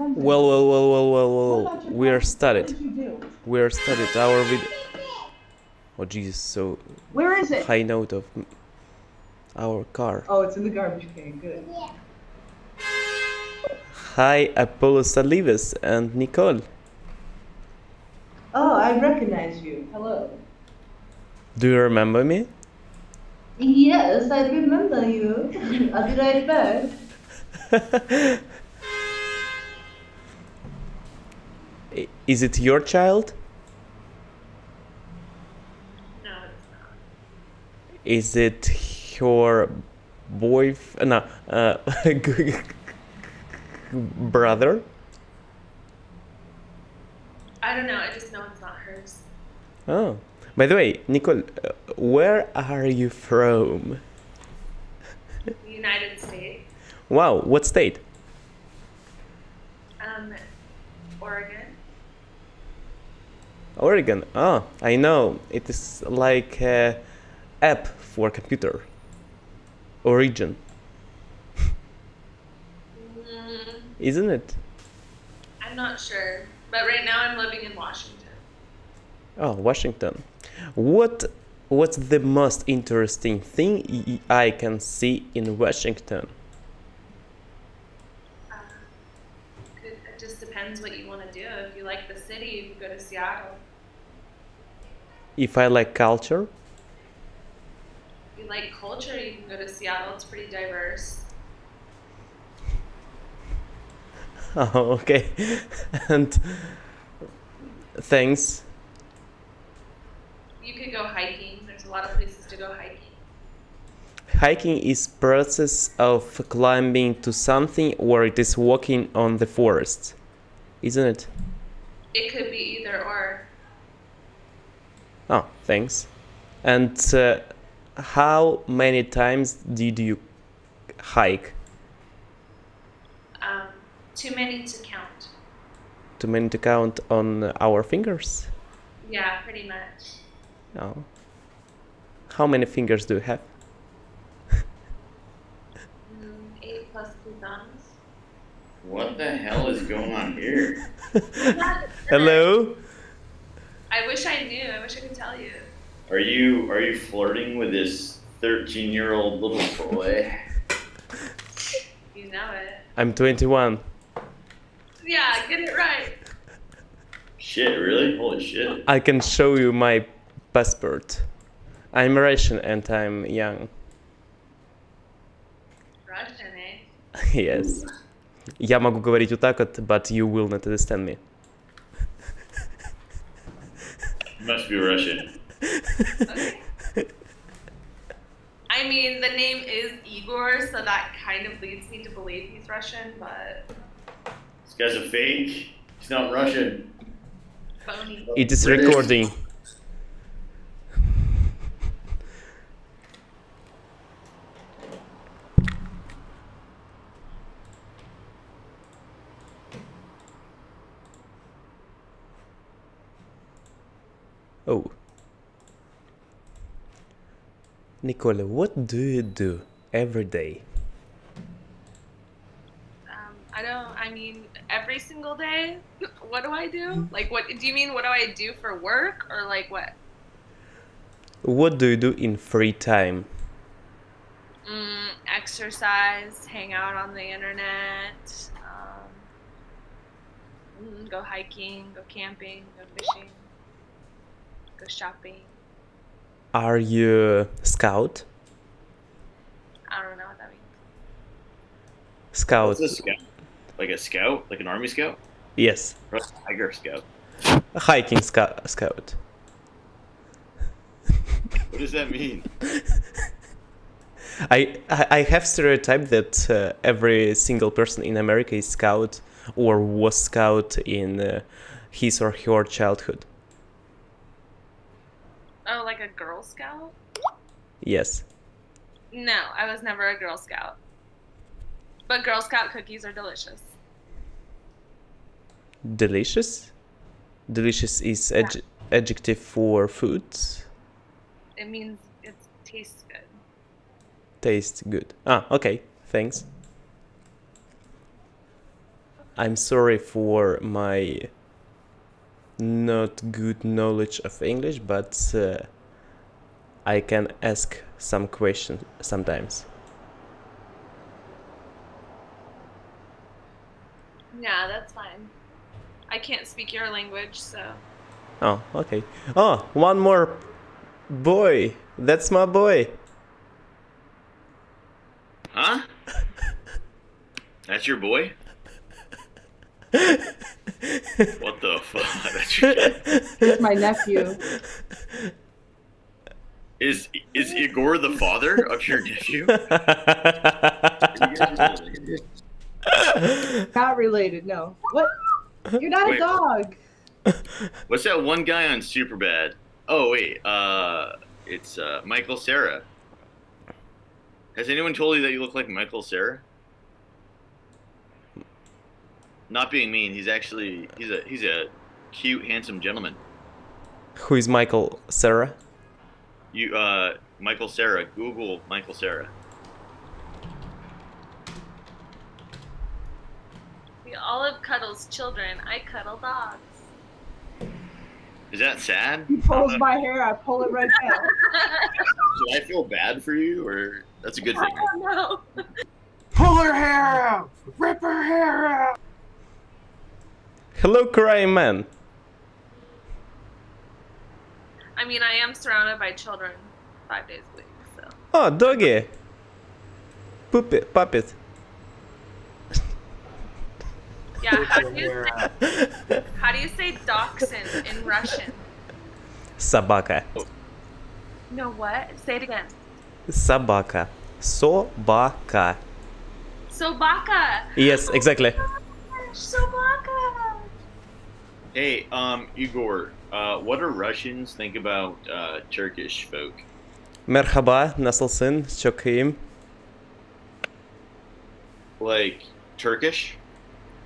Well, well, well, well, well, well. We are car? started. What did you do? We are started our video. Oh Jesus! So Where is it? high note of our car. Oh, it's in the garbage can. Good. Hi, Apollo Salives and Nicole. Oh, I recognize you. Hello. Do you remember me? Yes, I remember you. I'll be right back. Is it your child? No, it's not. Is it your boy? No, uh, brother. I don't know. I just know it's not hers. Oh, by the way, Nicole, uh, where are you from? The United States, Wow, what state? um, Oregon. Oregon. Ah, I know. It is like a app for computer. Origin, Mm, isn't it? I'm not sure, but right now I'm living in Washington. Oh, Washington. What what's the most interesting thing I can see in Washington? Uh, it just depends what you want to do. If you like the city, you can go to Seattle. If I like culture, If you like culture, you can go to Seattle. It's pretty diverse. oh, okay. and thanks. You could go hiking. There's a lot of places to go hiking. Hiking is process of climbing to something or it is walking on the forest, isn't it? It could be either or. Oh, thanks. And uh, how many times did you hike? Um, too many to count. Too many to count on our fingers? Yeah, pretty much. Oh. How many fingers do you have? Mm, eight plus two thumbs. What the hell is going on here? Hello? I wish I knew. I wish I could tell you. Are you are you flirting with this 13 year old little boy? You know it. I'm 21. Yeah, get it right. Shit, really? Holy shit. I can show you my passport. I'm Russian and I'm young. Russian, eh? yes. Я могу говорить вот так вот, but you will not understand me. Must be Russian. Okay. I mean, the name is Igor, so that kind of leads me to believe he's Russian, but This guy's a fake. He's not Russian. phony. It is recording. Oh. Nicole, what do you do every day? Um, I don't. I mean, every single day. What do I do? Like, what do you mean? What do I do for work, or like what? What do you do in free time? Mm, exercise, hang out on the internet, um, mm, go hiking, go camping, go fishing, go shopping. Are you scout? I don't know what that means. Scout. What's a scout? Like a scout? Like an army scout? Yes. Or a tiger scout? A hiking scout. scout. What does that mean? I I I have stereotype that uh, every single person in America is scout or was scout in uh, his or her childhood. Oh, like a Girl Scout? Yes. No, I was never a Girl Scout. But Girl Scout cookies are delicious. Delicious. Delicious is adj- adjective for food. It means it tastes good. Tastes good. Ah, okay. Thanks. I'm sorry for my not good knowledge of English, but uh, I can ask some questions sometimes. Yeah, that's fine. I can't speak your language, so. Oh, okay. Oh, one more boy. That's my boy. Huh? That's your boy? what the fuck? That's your kid? It's my nephew. Is is Igor the father of your nephew? Not related, no. What? You're not Wait. a dog. What's that one guy on Superbad? Oh wait, uh, it's uh, Michael Cera. Has anyone told you that you look like Michael Cera? Not being mean, he's actually he's a he's a cute, handsome gentleman. Who is Michael Cera? You uh, Michael Cera. Google Michael Cera. The olive cuddles children. I cuddle dogs. Is that sad? He pulls my hair, I pull it right back. Should I feel bad for you, or that's a good thing? oh no. Pull her hair out! Rip her hair out! Hello, crying man. I mean, I am surrounded by children five days a week, so. Oh, doggy. Puppet, puppet. Yeah, how do you Hair say, out. how do you say dachshund in Russian? Собака. No, what? Say it again. Собака. Собака. Sobaka. Yes, exactly. Sobaka. Hey, um, Igor, uh, what do Russians think about uh, Turkish folk? Merhaba, nasılsın? Çok iyiyim. Like Turkish?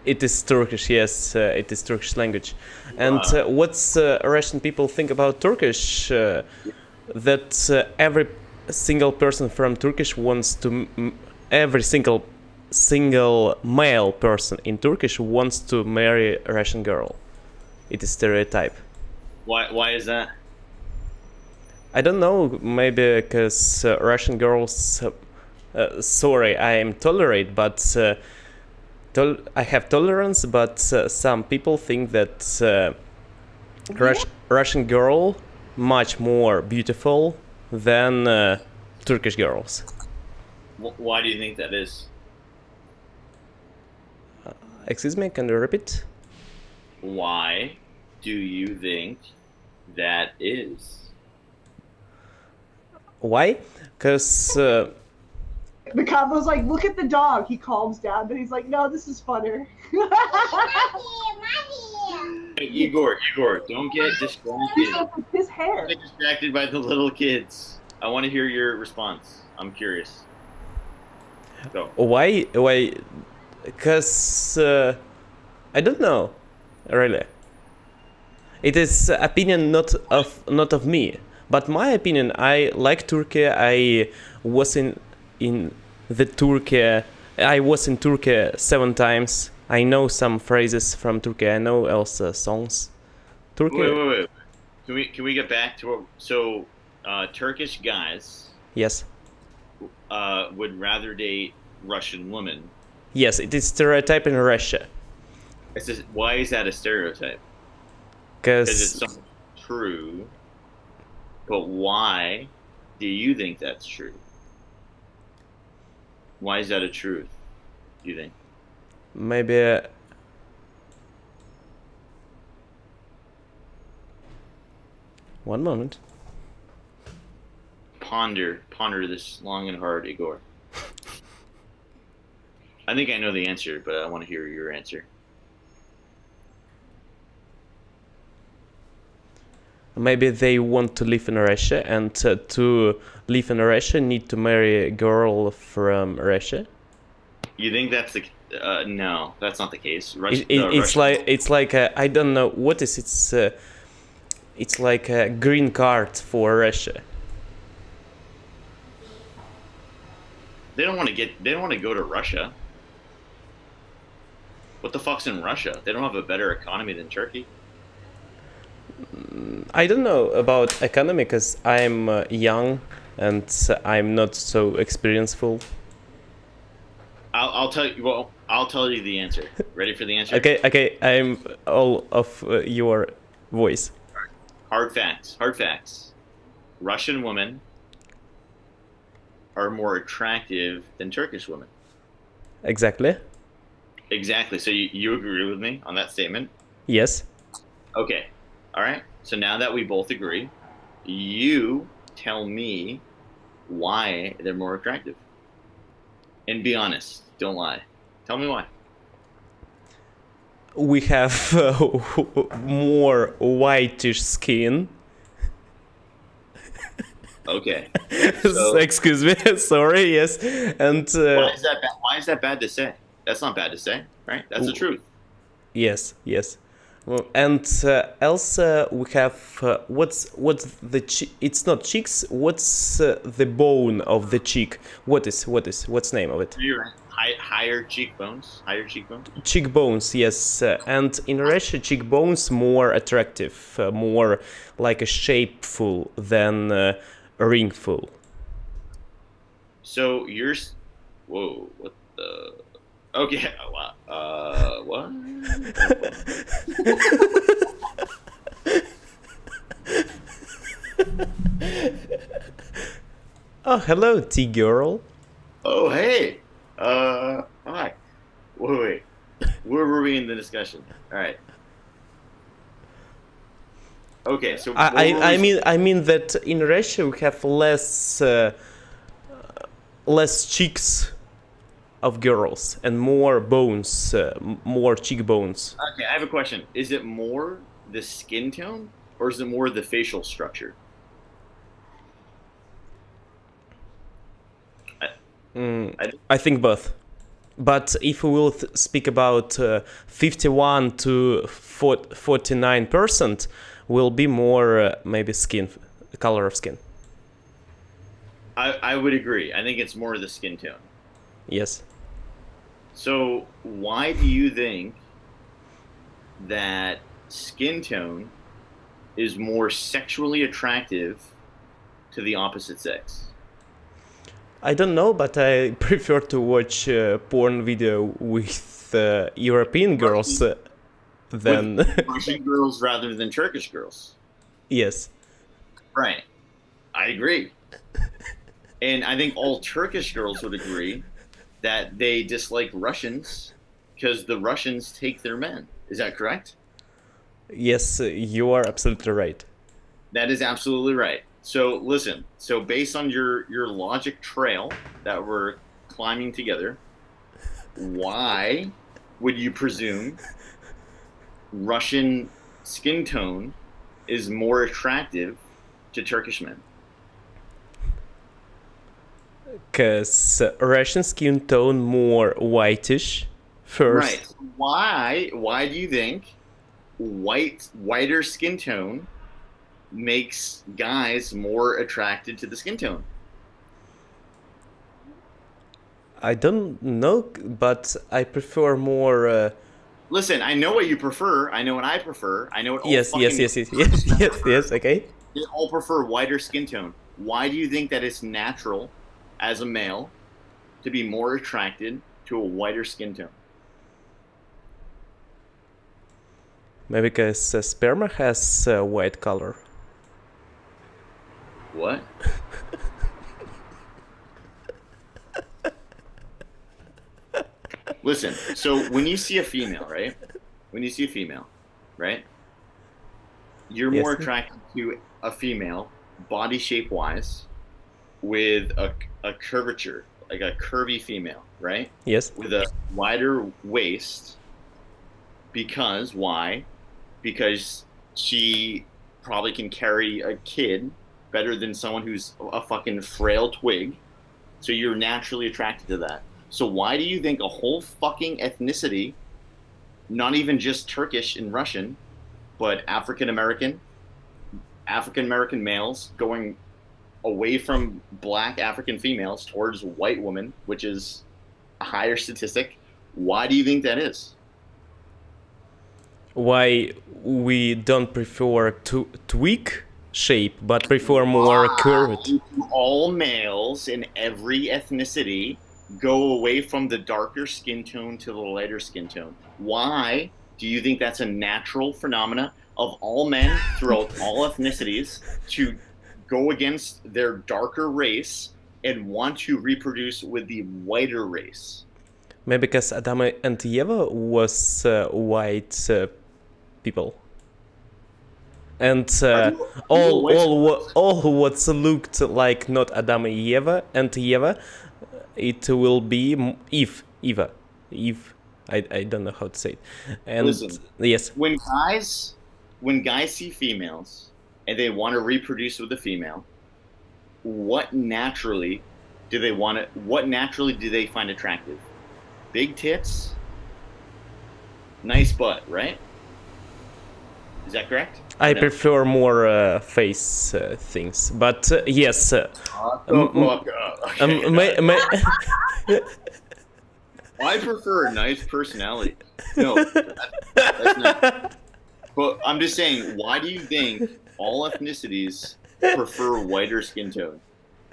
It is Turkish, yes, uh, it is Turkish language. And uh, what's uh, Russian people think about Turkish? Uh, that uh, every single person from Turkish wants to, every single single male person in Turkish wants to marry a Russian girl. It is stereotype. Why? Why is that? I don't know, maybe because uh, Russian girls. Uh, sorry, I am tolerate, but uh, tol- I have tolerance. But uh, some people think that uh, Rus- Russian girl much more beautiful than uh, Turkish girls. Wh- Why do you think that is? Excuse me, can you repeat? Why do you think that is? Why? Because uh, The combo's like, look at the dog. He calms down, but he's like, no, this is funner. Hey, Igor, Igor, don't get distracted. He's like, "It's his hair. Don't get distracted by the little kids. I want to hear your response. I'm curious. Go. why? Why? Because uh, I don't know, really. It is opinion not of not of me, but my opinion. I like Turkey. I was in in the Turkey. I was in Turkey seven times. I know some phrases from Turkey. I know also songs. Turkey. Wait, wait, wait. Can we can we get back to what? So, uh, Turkish guys Yes. uh, would rather date Russian women. Yes, it is stereotype in Russia. Why is that a stereotype? Because it's something true. But why do you think that's true? Why is that a truth? Do you think? maybe uh, one moment Ponder, ponder this long and hard, Igor. I think I know the answer, but I want to hear your answer. Maybe they want to live in russia and uh, to live in russia need to marry a girl from russia You think that's the? Uh, no, that's not the case. Rus- it, it, it's like it's like I I don't know what is it's uh, it's like a green card for russia they don't want to get. They don't want to go to Russia. What the fuck's in Russia? They don't have a better economy than Turkey. I don't know about economy because I'm uh, young and I'm not so experienceful. I'll, I'll tell you. Well, I'll tell you the answer. Ready for the answer? Okay, okay, I'm all of uh, your voice. Hard facts. Hard facts. Russian women are more attractive than Turkish women. Exactly. Exactly. So you, you agree with me on that statement? Yes. Okay. All right. So now that we both agree, you tell me why they're more attractive. And be honest. Don't lie. Tell me why. We have uh, more whitish skin. Okay. So- Excuse me. Sorry. Yes. And Why uh, is that bad? Why is that bad to say? That's not bad to say, right? That's the truth. yes, yes. Well, And uh, else uh, we have uh, what's what's the it's not cheeks. What's uh, the bone of the cheek? What is what is what's name of it? High, higher cheekbones. Higher cheekbones. cheekbones yes uh, and in russia cheekbones more attractive uh, more like a shapeful than uh, a ringful So you're. Whoa. What the. Okay. Uh. What? oh hello t girl Oh, hey. Uh. Hi. Wait, wait. Where were we in the discussion? All right. Okay. So. I, I, I mean i mean that in russia we have less uh, less cheeks of girls and more bones uh, more cheekbones Okay, I have a question. Is it more the skin tone or is it more the facial structure? Mm, I- I think both. But if we will th- speak about uh, 51 to 49 percent, will be more uh, maybe skin color of skin. I, I would agree. I think it's more the skin tone. Yes. So why do you think that skin tone is more sexually attractive to the opposite sex? I don't know, but I prefer to watch uh, porn video with uh, European girls uh, than Russian girls rather than Turkish girls. yes. Right. I agree. And I think all Turkish girls would agree that they dislike Russians because the Russians take their men. Is that correct? Yes, you are absolutely right. That is absolutely right. So listen, so based on your your logic trail that we're climbing together, why would you presume Russian skin tone is more attractive to Turkish men? Cause uh, Russian skin tone more whitish first. Right. Why why do you think white whiter skin tone makes guys more attracted to the skin tone? I don't know, but I prefer more. Uh, Listen, I know what you prefer. I know what I prefer. I know what all yes, yes, yes, yes, yes, yes, yes. Okay. They all prefer whiter skin tone. Why do you think that it's natural as a male to be more attracted to a whiter skin tone? Maybe because uh, sperma has uh, white color. What? Listen, so when you see a female, right? When you see a female, right? You're more attracted to a female, body shape wise, with a, a curvature, like a curvy female, right? Yes. with a wider waist because why because she probably can carry a kid better than someone who's a fucking frail twig so you're naturally attracted to that so why do you think a whole fucking ethnicity not even just turkish and russian but african american african american males going away from black african females towards white women which is a higher statistic. Why do you think that is? why we don't prefer to tweak shape but prefer more curved. Why do all males in every ethnicity go away from the darker skin tone to the lighter skin tone? Why do you think that's a natural phenomena of all men throughout all ethnicities to go against their darker race and want to reproduce with the whiter race? Maybe because Adam and Eva was uh, white uh, people. And uh, all all all what looked like not Adam and Eva and Eva, it will be Eve, Eva, Eve. I, I don't know how to say it. And Listen. yes, when guys when guys see females and they want to reproduce with a female what naturally do they want to what naturally do they find attractive big tits nice butt right is that correct I No. prefer more uh, face uh, things. But uh, yes, uh, Shut Um, the fuck up. um, Okay. may, may, I prefer a nice personality. No, that- that's not. But I'm just saying, why do you think all ethnicities prefer whiter skin tone?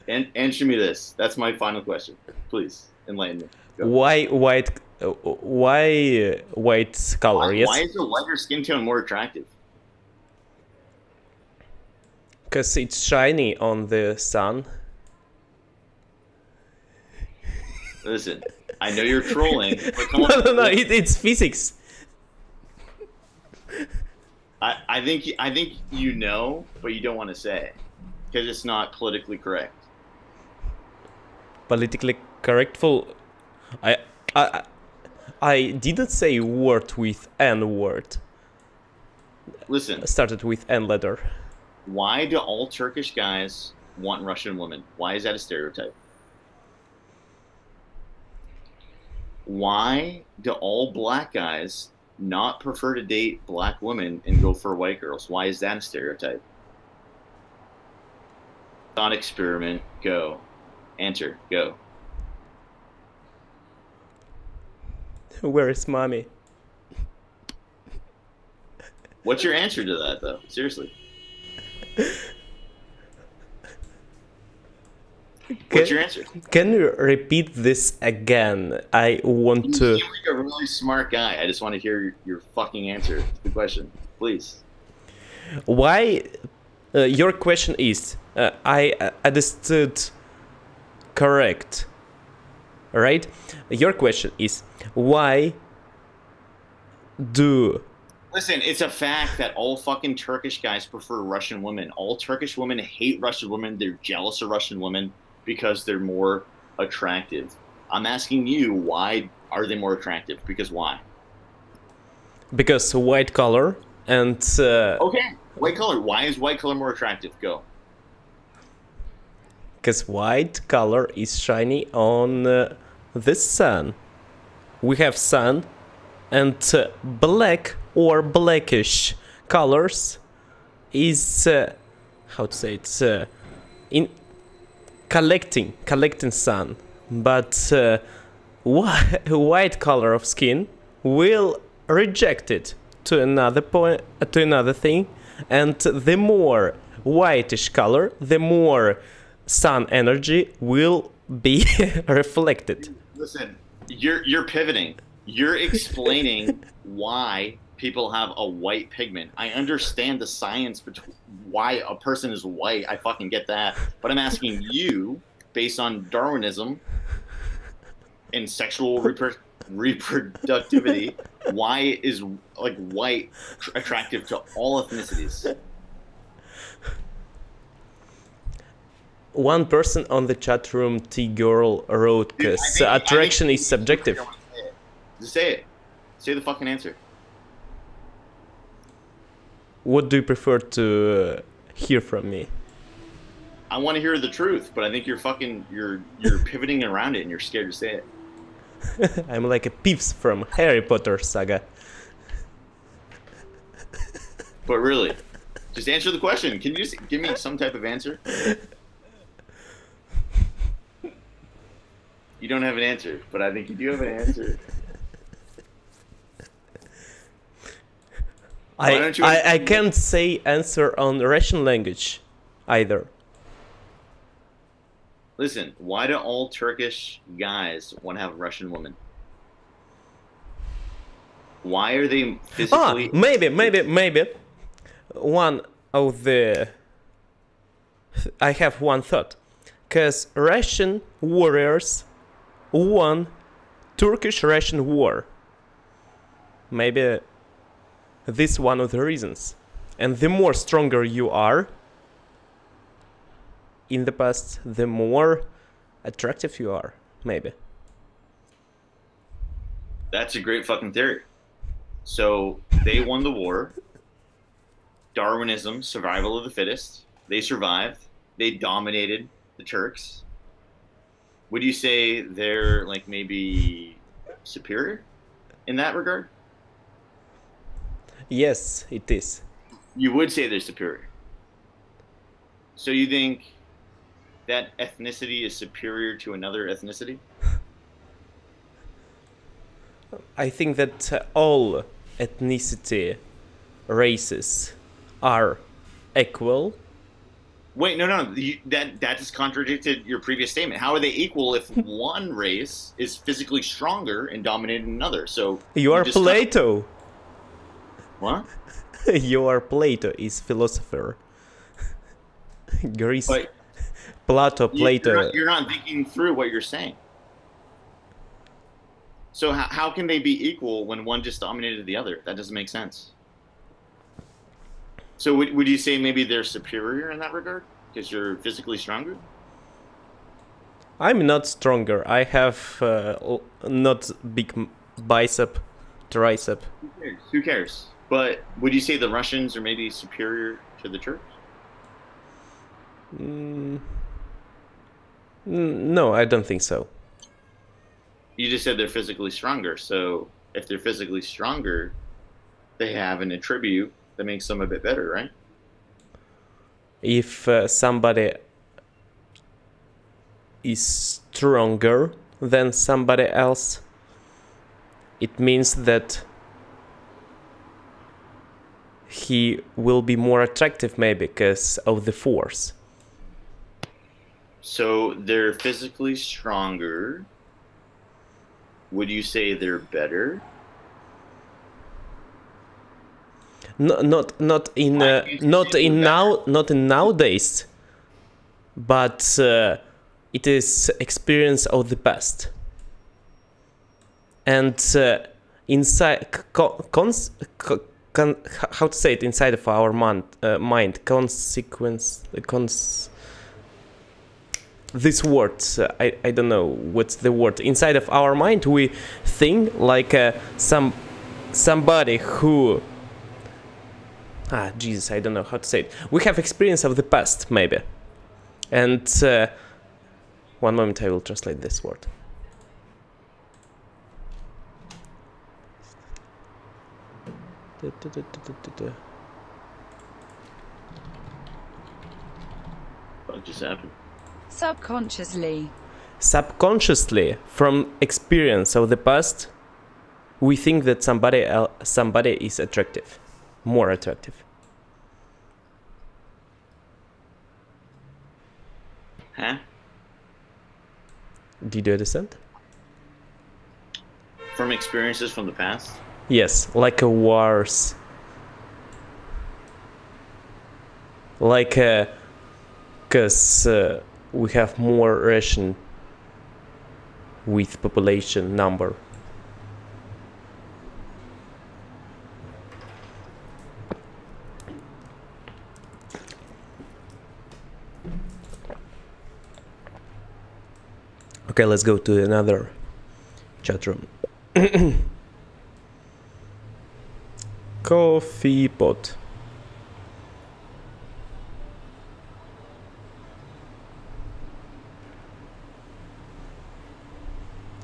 And answer me this. That's my final question. Please enlighten me. Go. why white? Why white color? Why, yes, why is a lighter skin tone more attractive? because it's shiny on the sun. Listen, I know you're trolling, but come no, on. no, no, it, it's physics. I, I think I think you know, but you don't want to say because it's not politically correct. Politically correctful. I, I, I didn't say word with N word. Listen, Started with N letter. why do all Turkish guys want Russian women? Why is that a stereotype? Why do all black guys not prefer to date black women and go for white girls? Why is that a stereotype? Thought experiment, go. Answer, go. Where is mommy? What's your answer to that, though? Seriously. What's your answer? Can you repeat this again? I want to. seem like a really smart guy. I just want to hear your, your fucking answer to the question, please. Why? Uh, your question is uh, I uh, understood correct, right? Your question is why do Listen, it's a fact that all fucking Turkish guys prefer Russian women. All Turkish women hate Russian women. They're jealous of Russian women because they're more attractive. I'm asking you, why are they more attractive? Because why? because white color and uh, Okay, white color. Why is white color more attractive? Go. because white color is shiny on uh, the sun. We have sun and uh, black or blackish colors is uh, how to say it uh, in collecting collecting sun. But uh, whi- white color of skin will reject it to another point to another thing. And the more whitish color the more sun energy will be reflected. Listen, you're you're pivoting. You're explaining why people have a white pigment. I understand the science between why a person is white. I fucking get that. But I'm asking you, based on Darwinism and sexual repro- reproductivity, why is like white tr- attractive to all ethnicities? one person on the chat room t girl wrote Dude, I because think- I attraction think- is subjective Just say it. Say the fucking answer. What do you prefer to uh, hear from me I want to hear the truth, but I think you're fucking you're you're pivoting around it and you're scared to say it. i'm like a Peeves from harry potter saga But really, just answer the question. Can you just give me some type of answer? You don't have an answer, but I think you do have an answer. I, I, I can't say answer on Russian language either. Listen, why do all Turkish guys want to have Russian women? Why are they Ah, physically? maybe, maybe, maybe. One of the. I have one thought. Because Russian warriors won Turkish Russian war. Maybe this one of the reasons. And the more stronger you are in the past, the more attractive you are. Maybe. That's a great fucking theory. So they won the war. Darwinism, survival of the fittest. They survived. They dominated the Turks. Would you say they're like maybe superior in that regard? Yes, it is. You would say they're superior. So you think that ethnicity is superior to another ethnicity? I think that uh, all ethnicity races are equal. Wait, no, no, you, that that just contradicted your previous statement. How are they equal if one race is physically stronger and dominating another? So You are just- Plato. What? Your Plato is philosopher. Greece. But Plato, Plato. You're not, you're not thinking through what you're saying. So how, how can they be equal when one just dominated the other? That doesn't make sense. So would, would you say maybe they're superior in that regard because you're physically stronger? I'm not stronger. I have uh, not big bicep, tricep. Who cares? Who cares? But would you say the Russians are maybe superior to the Turks? Mm, no, I don't think so. You just said they're physically stronger. So if they're physically stronger, they have an attribute that makes them a bit better, right? If uh, somebody is stronger than somebody else, it means that he will be more attractive, maybe because of the force. So they're physically stronger. Would you say they're better? No, not not in uh, not in now not in nowadays, but uh, it is experience of the past. And uh, inside co- cons, co- con, how to say it inside of our mind uh, mind consequence cons. This word uh, I I don't know what's the word inside of our mind we think like uh, some somebody who ah jesus i don't know how to say it we have experience of the past maybe and uh, one moment i will translate this word What just happened? Subconsciously. subconsciously from experience of the past we think that somebody el- somebody is attractive more attractive Huh? did you understand From experiences from the past? Yes, like a wars. Like a, cause uh, we have more Russian with population number. Okay, let's go to another chat room. Coffee pot.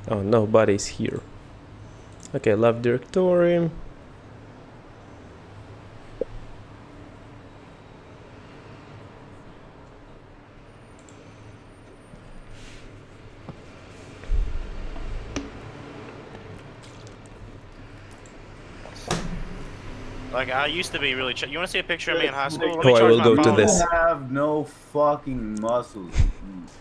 Oh, nobody's here. Okay, love directory. Like I used to be really. Ch- you want to see a picture of me in high school? Let Oh, me I will my go to this. You have no fucking muscles.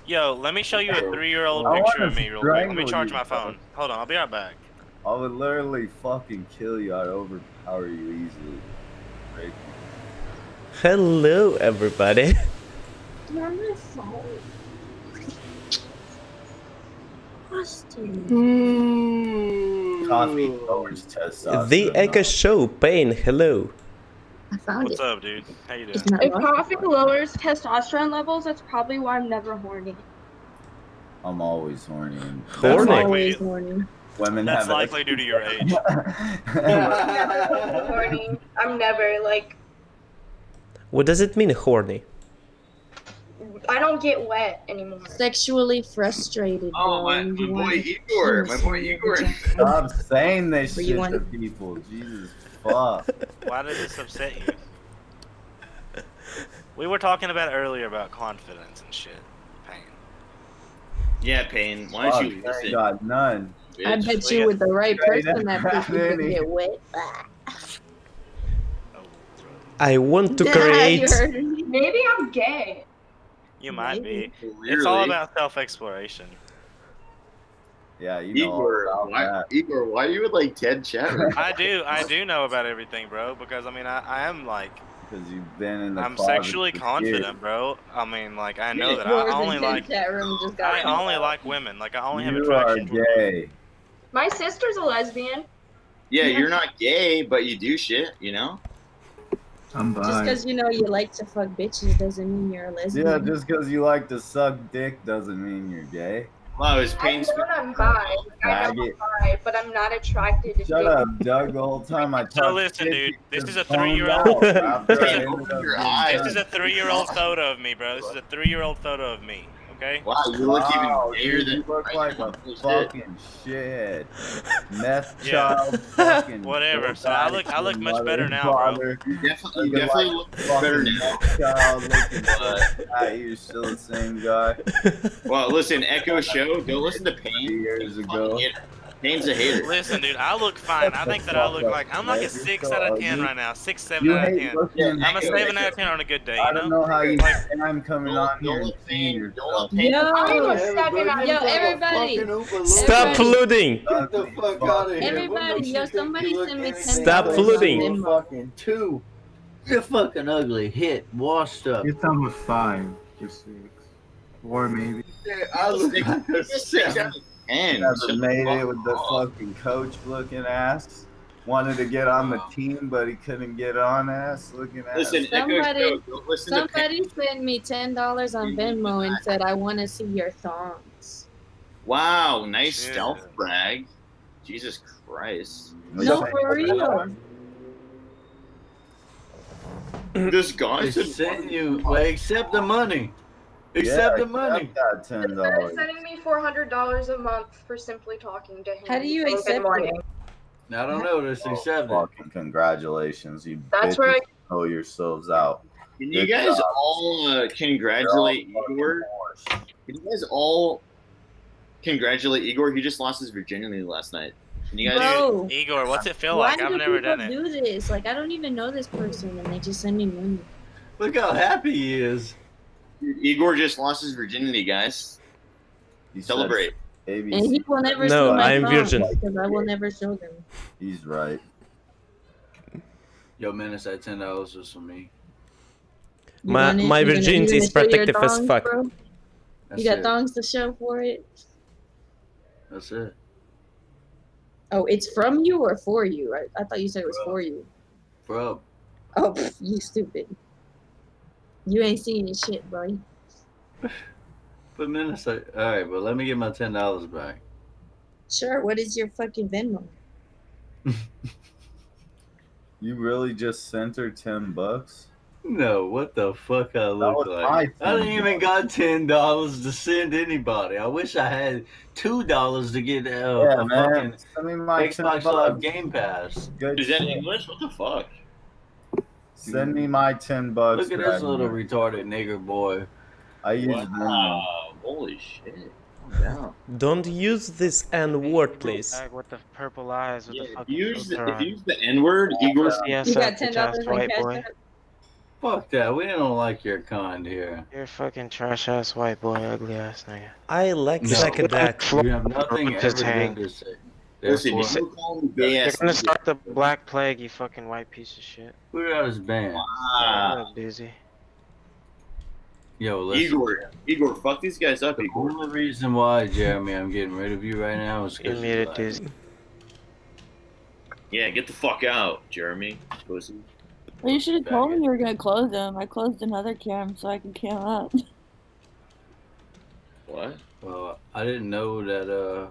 Yo, let me show you a three-year-old picture of me real quick. Let me charge you, my phone. Hold on, I'll be right back. I would literally fucking kill you. I'd overpower you easily. Rape you. Hello, everybody. You're on my phone. Austin. Coffee lowers testosterone. The Echo Show, Pain, hello. I found What's it. up, dude? How you doing? If Austin. coffee lowers testosterone levels, that's probably why I'm never horny. I'm always horny. Horny? I'm That's always likely, horny. Women that's have likely due to your age. horny. I'm never like What does it mean, horny? I don't get wet anymore. Sexually frustrated. Oh, bro. my, You my boy Igor. My boy Igor. Stop saying this Where you shit want- to people. Jesus fuck. Why does this upset you? We were talking about earlier about confidence and shit. Pain. Yeah, pain. Why don't you I listen? got none. I bitch? bet you with the right person that up, pussy could get wet. Oh. I want to create. Maybe I'm gay. You might be. Maybe. It's all about self-exploration. Yeah, you know Igor, all why, Igor, why are you with like Ted Chatter? I do, I do know about everything, bro. Because I mean, I, I am like, because you've been in the I'm sexually for confident, bro. I mean, like, I know that I only like, chat room just got I me. only like women. Like, I only have years. You are attraction. for women. gay. My sister's a lesbian. yeah, you're not gay, but you do shit, you know? I'm Just because you know you like to fuck bitches doesn't mean you're a lesbian. Yeah, just because you like to suck dick doesn't mean you're gay. Wow, is I Payne know I'm bi. Like, I know I'm bi, but I'm not attracted to Shut dick. up, Doug. The whole time I So talked listen, dude, you this is a three-year-old- out after I Just ended open up your being eyes. This is a three-year-old photo of me, bro. This is a three-year-old photo of me. Okay. Wow, you look Wow, even gayer dude, than you look like a fucking shit. Meth Yeah. child, fucking. Whatever, so I look- I look much mother, better now, bro. You definitely, you definitely like look fucking better now. Child looking so But- fat, you're still the same guy. Well, listen, Echo Show, don't listen to Pain. Years He's a ago. Fucking a hater. Listen, dude, I look fine. I think that I look like I'm like a six out of ten right now. Six, seven out of ten. I'm a seven out of ten on a good day. I don't know. know how you Like- think I'm coming on here don't and let don't yourself. let Payne- I'm a Yo, seven yo, everybody, Stop Everybody- flooding! Get the fuck out of here. Everybody, yo, somebody send me ten Stop dollars flooding. on Venmo. Fucking two. You're fucking ugly. Hit. Washed up. You're talking about five or six. Four maybe. I look Six- like a six seven. out. Never made it with the fucking coach looking ass. Wanted to get on the team, but he couldn't get on ass looking ass. Listen, Somebody- Show, listen. Somebody sent me ten dollars on Venmo and said I want to see your thongs. Wow, nice Shit. stealth brag. Jesus Christ. No, for real. This guy I said sent you. Well, accept the money. Accept the money. Got ten Instead dollars. of sending me four hundred dollars a month for simply talking to him. How do you saying, "Good accept morning." it? I don't know. Just accept it. Fucking congratulations, you That's bitches. where I Know yourselves out. Can you Good guys job. all uh, congratulate You're all fucking Igor? Can you guys all congratulate Igor? He just lost his virginity last night. Can you guys? Bro, Igor, what's it feel like? I've never done it. do this? Like I don't even know this person, and they just send me money. Look how happy he is. Igor just lost his virginity, guys. He said Celebrate. And he will never No, see my I'm thongs virgin. because I will never show them. He's right. Yo, man, it's that ten dollars was for me. You My- want it? my You gonna- you virginity is gonna show your protective as fuck. bro? You got it. thongs to show for it? That's it, Oh, it's from you or for you? I, I thought you said it was Bro. for you. bro. Oh, pff, you stupid. You ain't seeing this shit, bro. But man, it's like, all right, but let me get my ten dollars back. Sure, what is your fucking Venmo? You really just sent her ten bucks? No, what the fuck I look like? I didn't even got ten dollars to send anybody. I wish I had two dollars to get uh, yeah, a man. fucking Send me my ten Xbox Live. Game Pass. Good Is that shit. English? What the fuck? Send me my ten bucks. Look at this little now. retarded nigger boy. I use Venmo. Holy shit. Yeah. Don't use this N word, please. Bag with the purple eyes with the If fucking you use the, filter if you on. use the N word, Igor. Yes, You got ten dollars white in boy. cash. Fuck that. We don't like your kind here. You're a fucking trash ass white boy, ugly ass nigga. I like No. psychedelic. You have nothing Just ever hang. good to say. Listen, Therefore, you call me gay You're gonna start the black plague, you fucking white piece of shit. put it out as band. I'm busy. Yo, listen. Igor, Igor, fuck these guys up, The Igor. only reason why, Jeremy, I'm getting rid of you right now is You because made it dizzy. Yeah, get the fuck out, Jeremy. Pussy. Well, you should have told me you were gonna close them. I closed another cam so I can cam up. What? Well, I didn't know that, uh,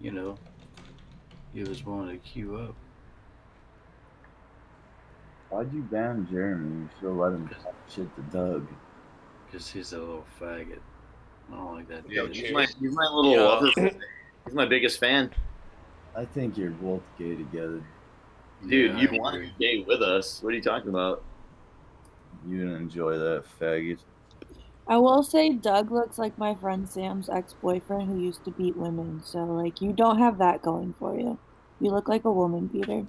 you know, you was wanting to queue up. Why'd you ban Jeremy? You still let him talk shit to Doug. Because he's a little faggot. I don't like that Yo, dude. he's my, he's my little Yo. lover. He's my biggest fan. I think you're both gay together. Dude, Yeah, you want to agree. be gay with us. What are you talking about? You didn't enjoy that faggot. I will say Doug looks like my friend Sam's ex-boyfriend who used to beat women. So like you don't have that going for you. You look like a woman beater.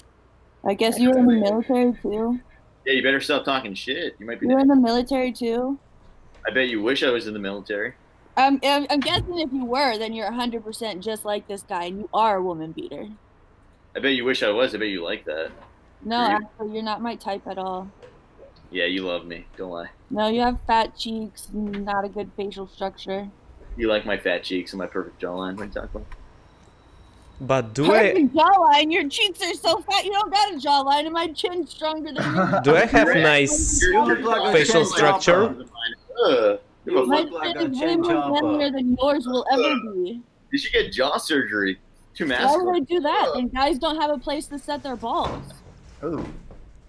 I guess you were in the military too. Yeah, you better stop talking shit. You might be. You were in the military too. I bet you wish I was in the military. I'm, I'm I'm guessing if you were, then you're 100% just like this guy, and you are a woman beater. I bet you wish I was. I bet you like that. No, you- actually, you're not my type at all. Yeah, you love me. Don't lie. No, you have fat cheeks, and not a good facial structure. You like my fat cheeks and my perfect jawline. What are you talking about? But do I Perfect jawline. Your cheeks are so fat, you don't got a jawline, and my chin's stronger than yours. do I have nice You look like facial structure? chopper. Ugh. Give a My look like chin is way more manlier than yours will ever be. You should get jaw surgery. Too Why would I masculine. do that? And guys don't have a place to set their balls. Ooh.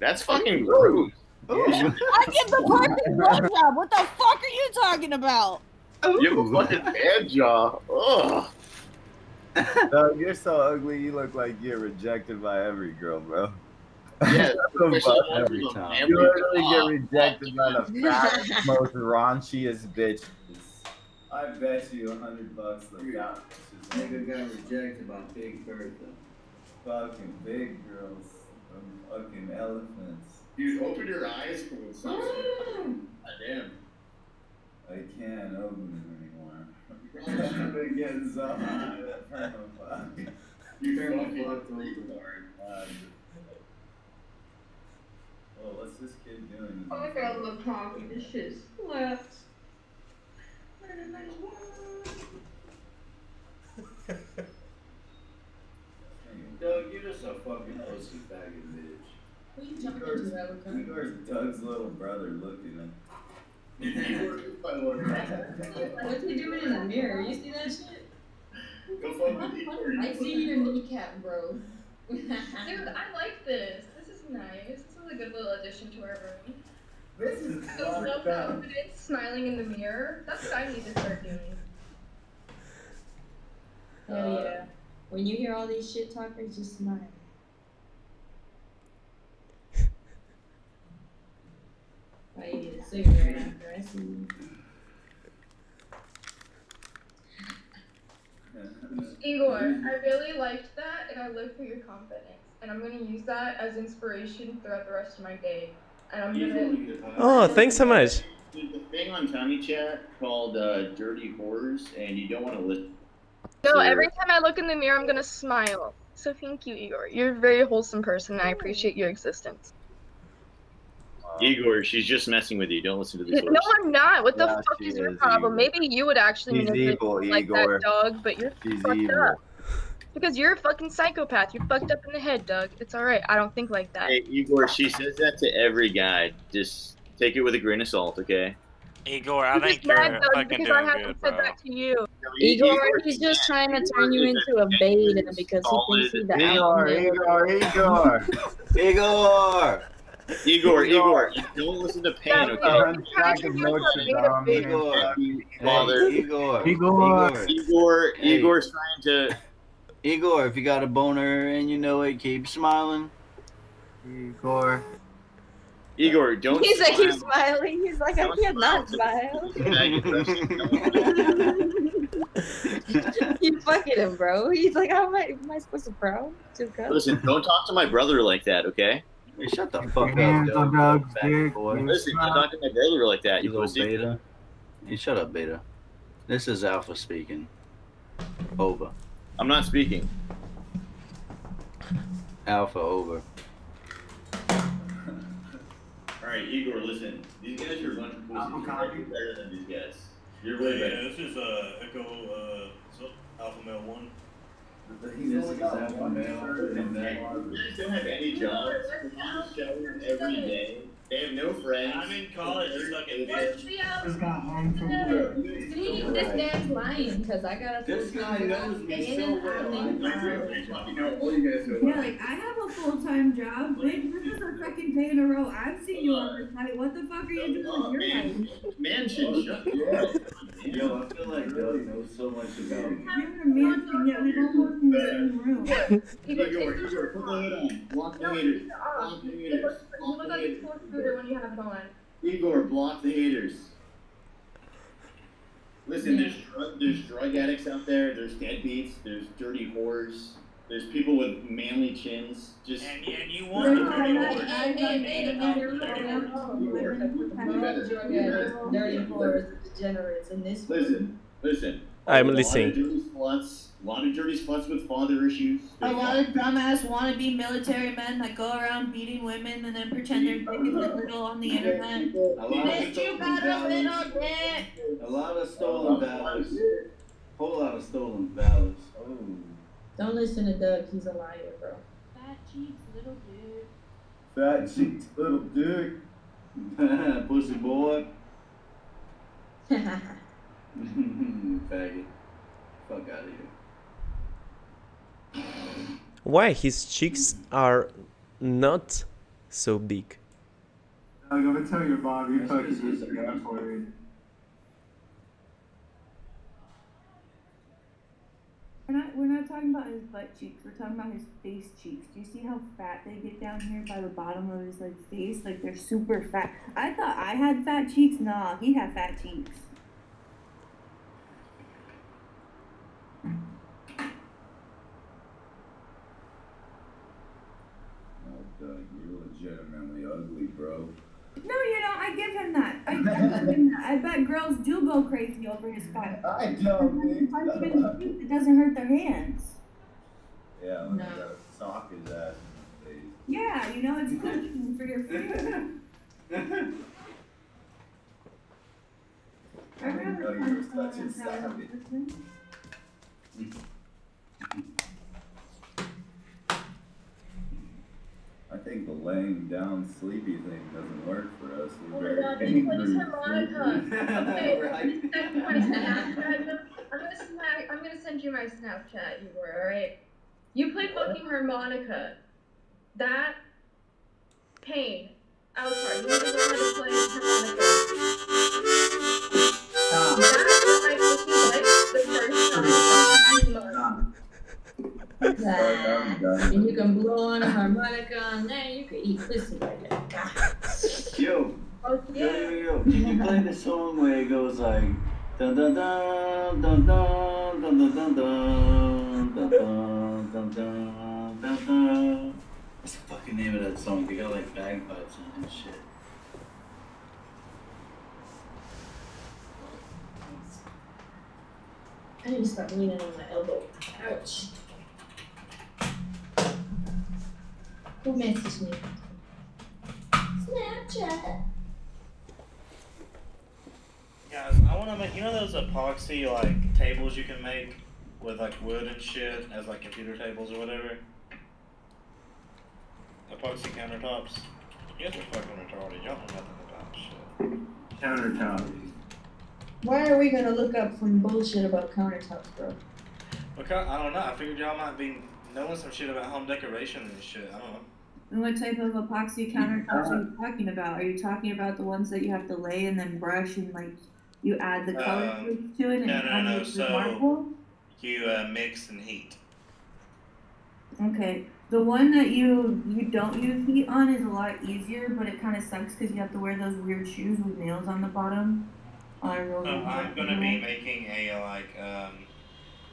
That's fucking gross. I give the person blowjob. What the fuck are you talking about? You have a fucking bad jaw. Ugh. Doug, you're so ugly. You look like you're rejected by every girl, bro. Yeah, That's especially about ones every time. You literally get rejected by the fattest, most raunchiest bitches. I bet you a hundred bucks the out. Nigga got rejected by Big Bertha. Fucking big girls. Them fucking elephants. Dude, open your eyes for what's up. Damn. I can't open them anymore. They're getting so hot. Fuck. You Turn the fucking fuck over. Um, Well, what's this kid doing? Oh my god, look talking. This shit slaps. Doug, you're just a fucking pussy bag of bitch. Who you Igor's Doug's little brother looking at What's he doing in the mirror? You see that shit? Go fuck with Igor. I see your kneecap, bro. Dude, I like this. This is nice. This is a good little addition to our room. This is So self-confident, smiling in the mirror. That's what I need to start doing. Hell yeah. When you hear all these shit talkers, just smile. I need a cigarette after I see you. Igor, I really liked that, and I live for your confidence. And I'm gonna use that as inspiration throughout the rest of my day. And I'm gonna. Oh, thanks so much. There's a thing on Tiny Chat called uh, Dirty Whores, and you don't want to listen. No, every time I look in the mirror, I'm gonna smile. So thank you, Igor. You're a very wholesome person, and I appreciate your existence. Igor, she's just messing with you. Don't listen to this. No, I'm not. What the Yeah, fuck she is your is, problem? Igor. Maybe you would actually She's evil, like Igor. that, dog. But you're She's fucked evil. up. Because you're a fucking psychopath. You're fucked up in the head, Doug. It's alright. I don't think like that. Hey, Igor, she says that to every guy. Just take it with a grain of salt, okay? Igor, I You're think just you're mad, Doug, fucking because doing I haven't good, said bro. that to you. Igor, he's just trying to turn you into a bait because he thinks he's the Igor. Igor, Igor. Igor! Igor, Igor, you don't listen to pain, okay? I'm tracking Notre Dame. Igor! Father. Hey, Igor! Igor. Igor, Hey. Igor's trying to. Igor, if you got a boner and you know it, keep smiling. Igor. Igor, don't. He's like, he's smiling. He's like, I Don't can't not smile. smile. you fucking him, bro. He's like, how am I, am I supposed to frown? To go? Listen, don't talk to my brother like that, okay? Hey, shut the fuck up, Hands Doug. on Doug's dick. boy. Listen, don't talk to my brother like that, You you little pussy. beta. Hey, shut up, beta. This is Alpha speaking. Over. I'm not speaking. Alpha over. Alright, Igor, listen. These guys are a bunch of pussies. You're better than these guys. You're way Yeah, better. this is uh, Echo uh, Alpha Male 1. This is Alpha male. and then- You don't have any jobs. On show every day. They have no friends. I'm in college, you fucking Where's bitch. the, Just got home from See, work. this man's lying because I got a This guy knows me so well. I know all you guys Yeah, like I have a full time job. Bitch, this is the second day in a row I've seen you on this night. What the fuck are you doing with your life? Mansion, shut up. Yo, I feel like Doug knows so much about me. You're a mansion, yet we don't work in the same room. Igor, Igor, put the hood on. Block the haters. Block the You haters. look, you look like a sports shooter when you have it on. Igor, block the haters. Listen, there's drug, there's drug addicts out there. There's deadbeats. There's dirty whores. There's people with manly chins. Just And, and you want the dirty whores. Hey, hey, hey, Dirty whores, degenerates in this listen, listen. I'm A lot of listening. dirty sluts. A lot of dirty sluts with father issues. A lot of dumbass wannabe military men that go around beating women and then pretend they're big and little on the internet. A lot of Bitch, you stolen got a valors. little dick. A lot of stolen valors. Whole lot of stolen valors. Oh. Don't listen to Doug, he's a liar, bro. Fat cheeks, little dude. Fat cheeks, little dick. Pussy boy. Faggot. Fuck out of here. Why his cheeks are not so big? I'm gonna tell your mom you fucking just- just got worried. We're not, we're not talking about his butt cheeks. We're talking about his face cheeks. Do you see how fat they get down here by the bottom of his like face? Like they're super fat. I thought I had fat cheeks. Nah, he had fat cheeks. Oh, Doug, you're legitimately ugly, bro. No, you know, I give him that. I, I give him that. I bet girls do go crazy over his fat. I don't think Punch him in the face, It doesn't hurt their hands. Yeah, when I gotta sock his ass in the face. Yeah, you know, it's cushion for your food. I'd rather you were someone such a else savage. I think the laying down sleepy thing doesn't work for us. Oh We're my god, very place angry. harmonica. Okay, Right. my Snapchat. I'm gonna smack, I'm gonna send you my Snapchat, you were, alright? You play fucking harmonica. That pain. Alcard, you to learn how to play harmonica. And you can blow on a harmonica on there, you can eat pussy like that. Yo, Oh yo, yo, yeah. yo. Can you play the song where it goes like dun dun dun dun dun dun dun dun dun dun dun dun dun dun dun What's the fucking name of that song? They got like bagpipes on it and shit. I need to stop leaning on my elbow. Ouch. Who messaged me? Snapchat. Guys, I want to make, you know those epoxy, like, tables you can make with, like, wood and shit as, like, computer tables or whatever? Epoxy countertops? You guys are fucking retarded. Y'all know nothing about shit. Countertop. Why are we gonna look up some bullshit about countertops, bro? Because, I don't know. I figured y'all might be knowing some shit about home decoration and shit. I don't know. And what type of epoxy countertops are you talking about? Are you talking about the ones that you have to lay and then brush and like you add the color Um, to it and no, it no, kind no, so- marble? You uh, mix and heat. Okay. The one that you you don't use heat on is a lot easier, but it kind of sucks because you have to wear those weird shoes with nails on the bottom. On a real So I'm gonna be making a like um,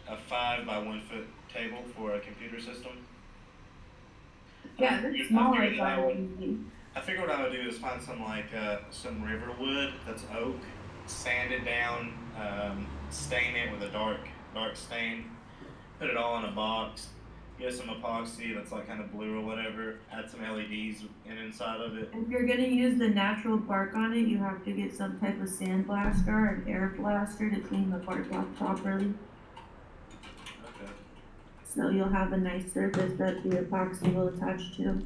a five by one foot table for a computer system. Yeah, I they're I smaller figured I would- I figured what I would do is find some like uh, some river wood that's oak, sand it down, um, stain it with a dark dark stain, put it all in a box, get some epoxy that's like kind of blue or whatever, add some LEDs in inside of it. If you're gonna use the natural bark on it, you have to get some type of sand blaster or air blaster to clean the bark off properly. So you'll have a nice surface that the epoxy will attach to.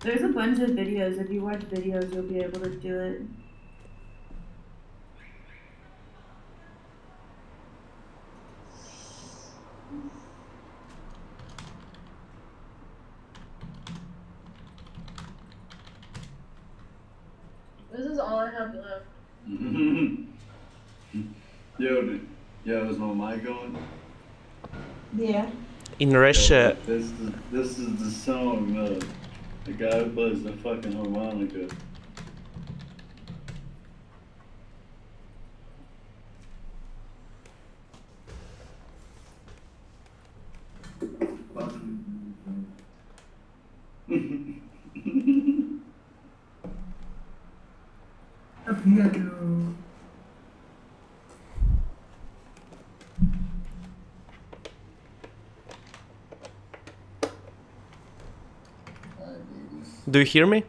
There's a bunch of videos. If you watch videos, you'll be able to do it. This is all I have left. yo, yo, is my mic on? Yeah. In Russia, This is this is the song. Uh, the guy who plays the fucking harmonica. do you hear me?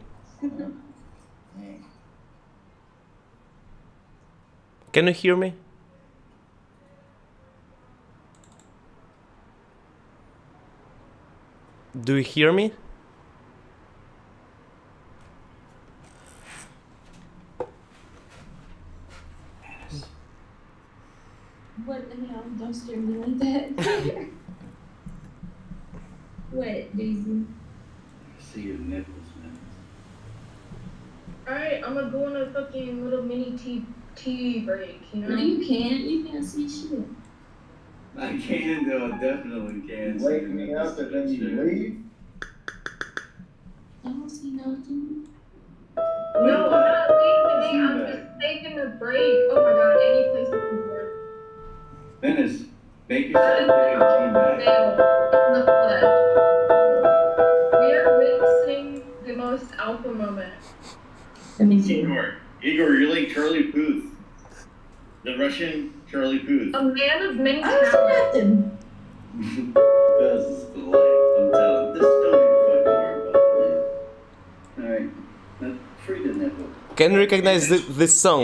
Can you hear me? Do you hear me? A man of many I don't talents. nothing. This is the light. I'm telling. This don't even fucking worry about it. Alright. Free the nipple. Can you recognize thi- this song?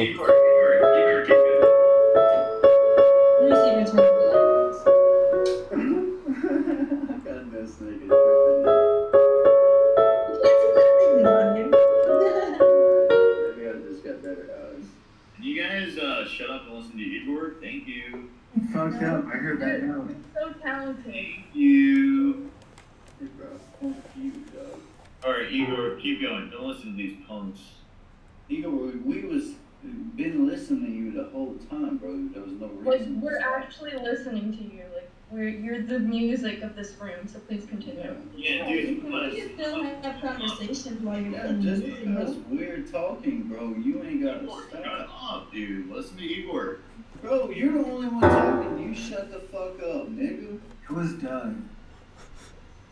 Shut up, dude. Listen to Igor. Bro, you're the only one talking. You shut the fuck up, nigga. It was done.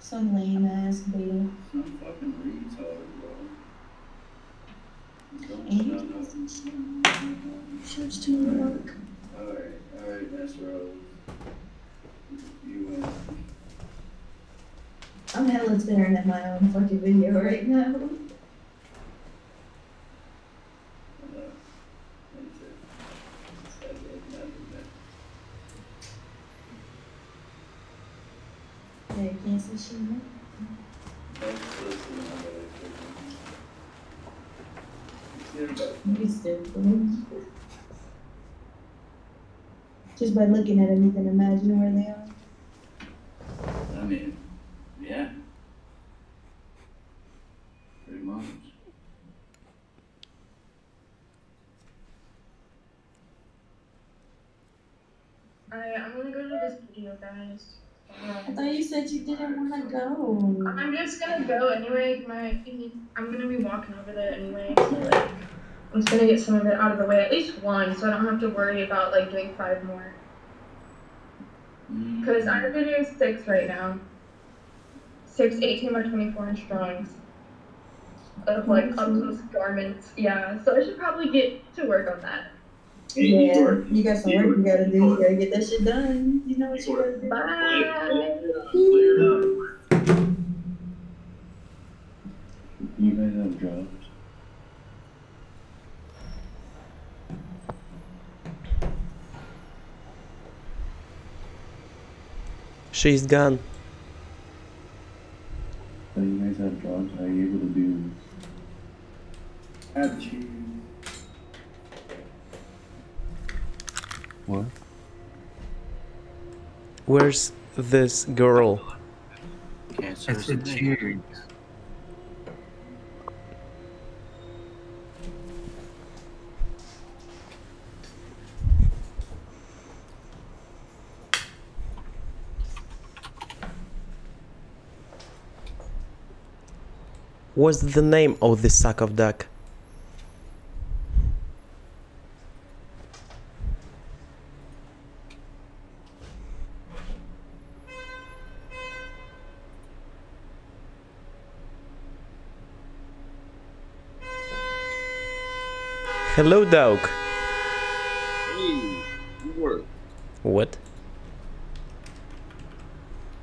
Some lame ass beta. Some fucking retard, bro. Don't And he shut up. doesn't shit. Shirts to work. Alright, alright, that's Rose. You win. I'm hella staring at my own fucking video right now. Hello. That's it. That's it, nothing there. Yeah, you can't see shit. man. Don't listen to my other Just by looking at them, you can imagine where they are. I mean, yeah. Pretty much. Alright, I'm gonna go to this video, guys. Mm. I thought you said you didn't want to go. I'm just gonna go anyway. My, I'm gonna be walking over there anyway. So like, I'm just gonna get some of it out of the way, at least one, so I don't have to worry about like doing five more. Mm. Cause I'm gonna do six right now. Six 18 by 24 inch drawings of like mm-hmm. up close garments. Yeah, so I should probably get to work on that. Yeah, you got some work you gotta do. You gotta get that shit done. You know what you gotta do. Bye. You guys have jobs? She's gone. So you guys have jobs? Are you able to do? Have you? What? Where's this girl? Cancer is a cheers. What's the name of this sack of duck? Hello, dog. Hey, good. What?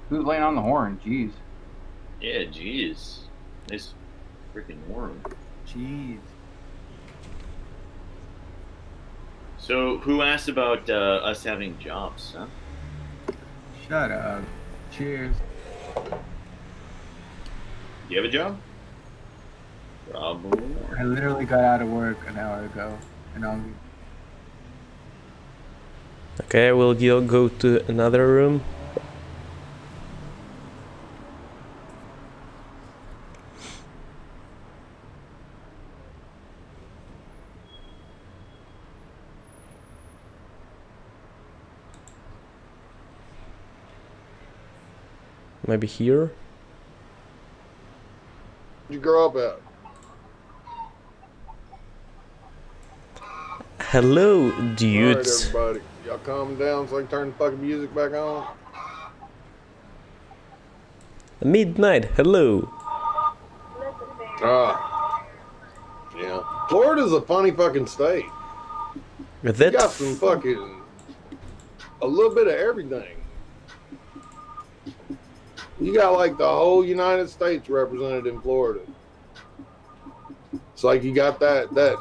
Who's laying on the horn? Jeez. Yeah, jeez. Nice freaking warm. Jeez. So, who asked about uh, us having jobs, huh? Shut up. Cheers. Do You have a job? Probably. I literally got out of work an hour ago, and I'm Okay, we'll go go to another room. Maybe here? you grow up at? Hello, dudes. everybody. Y'all calm down so I can turn the fucking music back on. Midnight, hello. Ah. Yeah. Florida's a funny fucking state. You got some fucking. a little bit of everything. You got like the whole United States represented in Florida. It's like you got that that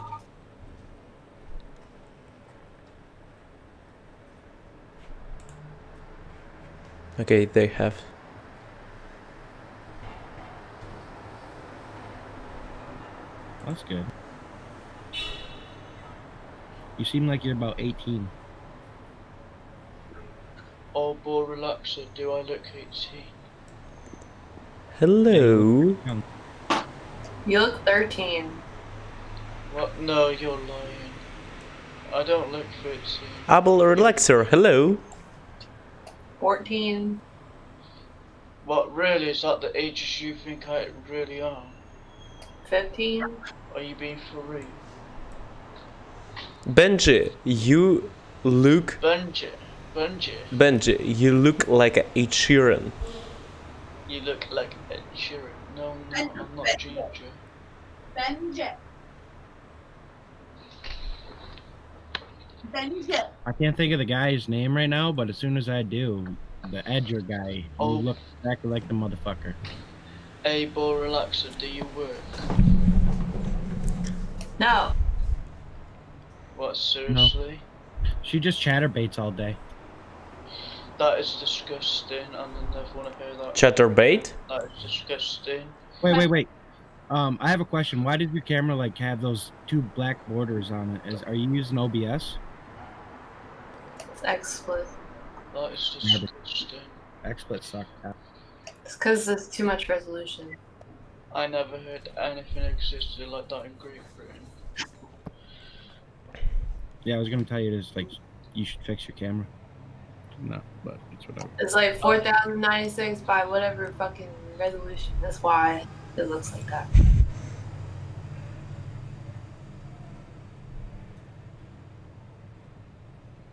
Okay, they have. That's good. You seem like you're about 18. Oh, boy, relaxer, do I look 18? Hello. You look 13. What? No, you're lying. I don't look 13. Apple Relaxer, hello. 14. What, really? Is that the ages you think I really am? 15. Are you being for real? Benji, you look. Benji, Benji, Benji, you look like a Ed Sheeran. you look like Ed Sheeran. No, no, I'm not Ginger. Benji. I can't think of the guy's name right now, but as soon as I do, the Edger guy, Oh. you look exactly like the motherfucker. Hey, boy, relaxer, do you work? No. What, seriously? She just chatterbaits all day. That is disgusting, and I never want to hear that. Chatterbait? That is disgusting. Wait, wait, wait. Um, I have a question. Why did your camera like have those two black borders on it? Is are you using OBS? It's XSplit. That is Yeah, but- disgusting. XSplit suck. It's because there's too much resolution. I never heard anything existed like that in Great Britain. Yeah, I was gonna tell you this. Like, you should fix your camera. enough, but it's whatever. It's like 4096 by whatever fucking resolution. That's why it looks like that.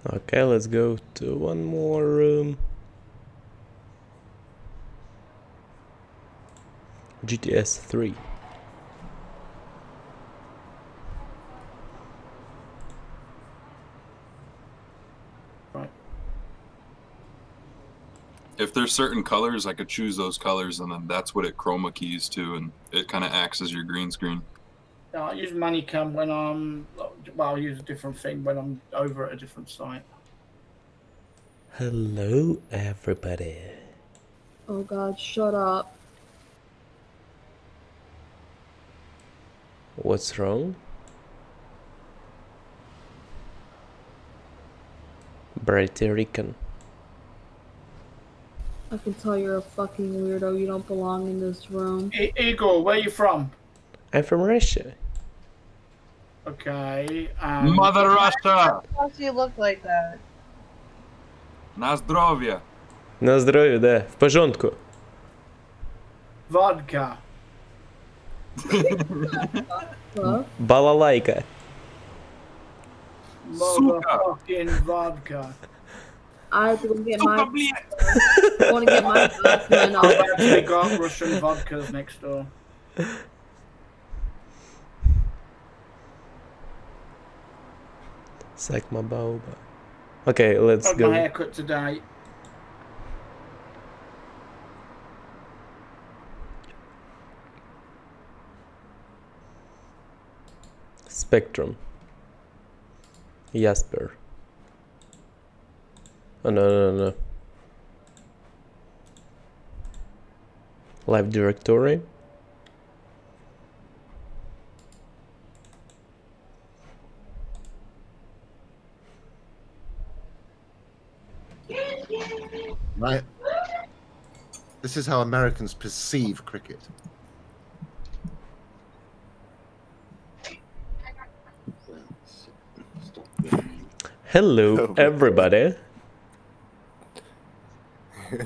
Okay, let's go to one more room. GTS 3. If there's certain colors, I could choose those colors, and then that's what it chroma keys to, and it kind of acts as your green screen. Yeah, I use ManyCam when I'm, well, I use a different thing when I'm over at a different site. Hello, everybody. Oh god, shut up. What's wrong? Puerto Rican. I can tell you're a fucking weirdo. You don't belong in this room. I- Igor, where are you from? I'm from Russia. Okay. Um, Mother Russia! Why do you look like that? На здоровье! На здоровье, да. В порządku. Vodka. Балалайка. Motherfucking vodka. I have to go get my. I want to get my Russian vodkas next door. Sakma Baoba. Okay, let's Had go. my haircut today. Spectrum. Jasper. Oh no no no. Live directory. Right. This is how Americans perceive cricket. Hello, oh, everybody.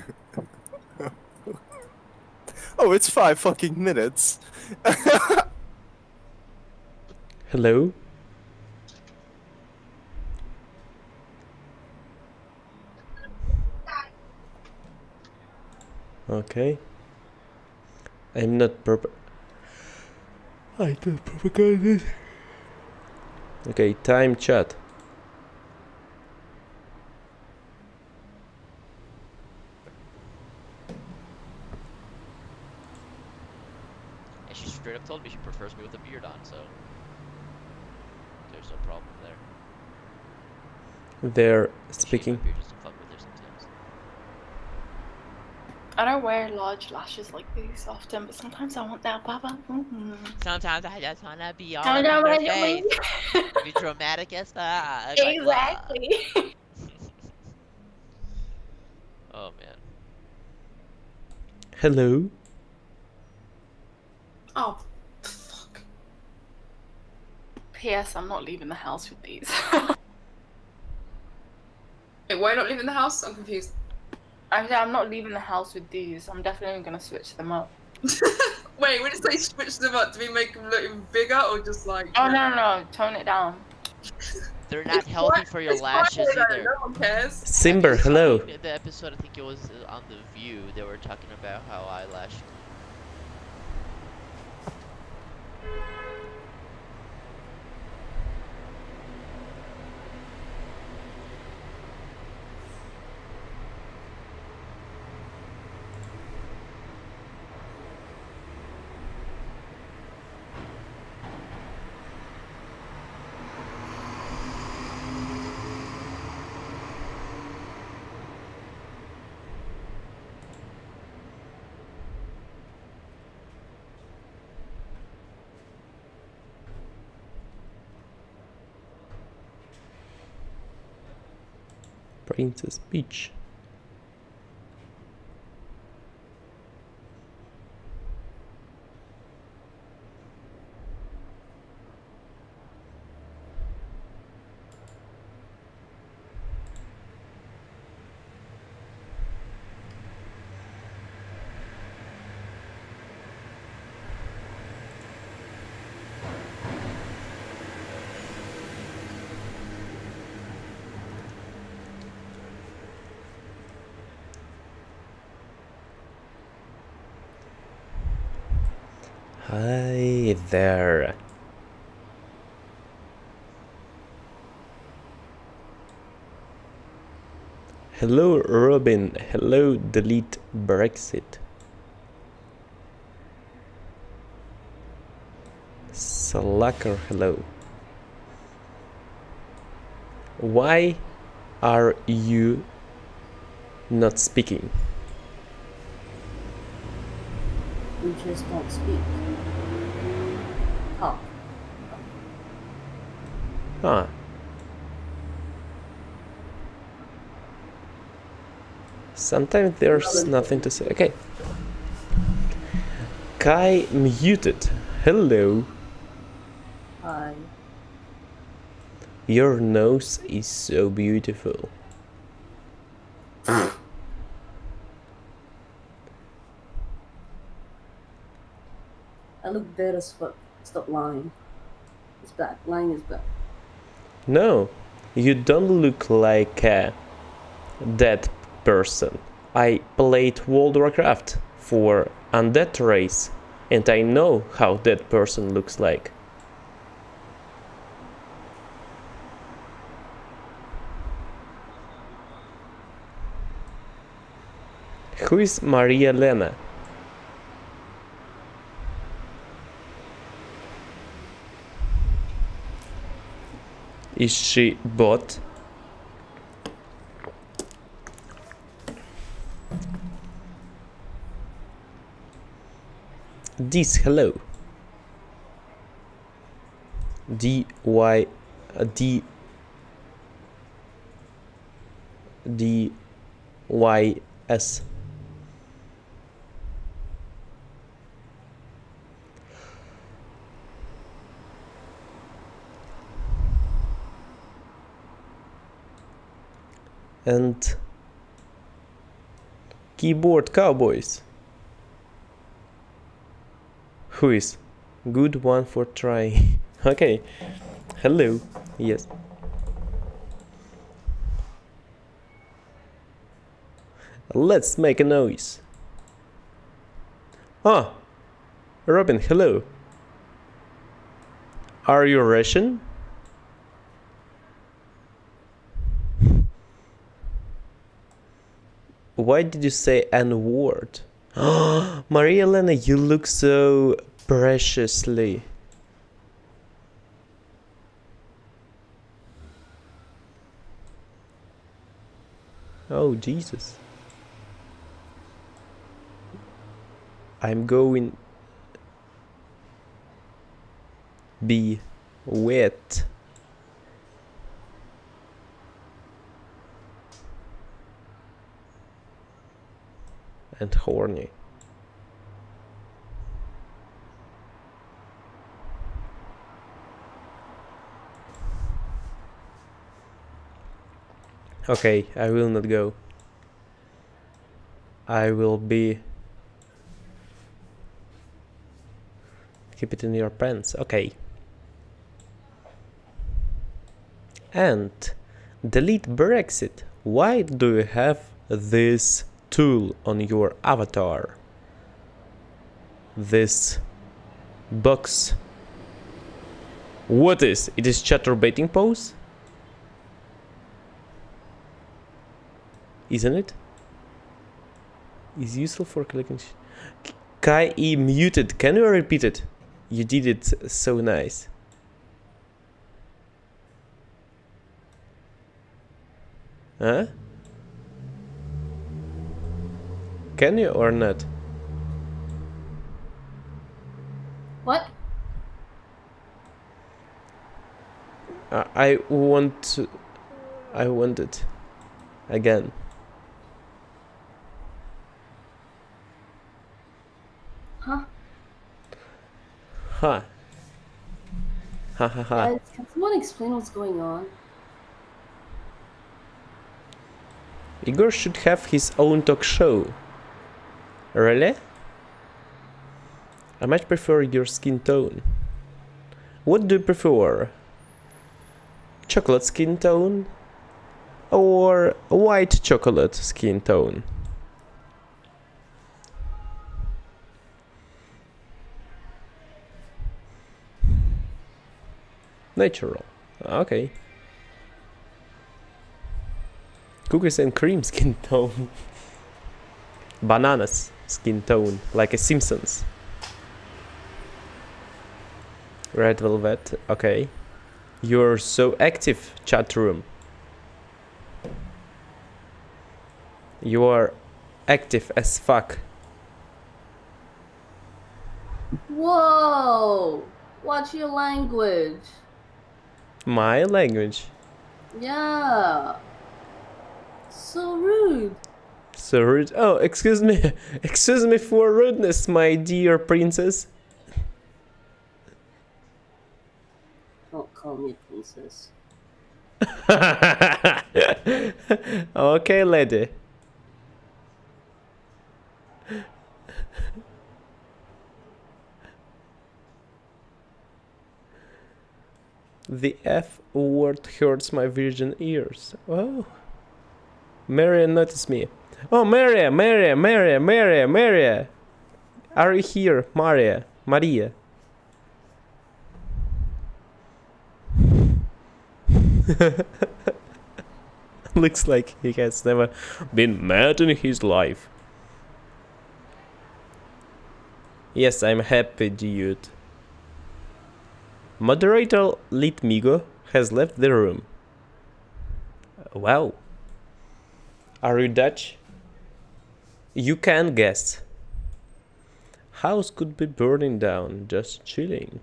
oh, it's five fucking minutes. Hello. Okay. I'm not prop. I don't propaganda. Okay, time chat. And she straight up told me she prefers me with a beard on, so there's no problem there. They're speaking. Beard just to fuck with her sometimes. I don't wear large lashes like these often, but sometimes I want that baba. Mm-hmm. Sometimes I just wanna be all I up know in your face. be dramatic as fuck. like. Exactly. Oh man. Hello. Oh, fuck. P.S. I'm not leaving the house with these. Wait, why not leaving the house? I'm confused. I'm, I'm not leaving the house with these. I'm definitely gonna switch them up. Wait, when you say switch them up, do we make them look even bigger or just like? Oh no no no! Tone it down. They're not healthy for your lashes either. No one cares. Simber, hello. The episode, I think it was uh, on The View, they were talking about how eyelash. Princess Peach. Hi there. Hello, Robin. Hello, delete Brexit. Slacker, hello. Why are you not speaking? We just don't speak. Talk. Huh. Sometimes there's nothing to say. Okay. Kai muted. Hello. Hi. Your nose is so beautiful. I look dead as fuck. Stop lying. It's bad. Lying is back. No, you don't look like a dead person. I played World Warcraft for Undead Race and I know how that person looks like. Who is Maria Lena? Is she bot? This hello. D Y uh, D D Y S. and keyboard cowboys. Who is? Good one for trying. Okay. Hello. Yes. Let's make a noise. Ah. Robin hello. Are you russian Why did you say N word? Maria Elena, you look so preciously. Oh, Jesus. I'm going be wet. And horny. Okay, I will not go. I will be... Keep it in your pants. Okay. And delete Brexit. Why do you have this tool on your avatar? This box. What is? It is chatterbaiting pose? Isn't it? Is useful for clicking. Kai E muted. Can you repeat it? You did it so nice. Huh? Can you or not? What? Uh, I want to... I want it. Again. Huh? Huh. Ha ha ha. Guys, can someone explain what's going on? Igor should have his own talk show. Really? I much prefer your skin tone. What do you prefer? Chocolate skin tone? Or white chocolate skin tone? Natural. Okay. Cookies and cream skin tone. Bananas skin tone, like a Simpsons. Red velvet. Okay. You're so active, chat room. You are active as fuck. Whoa! Watch your language. My language. Yeah. So rude. So rude. Oh, excuse me. Excuse me for rudeness, my dear princess. Don't call me a princess. okay, lady. The F word hurts my virgin ears. Oh. Maria noticed me. Oh, Maria, Maria, Maria, Maria, Maria. Are you here, Maria? Maria. Looks like he has never been mad in his life. Yes, I'm happy, dude. Moderator Litmigo has left the room. Wow. Are you Dutch? You can guess. House could be burning down, just chilling.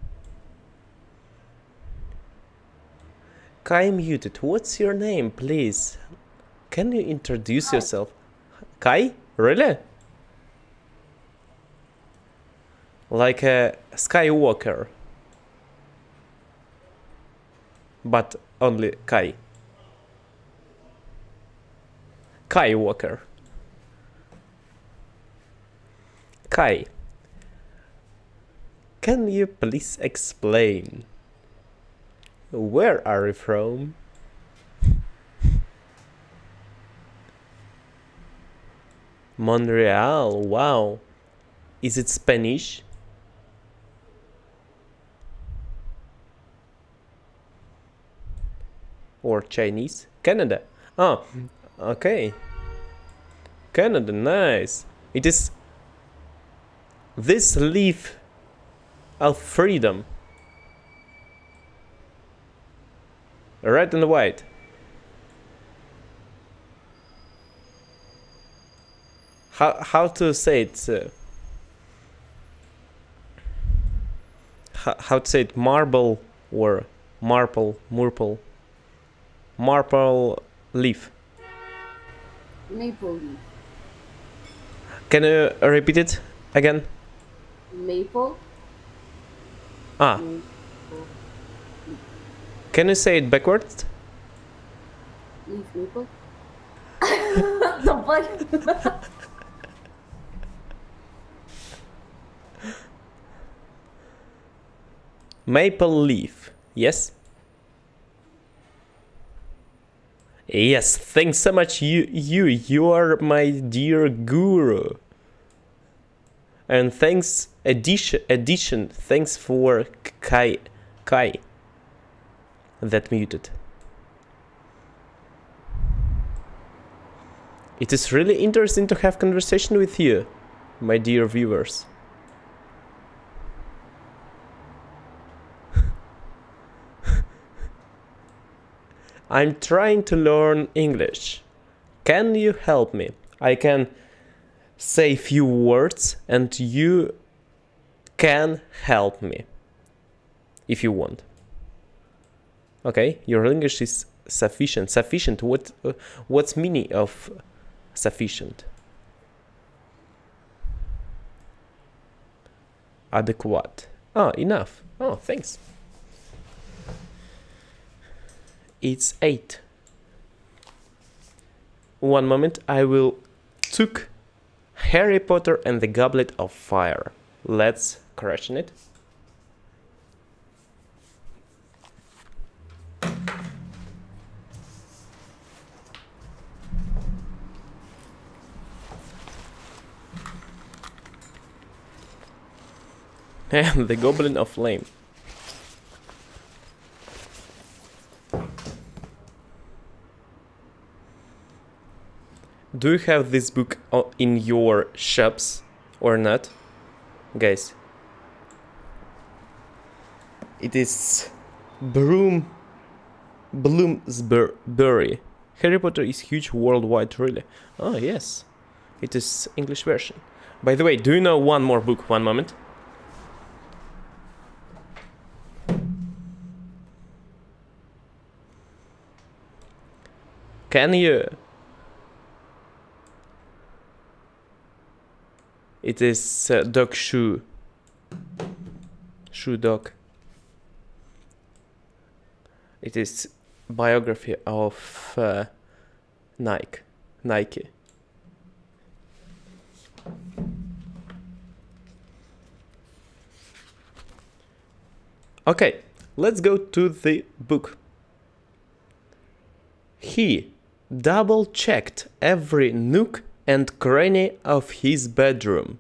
Kai muted. What's your name, please? Can you introduce yourself? Kai? Really? Like a Skywalker. But only Kai. Kai Walker. Kai. Can you please explain? Where are you from? Montreal, wow. Is it Spanish? Or Chinese? Canada. Oh, okay. Canada, nice. It is this leaf of freedom. Red and white. How how to say it? Uh, how, how to say it? Marble or marple, murple, marple leaf. Maple leaf. Can you repeat it again? Maple. Ah. Maple. Can you say it backwards? Leaf maple. the fuck? Maple leaf. Yes. Yes, thanks so much you you you are my dear guru. And thanks addition addition thanks for Kai Kai that muted. It is really interesting to have conversation with you, my dear viewers. I'm trying to learn English. Can you help me? I can say few words and you can help me if you want. Okay, your English is sufficient. Sufficient. What uh, what's meaning of sufficient? Adequate. Ah, enough. Oh, thanks. It's 8. One moment, I will took Harry Potter and the Goblet of Fire. Let's correction it. And the Goblin of Flame. Do you have this book in your shops or not, guys? It is Broom Bloomsbury. Harry Potter is huge worldwide, really. Oh yes, it is English version. By the way, do you know one more book? One moment. Can you? It is uh, Dog Shoe. Shoe Dog. It is biography of uh, Nike. Nike. Okay, let's go to the book. He double checked every nook and cranny of his bedroom.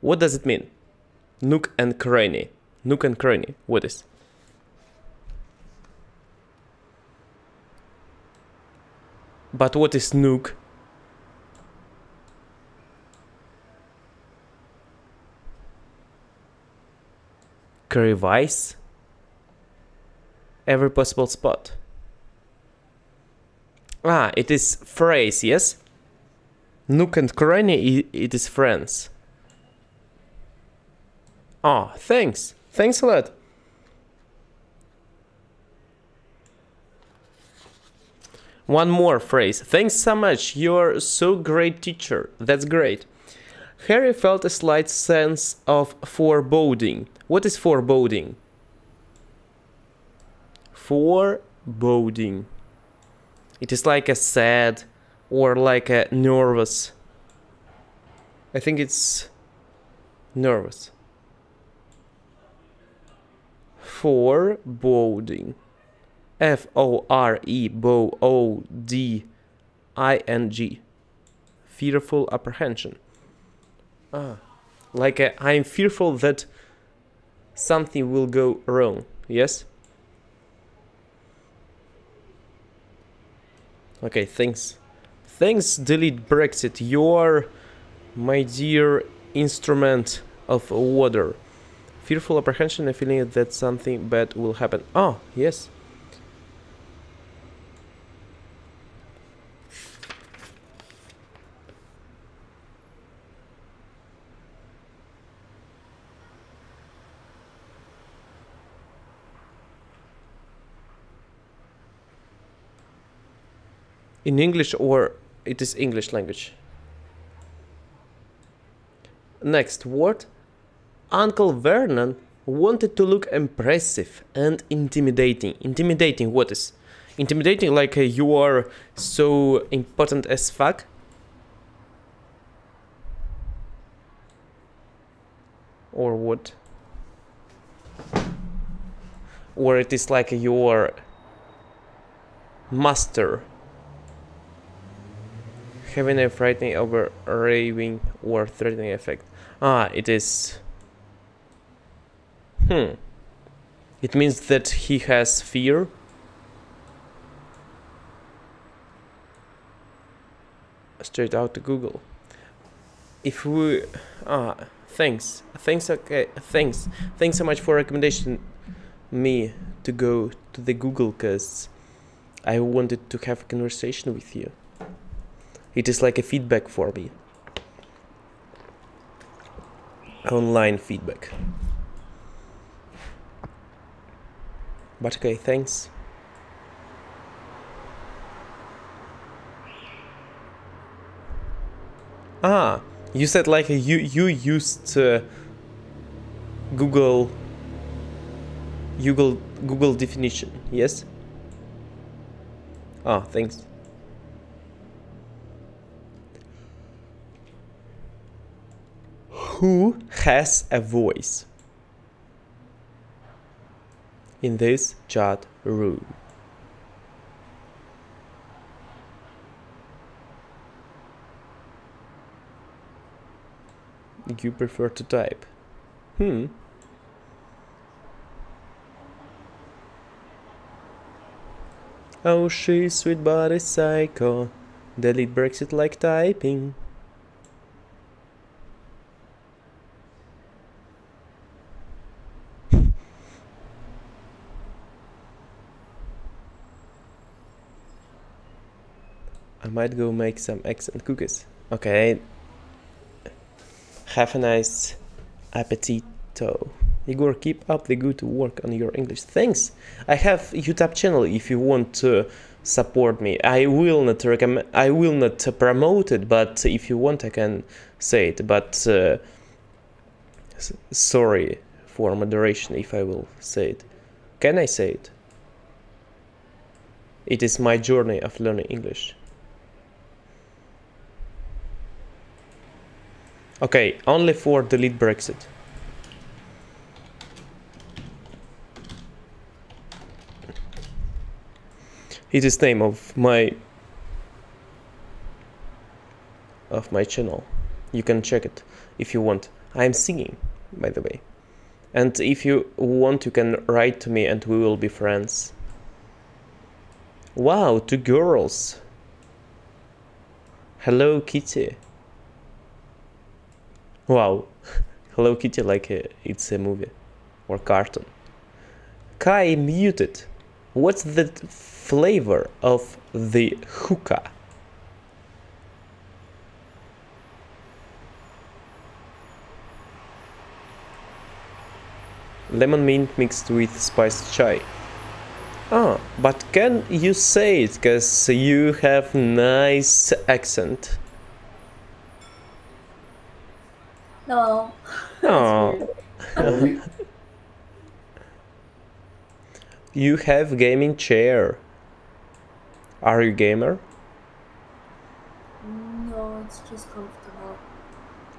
What does it mean? Nook and cranny. Nook and cranny. What is? But what is nook? Crevice? Every possible spot. Ah, it is phrase, yes? Nook and cranny, it is friends. Ah, thanks. Thanks a lot. One more phrase. Thanks so much. You're so great teacher. That's great. Harry felt a slight sense of foreboding. What is foreboding? Foreboding. It is like a sad or like a nervous. I think it's nervous. Foreboding. F O R E B O D I N G. Fearful apprehension. Ah, like i I'm fearful that something will go wrong. Yes? Okay, thanks. Thanks, delete Brexit. You're my dear instrument of water. Fearful apprehension, a feeling that something bad will happen. Oh, yes. In English or it is English language. Next word. Uncle Vernon wanted to look impressive and intimidating. Intimidating, what is? Intimidating like uh, you are so important as fuck? Or what? Or it is like you are master having a frightening over raving or threatening effect. Ah, it is. Hmm. It means that he has fear. Straight out to Google. If we. Ah, thanks. Thanks, okay. Thanks. Thanks so much for recommendation me to go to the Google because I wanted to have a conversation with you. It is like a feedback for me. Online feedback. But okay, thanks. Ah, you said like you you used uh, Google Google Google definition, yes? Ah, thanks. Who has a voice in this chat room? You prefer to type? Hmm. Oh, she's sweet but a psycho. Delete Brexit like typing. I might go make some eggs and cookies. Okay. Have a nice appetito. Igor, keep up the good work on your English. Thanks. I have YouTube channel if you want to support me. I will not recommend. I will not promote it, but if you want, I can say it. But uh, sorry for moderation if I will say it. Can I say it? It is my journey of learning English. Okay, only for delete Brexit. It is the name of my of my channel. You can check it if you want. I'm singing, by the way. And if you want, you can write to me and we will be friends. Wow, two girls. Hello Kitty. Wow. Hello Kitty like uh, it's a movie or cartoon. Kai muted. What's the flavor of the hookah? Lemon mint mixed with spiced chai. Ah, but can you say it? Cause you have nice accent. No. Oh. you have gaming chair. Are you gamer? No, it's just comfortable.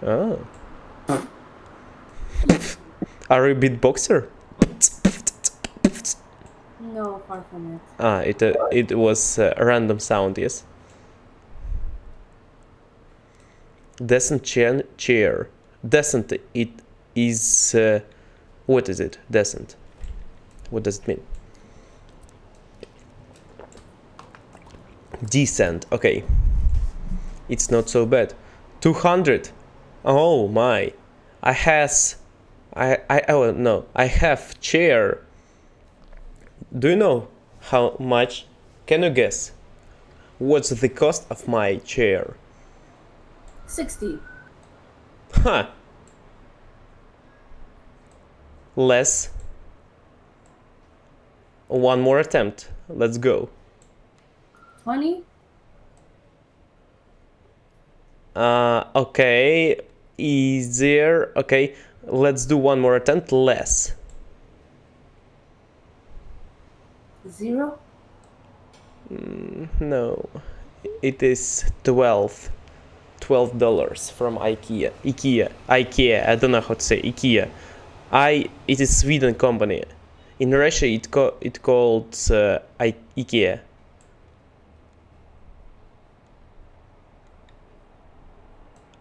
Oh. Are you a beatboxer? No, far from it. Ah, it uh, it was a random sound, yes. Decent chair, chair. Decent. It is. Uh, what is it? Decent. What does it mean? Decent. Okay. It's not so bad. Two hundred. Oh my. I has. I I oh no. I have chair. Do you know how much? Can you guess? What's the cost of my chair? 60. Huh. Less. One more attempt. Let's go. 20? Uh, okay. Easier. Okay. Let's do one more attempt. Less. Zero? Mm, no. It is 12. 12 dollars from IKEA. IKEA. IKEA. I don't know how to say IKEA. I it is a Sweden company. In Russia it co- it called uh, I- IKEA.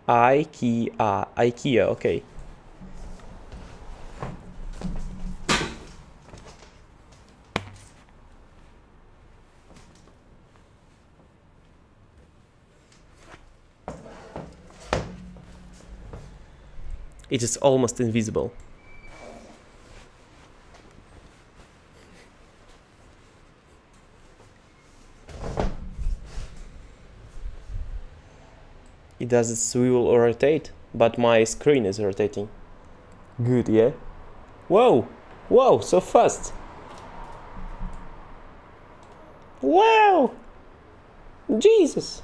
IKEA. IKEA. Okay. It is almost invisible. It doesn't swivel or rotate, but my screen is rotating. Good, yeah? Whoa! Whoa, so fast! Wow! Jesus!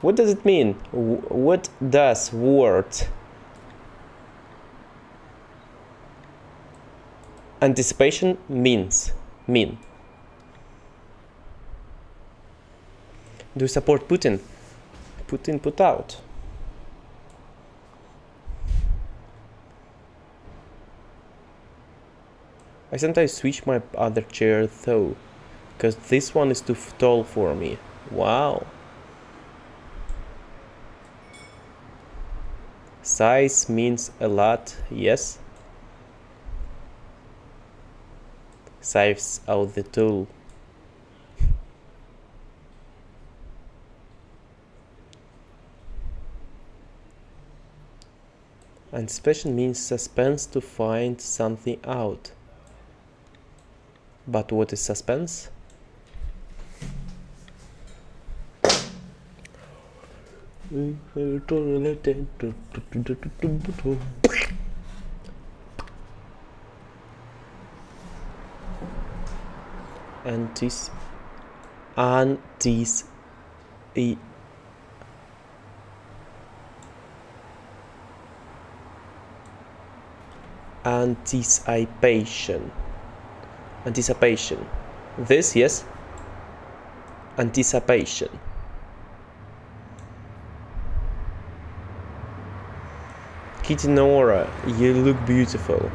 What does it mean? What does word anticipation means? Mean. Do you support Putin? Putin put out. I sometimes switch my other chair though, because this one is too tall for me. Wow. Size means a lot, yes. Saves out the tool. and Anticipation means suspense to find something out. But what is suspense? Antis. Antis. E. Anticipation. Anticipation. This yes. Anticipation Kitty Nora, you look beautiful.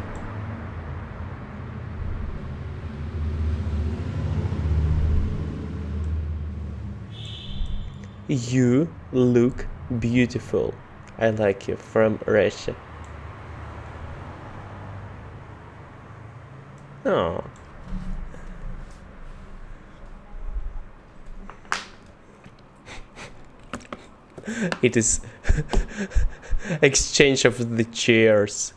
You look beautiful. I like you from Russia. Oh. it is exchange of the chairs.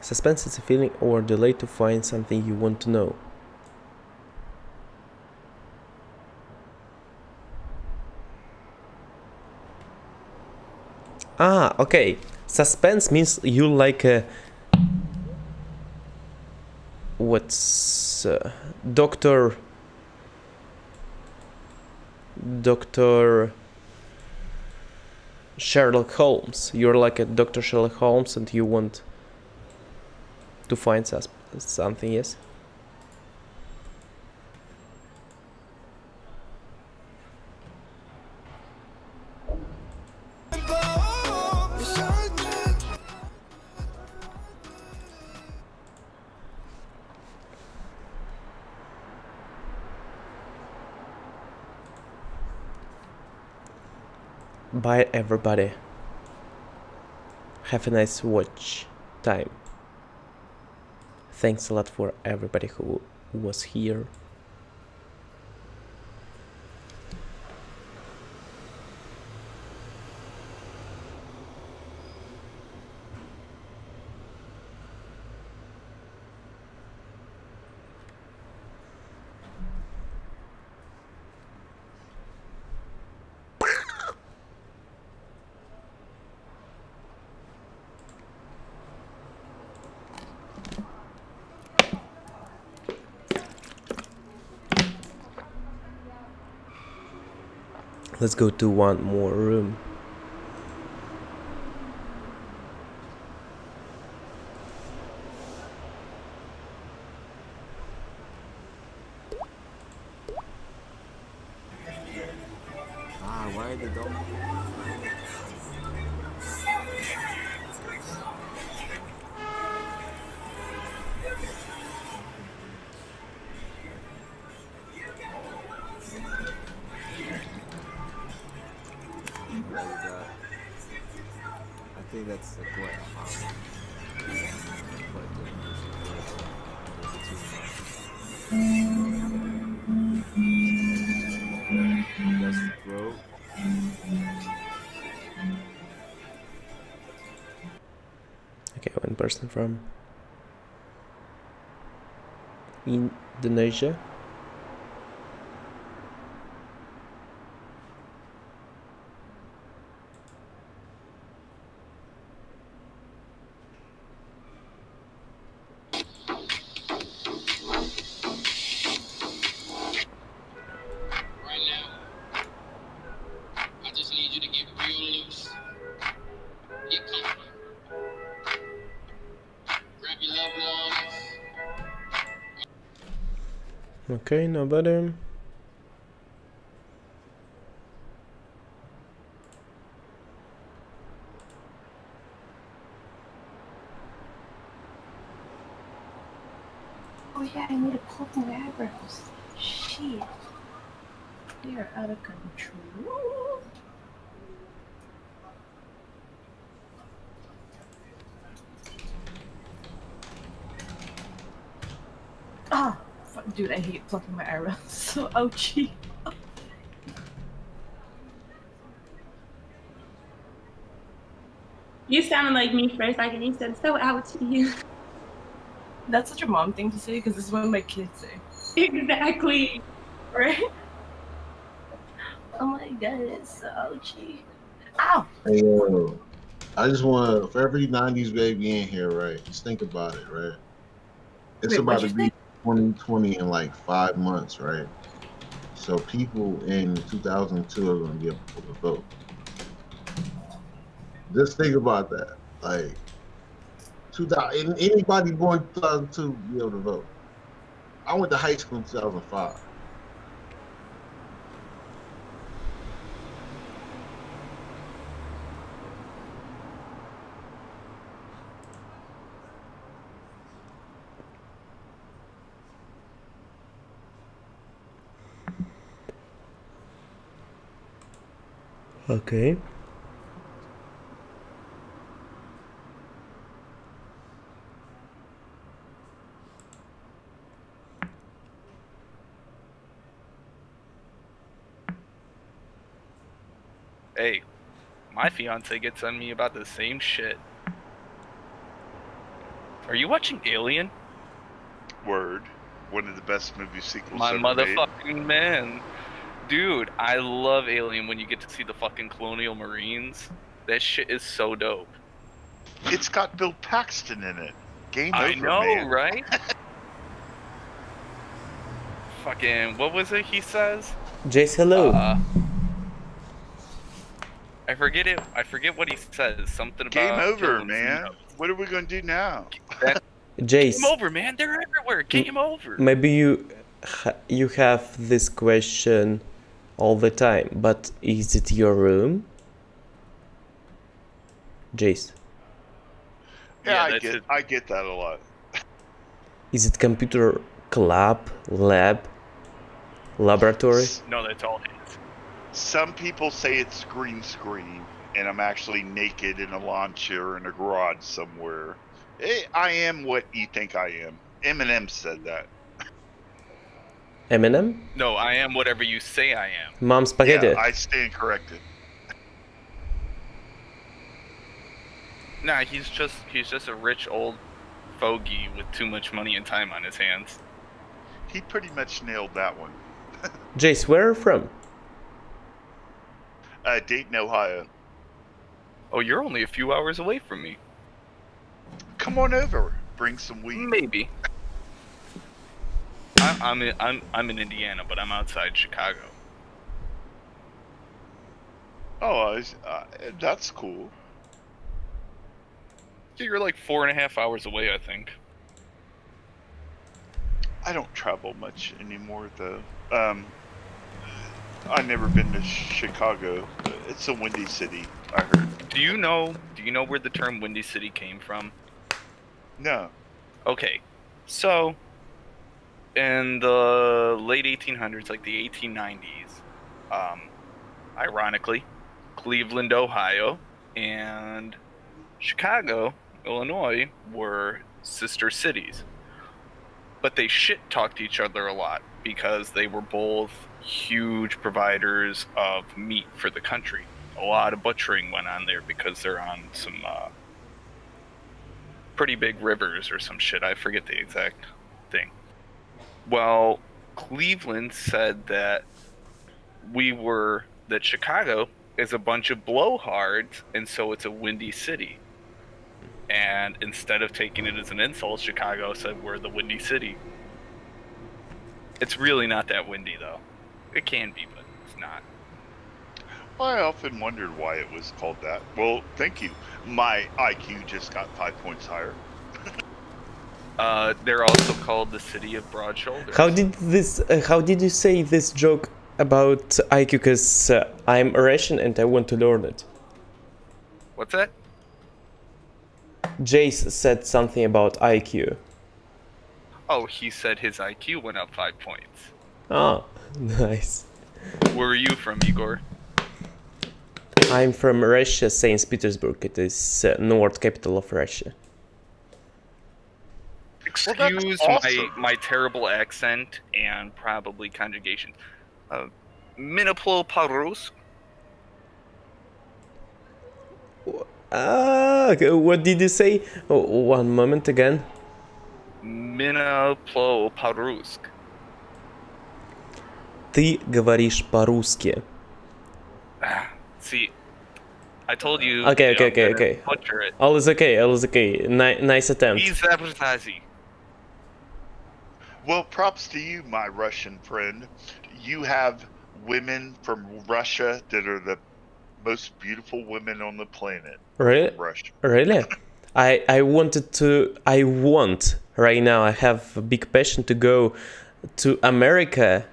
Suspense is a feeling or delay to find something you want to know. Ah, okay. Suspense means you like a what's uh, Doctor Doctor Sherlock Holmes. You're like a Doctor Sherlock Holmes, and you want to find something. Yes. Bye, everybody. Have a nice watch time. Thanks a lot for everybody who was here. Let's go to one more room. Okay, nobody. Oh yeah, I need to pull my eyebrows. Shit. They are out of control. Dude, I hate plucking my eyebrows. So ouchy. You sounded like me for a second. You said so ouchy. That's such a mom thing to say because this is what my kids say. Exactly. Right? Oh my god, it's so ouchy. Ow! Hey, yo, I just want to, for every 90s baby in here, right? Just think about it, right? It's Wait, about to you be 2020 in like five months, right? So people in 2002 are going to be able to vote. Just think about that. Like, 2000, anybody born in 2002 be able to vote. I went to high school in 2005. Okay. Hey, my fiance gets on me about the same shit. Are you watching Alien? Word. One of the best movie sequels My ever made. motherfucking man. Dude, I love Alien when you get to see the fucking Colonial Marines. That shit is so dope. It's got Bill Paxton in it. Game I over, know, man. right? fucking, what was it he says? Jace, hello. Uh, I forget it. I forget what he says. Something about Game over, killing man. What are we gonna do now? Jace, Game over, man. They're everywhere. Game over. maybe you you have this question all the time, but is it your room? Jace, Yeah, Yeah, I get it. I get that a lot. is it computer club, lab, laboratory? No, that's all it is. Some people say it's green screen, and I'm actually naked in a lawn chair in a garage somewhere. Eh, I am what you think I am. Eminem said that. Eminem? No, I am whatever you say I am. Mom spaghetti. Yeah, I stand corrected. Nah, he's just he's just a rich old fogey with too much money and time on his hands. He pretty much nailed that one. Jace, where are you from? Uh, Dayton, Ohio. Oh, you're only a few hours away from me. Come on over. Bring some weed. Maybe. I, I'm in, I'm I'm in Indiana, but I'm outside Chicago. Oh, uh, that's cool. So you're like four and a half hours away, I think. I don't travel much anymore, though. Um, I've never been to Chicago. It's a windy city, I heard. Do you know? Do you know where the term Windy City came from? No. Okay, so in the late 1800s, like the 1890s, um, ironically, Cleveland, Ohio, and Chicago, Illinois, were sister cities. But they shit talked each other a lot because they were both huge providers of meat for the country. A lot of butchering went on there because they're on some uh, pretty big rivers or some shit. I forget the exact thing. Well, Cleveland said that we were that Chicago is a bunch of blowhards, and so it's a windy city. And instead of taking it as an insult, Chicago said we're the windy city. It's really not that windy though. It can be, but it's not. I often wondered why it was called that. Well, thank you. My IQ just got five points higher. Uh, they're also called the city of broad shoulders. How did this? Uh, how did you say this joke about IQ? Because uh, I'm Russian and I want to learn it. What's that? Jace said something about IQ. Oh, he said his IQ went up five points. Oh, nice. Where are you from, Igor? I'm from Russia, Saint Petersburg. It is uh, north capital of Russia Excuse awesome. my my terrible accent and probably conjugation. Uh, Minoplo Parusk. Ah, okay, what did you say? Oh, one moment again. Minoplo Parusk. Ты говоришь по-русски. See, I told you. Okay, you okay, know, okay, to okay. Butcher it. All is okay, all is okay. Ni nice attempt. He's advertising. Well, props to you, my Russian friend. You have women from Russia that are the most beautiful women on the planet. Really? Russia. Really? I I wanted to. I want right now. I have a big passion to go to America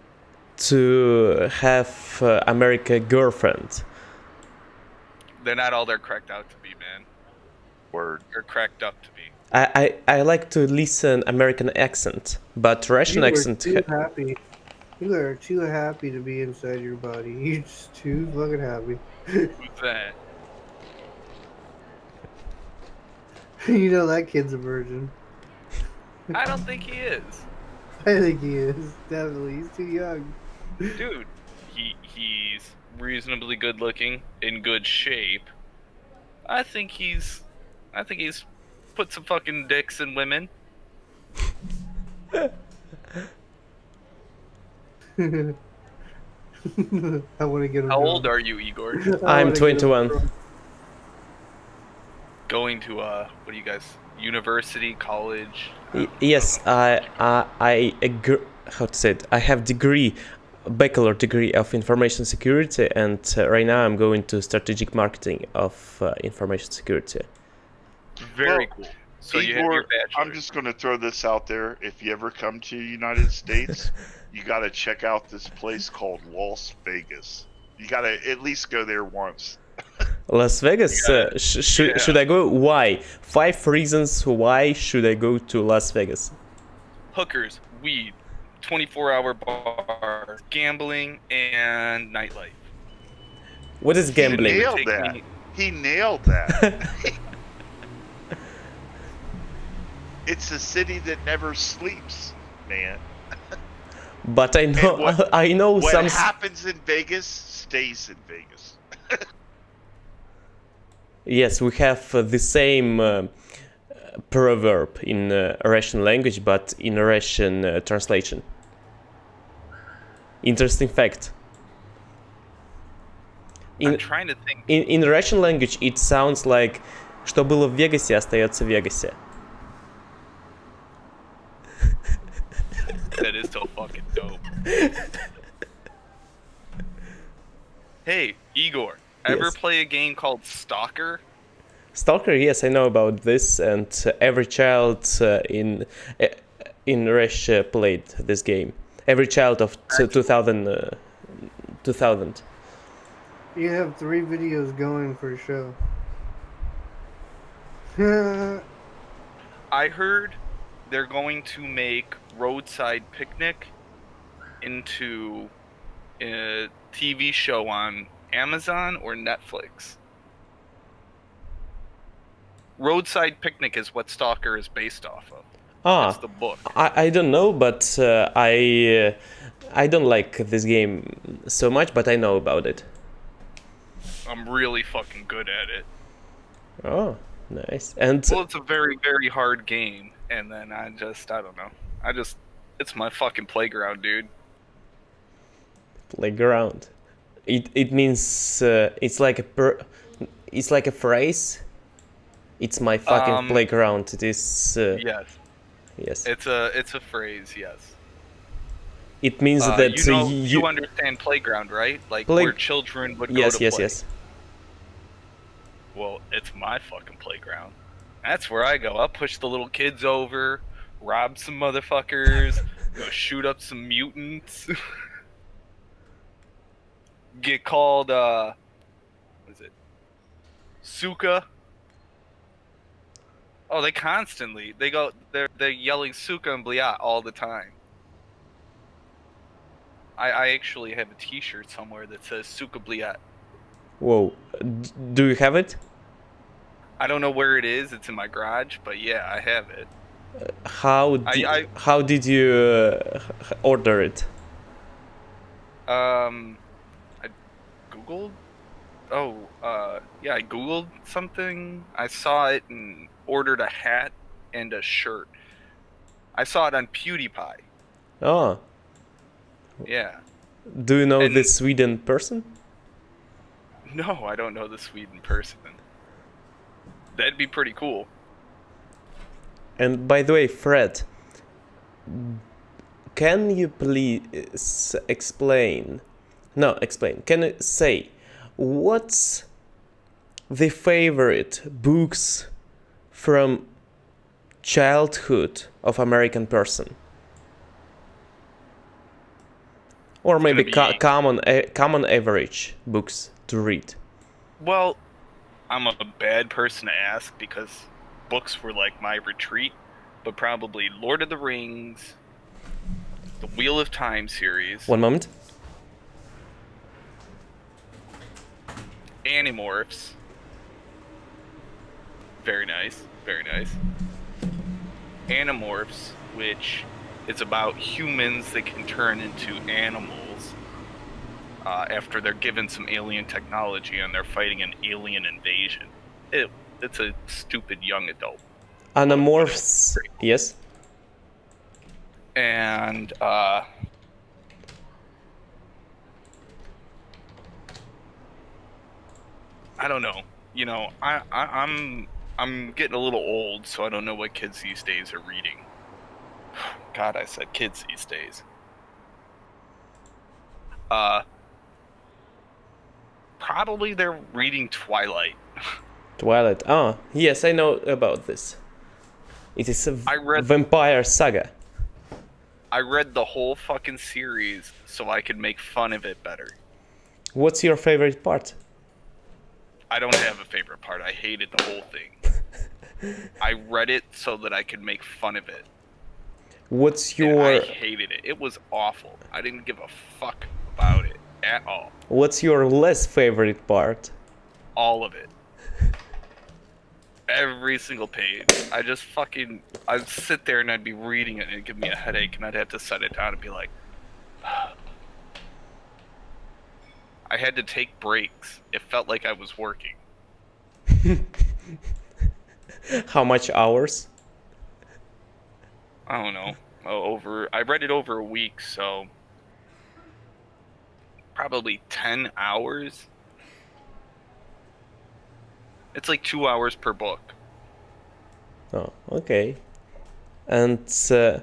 to have uh, America girlfriend. They're not all they're cracked out to be, man. Word. They're cracked up to be. I, I, I like to listen American accent, but Russian you accent. Are too happy. You are too happy to be inside your body. You're just too fucking happy. Who's that? you know that kid's a virgin. I don't think he is. I think he is. Definitely. He's too young. Dude, he he's reasonably good looking, in good shape. I think he's I think he's put some fucking dicks in women. I want to get. How old are you, Igor? I I'm wanna get him 21. going. Going to uh what do you guys university, college? Y- Yes, I I I agree. How to say it? I have degree, bachelor degree of information security, and uh, right now I'm going to strategic marketing of uh, information security. Very Well, cool. So you have Igor, your bachelor. I'm just going to throw this out there. If you ever come to the United States, you got to check out this place called Las Vegas. You got to at least go there once. Las Vegas. Uh, sh- should yeah. should I go? Why? Five reasons why should I go to Las Vegas? Hookers, weed, 24 hour bar, gambling, and nightlife. What is gambling? He nailed that. me- He nailed that. it's a city that never sleeps, man. But I know what- I know what some. s- happens in Vegas stays in Vegas. Yes, we have uh, the same uh, proverb in uh, Russian language, but in Russian uh, translation. Interesting fact. I'm In, trying to think. in, in Russian language, it sounds like «Что было в Вегасе, остается в Вегасе». That is so fucking dope. hey, Igor, ever Yes. play a game called Stalker? Stalker, yes, I know about this, and uh, every child uh, in uh, in Russia played this game. Every child of t- 2000, uh, 2000. You have three videos going for a show. I heard they're going to make Roadside Picnic into a TV show on Amazon or Netflix. Roadside Picnic is what Stalker is based off of. Ah, That's the book. I, I don't know, but uh, I uh, I don't like this game so much, but I know about it. I'm really fucking good at it. Oh, nice. And Well, it's a very, very hard game, and then I just, I don't know. I just, it's my fucking playground, dude. playground. It it means uh, it's like a per, it's like a phrase. It's my fucking Um, playground. It is. Uh, Yes. Yes. It's a, it's a phrase, yes. It means Uh, that you know, you. you understand playground, right? Like Play- where children would yes, go to yes, play. yes. Well, it's my fucking playground. That's where I go. I'll push the little kids over, rob some motherfuckers, go shoot up some mutants, get called, uh, what is it? Suka. Oh, they constantly, they go, they're, they're yelling Suka and Bliat all the time. I, I actually have a t-shirt somewhere that says Suka Bliat. Whoa. D- do you have it? I don't know where it is. It's in my garage, but yeah, I have it. how di- I- how did you uh, order it? Um, I googled. Oh, uh, yeah, I googled something. I saw it and ordered a hat and a shirt. I saw it on PewDiePie. Oh, Yeah. do you know And- this Sweden person? No, I don't know the Sweden person. That'd be pretty cool. And by the way, Fred, can you please uh, explain? No, explain. Can you say what's the favorite books from childhood of American person? Or maybe co- common a- common average books to read. Well, I'm a bad person to ask because books were like my retreat, but probably Lord of the Rings, the Wheel of Time series, One moment. Animorphs. Very nice, very nice. Animorphs, which is about humans that can turn into animals uh, after they're given some alien technology and they're fighting an alien invasion. It, it's a stupid young adult. Animorphs. Yes. And uh, I don't know. You know, I, I I'm I'm getting a little old, so I don't know what kids these days are reading. God, I said kids these days. Uh, probably they're reading Twilight. Twilight. Ah, yes, I know about this. It is a I read- vampire saga. I read the whole fucking series so I could make fun of it better. What's your favorite part? I don't have a favorite part. I hated the whole thing. I read it so that I could make fun of it. What's your? and your I hated it. It was awful. I didn't give a fuck about it at all. What's your less favorite part? All of it. Every single page. I just fucking I'd sit there and I'd be reading it and it'd give me a headache and I'd have to set it down and be like I had to take breaks. It felt like I was working. How much hours? I don't know. Oh, over I read it over a week, so probably 10 hours. It's like 2 hours per book. Oh, okay. And uh,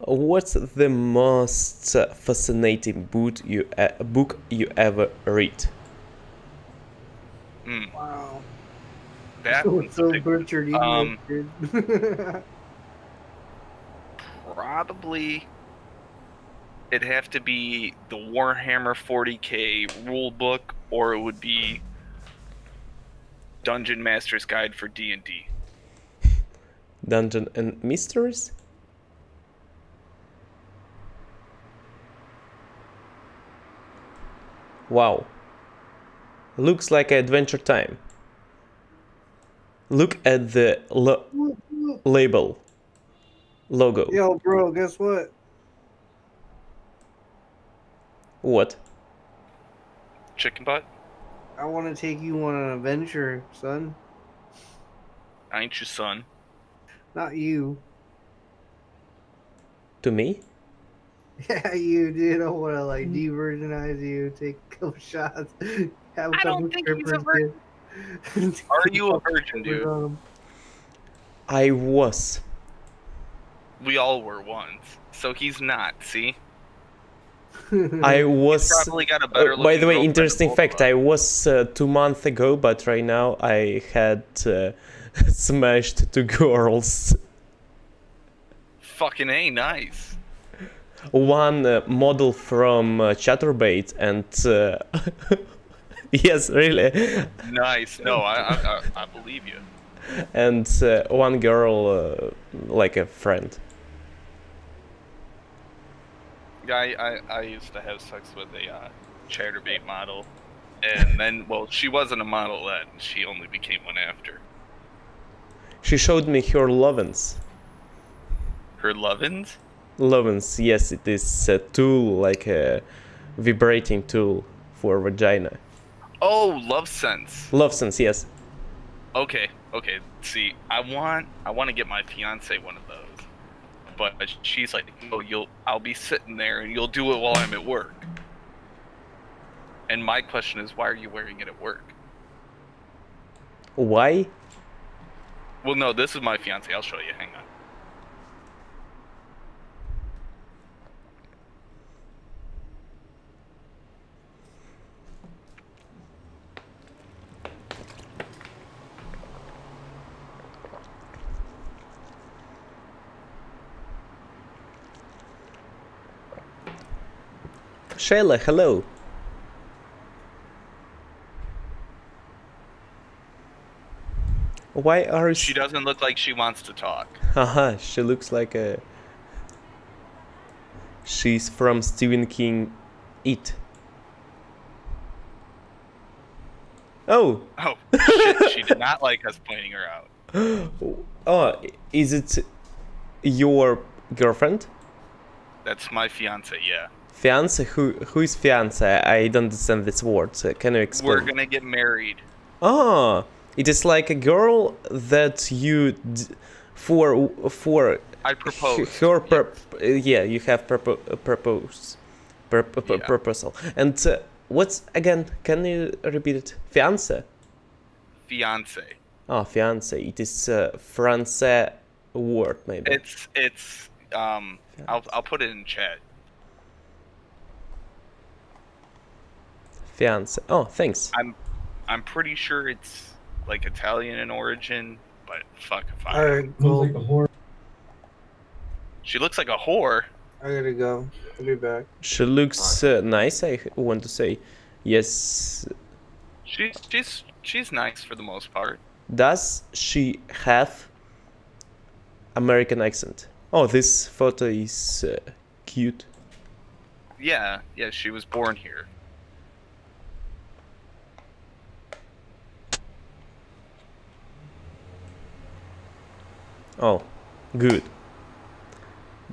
what's the most uh, fascinating book you uh, book you ever read? Mm. Wow. That so, one's a so butchered Um. Probably it'd have to be the Warhammer 40k rule book or it would be Dungeon Master's Guide for D&D. Dungeon and Mysteries? Wow. Looks like Adventure Time. Look at the lo- label. Logo. Yo, bro, guess what? What? Chicken butt? I want to take you on an adventure, son. I ain't your son. Not you. To me? Yeah, you, dude. I want to like de-virginize you, take a couple shots. Have a I don't think he's a virgin. Are you a virgin, dude? Um, I was. We all were once. So he's not, see? I was. probably got a better Uh, by the way, interesting fact. I was uh, two months ago, but right now I had uh, smashed two girls. Fucking A, nice. One uh, model from uh, Chaturbate, and uh, yes, really, Nice. No, I, I, I, I believe you. and uh, one girl uh, like a friend. Yeah, I, I, I used to have sex with a uh, Chaturbate model. And then, well, she wasn't a model then. She only became one after. She showed me her lovins. Her lovin's? Lovins, yes, it is a tool, like a vibrating tool for vagina. Oh, Lovense. Love sense, yes. Okay, okay. See, I want I want to get my fiance one of those, but she's like, "Oh, you'll I'll be sitting there and you'll do it while I'm at work." And my question is, why are you wearing it at work? Why? Well, no, this is my fiance. I'll show you. Hang on. Shayla, hello. Why are. She doesn't look like she wants to talk. Haha, she looks like a... She's from Stephen King It. Oh! Oh, shit, she did not like us pointing her out. oh, is it your girlfriend? That's my fiance, yeah. Fiance? Who who is fiance? I don't understand this word. Uh, Can you explain? We're gonna get married. Oh, it is like a girl that you d- for for I propose. her uh, yeah you have propo- uh, propose pur- proposal and uh, what's again can you repeat it fiance Fiance. oh fiance it is uh, France word maybe It's it's um I'll I'll put it in chat. Fiance oh thanks I'm I'm pretty sure it's like Italian in origin, but fuck if I. Alright, cool. She looks like a whore. I gotta go. I'll be back. she looks uh, nice I want to say yes She's she's she's nice for the most part. Does she have American accent? Oh, this photo is uh, cute. Yeah, yeah, she was born here. Oh, good.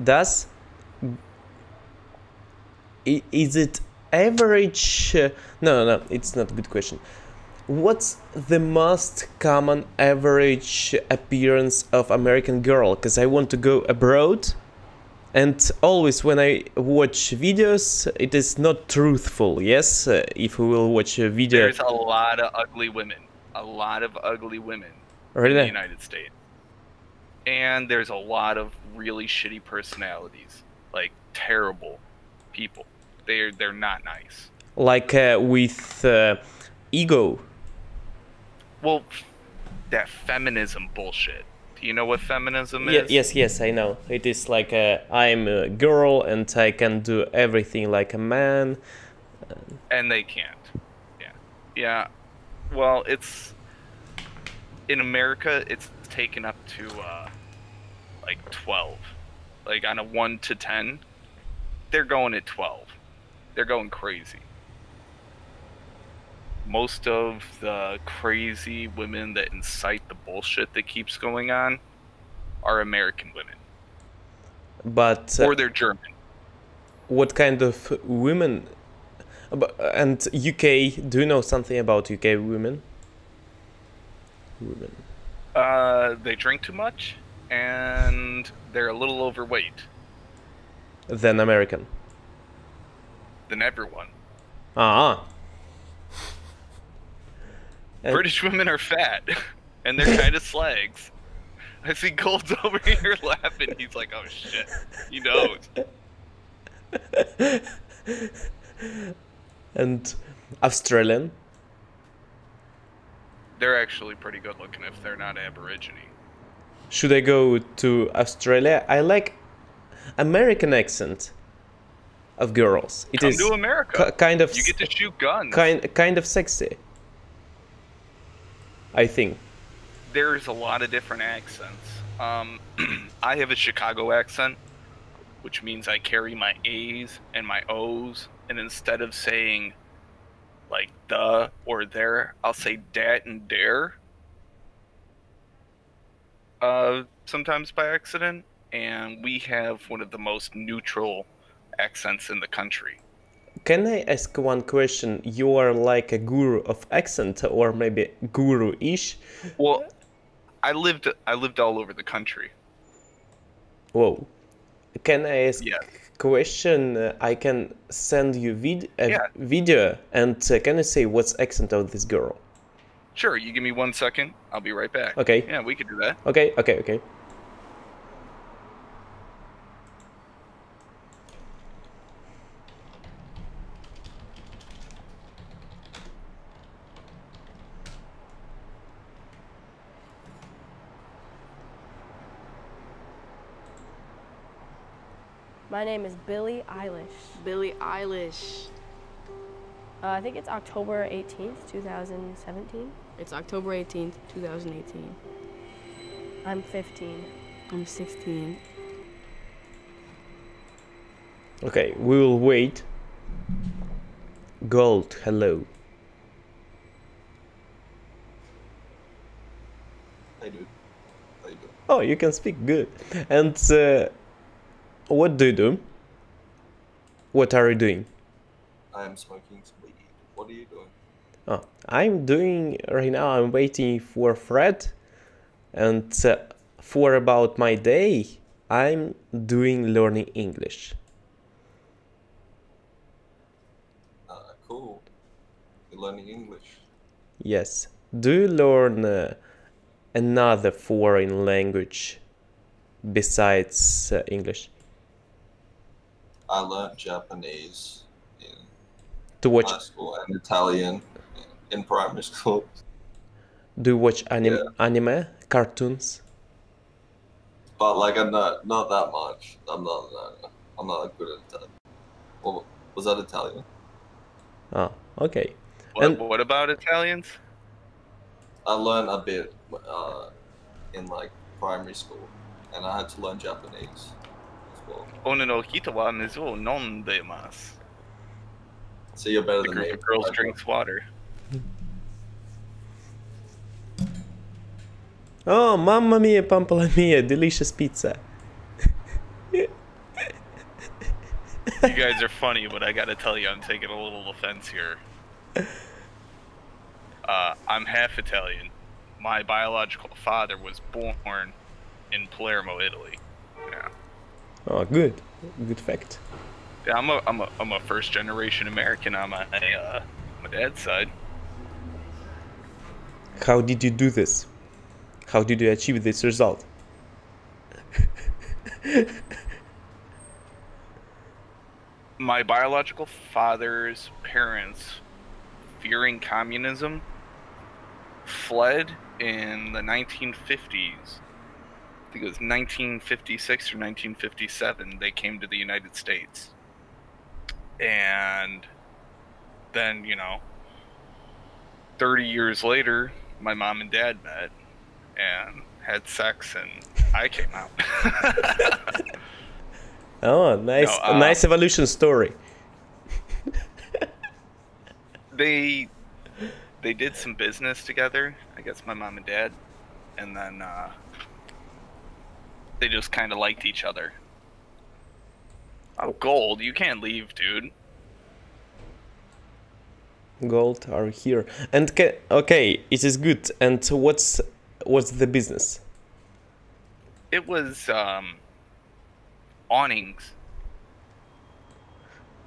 Does is it average? Uh, no, no, no, it's not a good question. What's the most common average appearance of American girl? Because I want to go abroad, and always when I watch videos, it is not truthful. Yes, uh, if we will watch a video. There's a lot of ugly women. A lot of ugly women in the United States. And there's a lot of really shitty personalities. Like terrible people. They're they're not nice. like uh, with uh, ego. Well, that feminism bullshit. Do you know what feminism is? yes, yes, I know. It is like uh, I'm a girl and I can do everything like a man. and they can't. Yeah, yeah. Well, it's in America. It's taken up to uh, like twelve. Like on a one to ten, they're going at twelve. They're going crazy. Most of the crazy women that incite the bullshit that keeps going on are American women, But uh, or they're German. what kind of women? And UK? Do you know something about UK women? Women. Uh, they drink too much, and they're a little overweight Than American. than everyone. Ah. And- British women are fat, and they're kind of slags. I see Gold's over here laughing. He's like, "Oh shit," he knows. and Australian. They're actually pretty good looking if they're not Aborigine. Should I go to Australia? I like American accent of girls. It Come is to America. kind of You get to shoot guns. kind kind of sexy. I think. There's a lot of different accents. Um, I have a Chicago accent, which means I carry my A's and my O's, and instead of saying like the or there, I'll say dat and dare. Uh, sometimes by accident, and we have one of the most neutral accents in the country. Can I ask one question? You are like a guru of accent, or maybe guru-ish? Well, I lived I lived all over the country. Whoa. Can I ask Yeah. Question? Uh, I can send you vid a Yeah. video, and uh, can you say what's accent of this girl? Sure, you give me one second. I'll be right back. Okay. Yeah, we could do that. Okay, okay, okay. My name is Billie Eilish. Billie Eilish. Uh, I think it's October 18th, 2017. It's October 18th, 2018. I'm 15. I'm 16. Okay, we will wait. Gold, hello. Hey, dude. How you doing? Oh, you can speak good. And uh, what do you do? What are you doing? I am smoking some weed. What are you doing? Oh, I'm doing right now. I'm waiting for Fred, and uh, for about my day, I'm doing learning English. Uh, cool. You're learning English. Yes. Do you learn uh, another foreign language besides uh, English? I learned Japanese in To watch? high school and Italian in primary school. Do you watch anim- anime, cartoons? But like I'm not not that much. I'm not not- I'm not good at Italian. Well, was that Italian? Oh, okay. What, And what about Italians? I learned a bit uh, in like primary school, and I had to learn Japanese as well. Ono no hito wa mizu o nondemasu. So you're better The than group me. of girls Right? drinks water. oh, mamma mia, pampola mia, delicious pizza. You guys are funny, but I gotta tell you, I'm taking a little offense here. Uh, I'm half Italian. My biological father was born in Palermo, Italy. Yeah. Oh, good, good fact. Yeah, I'm a, I'm a, I'm a first generation American on my, uh, my dad's side. How did you do this? How did you achieve this result? My biological father's parents, fearing communism, fled in the 1950s. I think it was 1956 or 1957. They came to the United States. And then, you know, 30 years later, my mom and dad met and had sex, and I came out. Oh, nice, No, uh, nice evolution story. they they did some business together. I guess my mom and dad, and then uh, they just kind of liked each other. Oh, gold! You can't leave, dude. Gold are here, and ca- okay, it is good. And what's what's the business? It was um, awnings.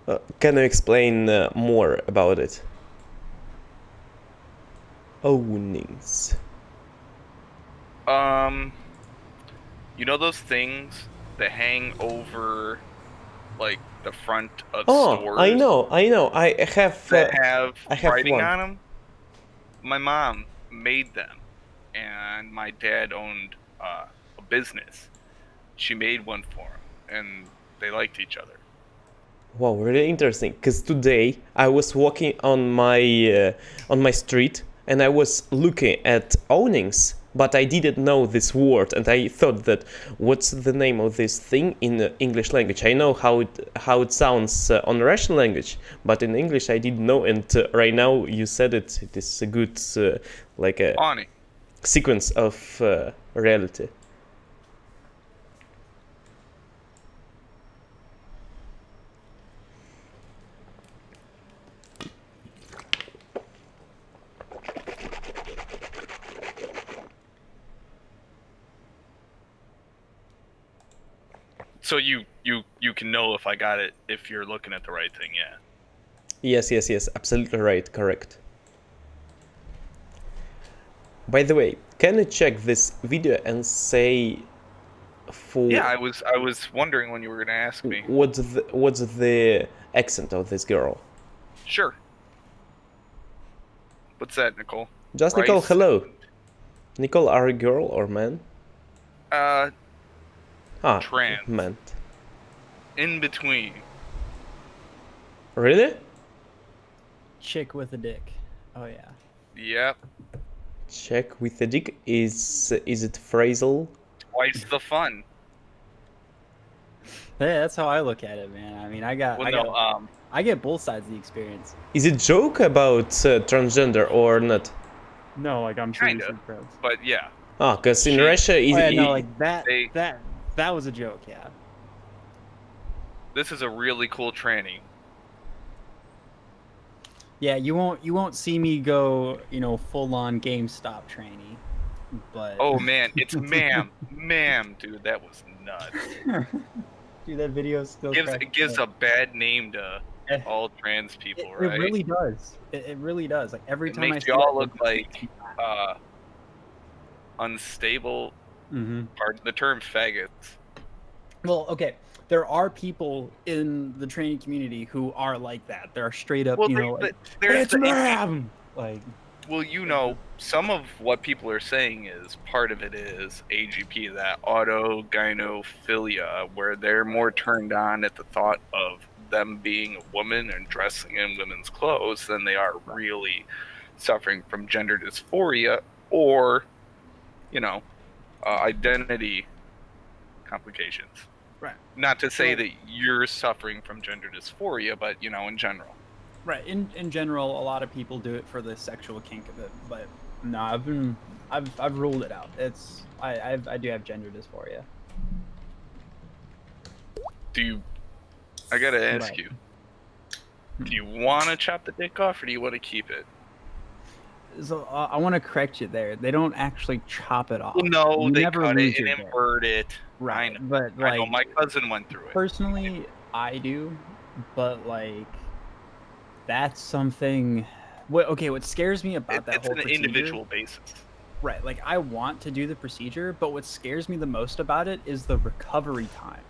Uh, can you explain uh, more about it? Awnings. Um, you know those things that hang over, like the front of Oh, stores. I know, I know. I have. Uh, have, I have writing one. on them. My mom made them, and my dad owned uh, a business. She made one for him, and they liked each other. Wow, really interesting. Because today I was walking on my uh, on my street and I was looking at awnings, but I didn't know this word, and I thought that what's the name of this thing in English language? I know how it how it sounds uh, on Russian language, but in English I didn't know. And uh, right now you said it. It is a good uh, like a Awning. sequence of uh, reality. So you you you can know if I got it if you're looking at the right thing. Yeah. Yes, yes, yes, absolutely right, correct. By the way, can you check this video and say for Yeah, I was I was wondering when you were gonna ask me. what's the, what's the accent of this girl? Sure. What's that, Nicole? Just Nicole, hello. Nicole, are you girl or man? Uh, Ah, Trans. man. in between. Really? Chick with a dick. Oh yeah. Yep. Check with the dick. Is is it phrasal? Twice the fun. Yeah, that's how I look at it, man. I mean, I got, Well, I no, got, um, I get both sides of the experience. Is it joke about uh, transgender or not? No, like I'm Kinda. But yeah. Ah, because in Russia, is oh, yeah, no, like that, They- that, that was a joke. Yeah. This is a really cool tranny. Yeah, you won't, you won't see me go, you know, full on GameStop trainee, but. Oh man, it's ma'am, ma'am, dude, that was nuts. Dude, that video still gives it gives up. a bad name to all trans people, It right? really does. It, it really does. Like every It time I makes see you all that, look like uh, unstable. Mhm. Pardon the term, faggots. Well, okay. There are people in the training community who are like that. They're straight up, Well, you they- know, like, but there's it's the- ma'am! Like, Well, you know, some of what people are saying is part of it is AGP, that autogynephilia, where they're more turned on at the thought of them being a woman and dressing in women's clothes than they are really suffering from gender dysphoria or, you know, uh, identity complications. Right. Not to say Well- that you're suffering from gender dysphoria, but, you know, in general. right. In in general, a lot of people do it for the sexual kink of it, but no, I've been, I've, I've ruled it out. It's, I, I've, I do have gender dysphoria. Do you? I gotta ask Right. you. Do you want to chop the dick off, or do you want to keep it? So uh, I want to correct you there. They don't actually chop it off. Well, no, You they never cut it and invert it. Right, I know. but like my cousin went through it. personally, I do, but like that's something. What okay? What scares me about It- that it's whole an procedure- individual basis. Right, like I want to do the procedure, but what scares me the most about it is the recovery time.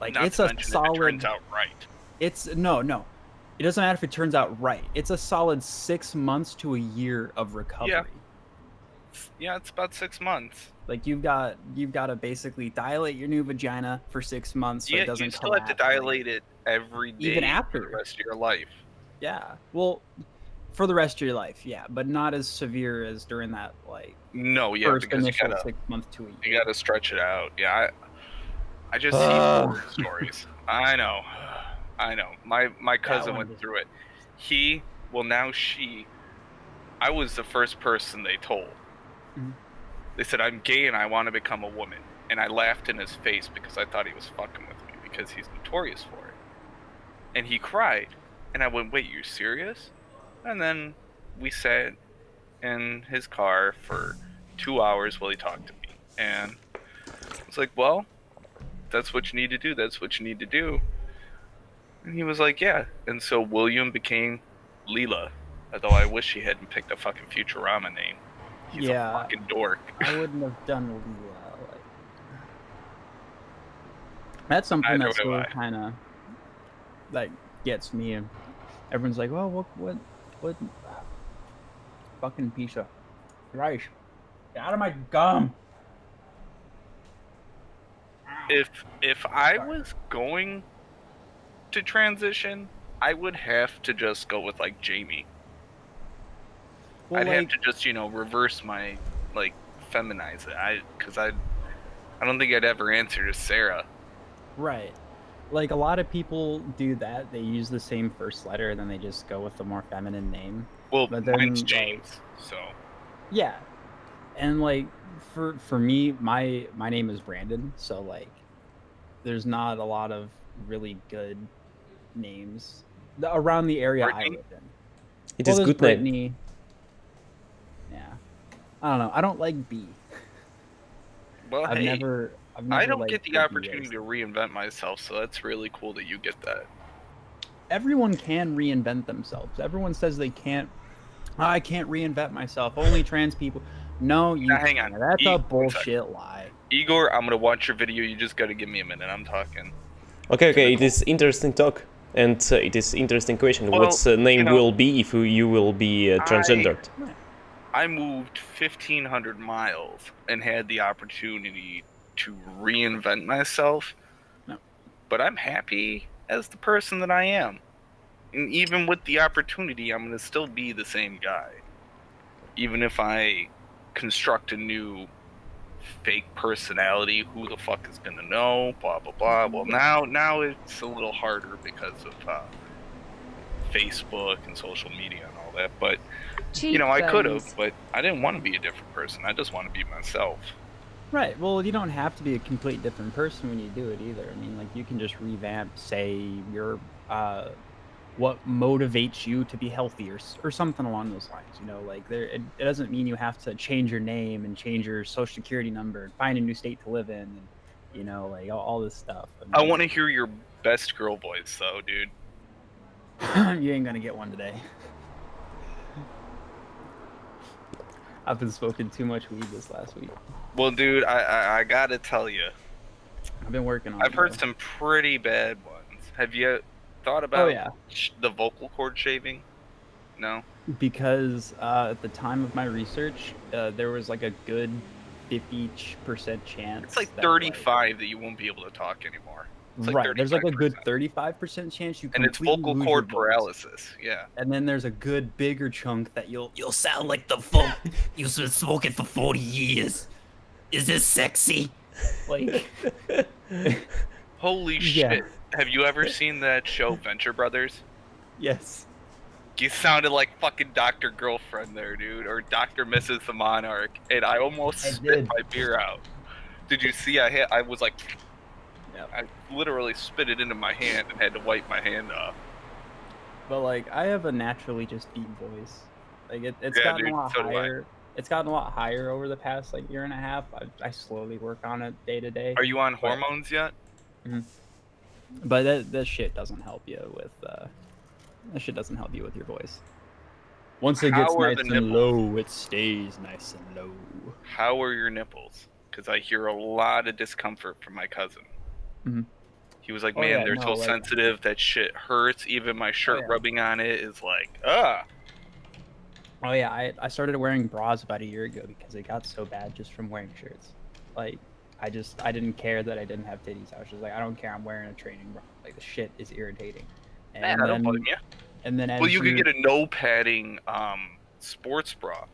Like Not it's a solid. it turns out right. It's no, no. It doesn't matter if it turns out right. It's a solid six months to a year of recovery. Yeah, Yeah, it's about six months. Like you've got you've got to basically dilate your new vagina for six months so yeah, it doesn't you still have to dilate it every day Even for after. the rest of your life. Yeah. Well, for the rest of your life, yeah, but not as severe as during that like No, yeah, first because you initial gotta six month to a year. you gotta stretch it out. Yeah, I, I just see Ugh. horror stories. I know, I know. My my cousin went through it. He, well, now she. I was the first person they told. Mhm. They said I'm gay and I want to become a woman, and I laughed in his face because I thought he was fucking with me because he's notorious for it. And he cried, and I went, "Wait, you're serious?" And then we sat in his car for two hours while he talked to me, and I was like, "Well, that's what you need to do. That's what you need to do." And he was like, "Yeah." And so William became Leela, although I wish he hadn't picked a fucking Futurama name. He's Yeah. a fucking dork. I wouldn't have done Leela. Like, that's something that still kind of like gets me. And everyone's like, "Well, what, what, what? Fucking piece of rice! Get out of my gum!" if if I was going to transition, I would have to just go with like Jamie. Well, I'd have to just you know reverse my like feminize it. I because I I don't think I'd ever answer to Sarah. Right. Like a lot of people do that. They use the same first letter, and then they just go with the more feminine name. Well, But then, mine's like- James, so Yeah, and like for for me, my my name is Brandon, so like, there's not a lot of really good names th- around the area I Brittany? live in. It well, is there's good name. Brittany. Yeah, I don't know. I don't like B. well, I've hey, never I've I don't get the put opportunity to reinvent myself, so that's really cool that you get that. everyone can reinvent themselves. Everyone says they can't. "Oh, I can't reinvent myself. Only trans people. No, you. Now, hang on. That's E- a one bullshit lie. Igor, I'm gonna watch your video. You just gotta give me a minute. I'm talking. Okay, okay, it is interesting talk, and uh, it is interesting question. Well, What's uh, name you know, will be if you, you will be uh, I- transgendered? I moved 1,500 miles and had the opportunity to reinvent myself. But I'm happy as the person that I am. And even with the opportunity, I'm going to still be the same guy. Even if I construct a new fake personality, who the fuck is going to know? Blah, blah, blah. Well, now, now it's a little harder because of uh, Facebook and social media and all that. But, you know, I could have, but I didn't want to be a different person. I just want to be myself. Right. Well, you don't have to be a complete different person when you do it either. I mean, like you can just revamp, say your uh, what motivates you to be healthy or or something along those lines. You know, like there, it, it doesn't mean you have to change your name and change your social security number and find a new state to live in, and you know, like all, all this stuff. I want to hear your best girl voice, though, dude. you ain't gonna get one today. I've been smoking too much weed this last week. Well, dude, I I, I gotta tell you, I've been working on. I've it, heard though. some pretty bad ones. Have you thought about Oh, yeah. the vocal cord shaving? No. because uh, at the time of my research, uh, there was like a good fifty percent chance. It's like that, 35 that you won't be able to talk anymore. Like right, there's like a good thirty-five percent chance you can. and it's vocal cord paralysis. Yeah. And then there's a good bigger chunk that you'll You'll sound like the folk you've been smoking for 40 years. Is this sexy? like Holy Yeah. shit! Have you ever seen that show Venture Brothers? yes. You sounded like fucking Doctor Girlfriend there, dude, or Doctor Mrs. the Monarch, and I almost I spit did. my beer out. Did you see? I hit. I was like, Yep. I literally spit it into my hand and had to wipe my hand off. But like I have a naturally just deep voice. Like it, it's Yeah, gotten dude, a lot so higher. It's gotten a lot higher over the past like year and a half. I, I slowly work on it day to day. Are you on hormones yet? Mhm. But that that shit doesn't help you with uh that shit doesn't help you with your voice. Once it How gets nice and nipples? low, it stays nice and low. How are your nipples? Because I hear a lot of discomfort from my cousin. Mhm. He was like, Oh, "Man, yeah, they're no, so like- sensitive. That shit hurts. Even my shirt yeah. rubbing on it is like, ah." Oh yeah, I I started wearing bras about a year ago because it got so bad just from wearing shirts. Like I just I didn't care that I didn't have titties. I was just like I don't care. I'm wearing a training bra. Like the shit is irritating. And Man, I don't blame you. And then Well, you could get a no padding um, sports bra,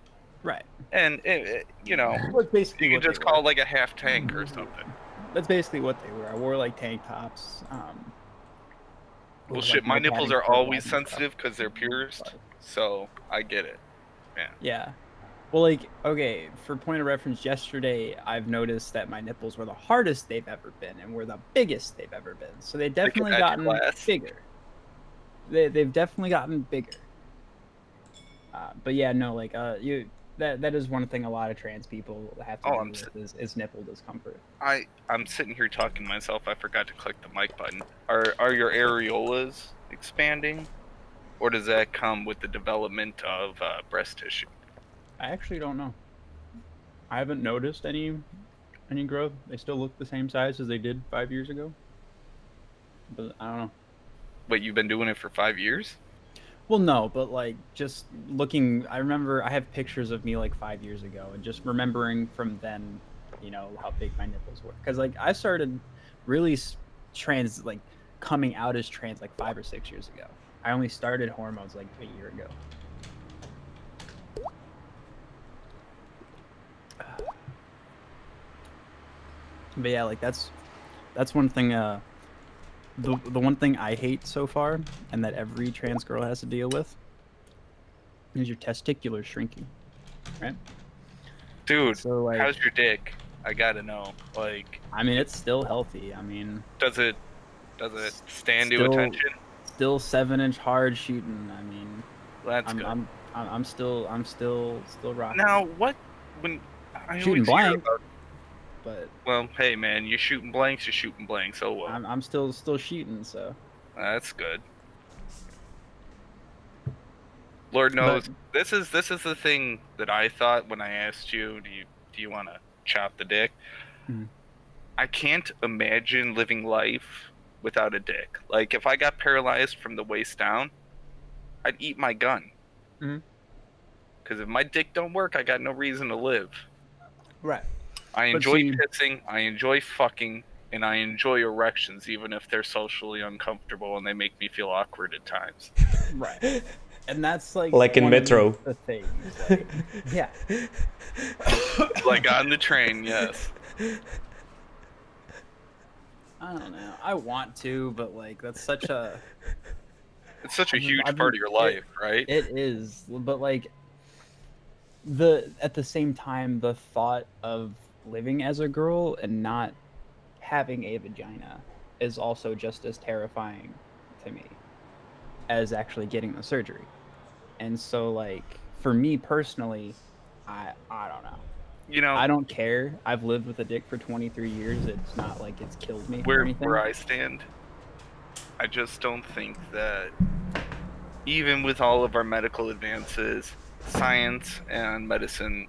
right. and it, it- you know, it's basically you could just call it like a half tank or something. That's basically what they were. I wore like tank tops. Um, Well, shit, like, my nipples are always bras and stuff. sensitive because they're pierced, so I get it. Yeah. Yeah. Well, like, okay, for point of reference, yesterday I've noticed that my nipples were the hardest they've ever been and were the biggest they've ever been. So they've definitely gotten glass. bigger. They, they've definitely gotten bigger. Uh, but yeah, no, like, uh, you that that is one thing a lot of trans people have to Oh, deal with is, is nipple discomfort. I I'm sitting here talking to myself. I forgot to click the mic button. Are are your areolas expanding, or does that come with the development of uh, breast tissue? I actually don't know. I haven't noticed any any growth. They still look the same size as they did five years ago. But I don't know. Wait, you've been doing it for five years? Well, no, but like just looking, I remember I have pictures of me like five years ago, and just remembering from then, you know, how big my nipples were. Because like I started really trans, like coming out as trans like five or six years ago. I only started hormones like a year ago. But yeah, like that's that's one thing. Uh, the the one thing I hate so far, and that every trans girl has to deal with, is your testicular shrinking. Right? Dude, So, like- how's your dick? I gotta know. Like, I mean, it's still healthy. I mean, does it does it stand to attention? still seven inch hard shooting. I mean, That's I'm, good. I'm I'm I'm still I'm still still rocking. Now, what when I Shooting blank. about but Well, hey man, you're shooting blanks. You're shooting blanks. Oh well. I'm I'm still still shooting. So That's good. Lord knows this is this is the thing that I thought when I asked you, do you do you want to chop the dick? Mhm. I can't imagine living life without a dick. Like if I got paralyzed from the waist down, I'd eat my gun. Because if my dick don't work, I got no reason to live. right. I enjoy see- pissing, I enjoy fucking, and I enjoy erections, even if they're socially uncomfortable and they make me feel awkward at times. Right. And that's like Like in one of Metro. The things. Like, yeah. like on the train, yes. I don't know. I want to, but like that's such a It's such a I've- huge I've part of been- your life, right? It is, but like the at the same time, the thought of living as a girl and not having a vagina is also just as terrifying to me as actually getting the surgery. And so, like for me personally, I I don't know. You know, I don't care. I've lived with a dick for 23 years. It's not like it's killed me or where where I stand, I just don't think that even with all of our medical advances, science and medicine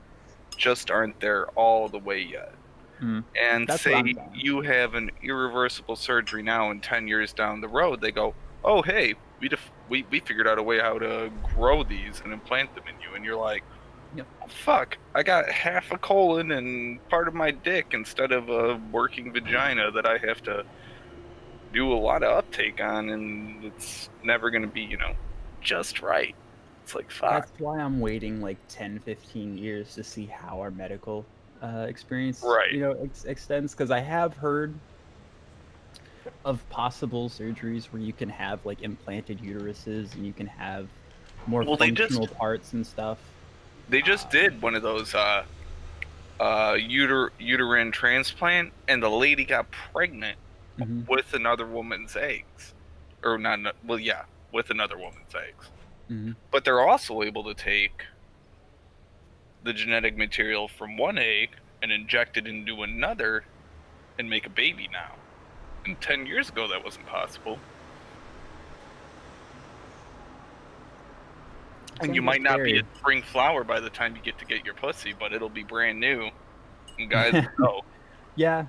just aren't there all the way yet. Hmm. And That's say you have an irreversible surgery now, and ten years down the road, they go, "Oh, hey, we def- we we figured out a way how to grow these and implant them in you," and you're like, Yep. "Oh, "Fuck, I got half a colon and part of my dick instead of a working vagina that I have to do a lot of uptake on, and it's never gonna be, you know, just right." It's like, fuck. That's why I'm waiting like 10, 15 years to see how our medical uh, experience, Right. you know, ex- extends. Because I have heard of possible surgeries where you can have like implanted uteruses and you can have more Well, they just- functional parts and stuff. They just did one of those uh, uh, uter- uterine transplant, and the lady got pregnant Mhm. with another woman's eggs, or not? Well, yeah, with another woman's eggs. Mhm. But they're also able to take the genetic material from one egg and inject it into another, and make a baby now. And ten years ago, that wasn't possible. And you might not be a spring flower by the time you get to get your pussy, but it'll be brand new. And guys, know. Yeah,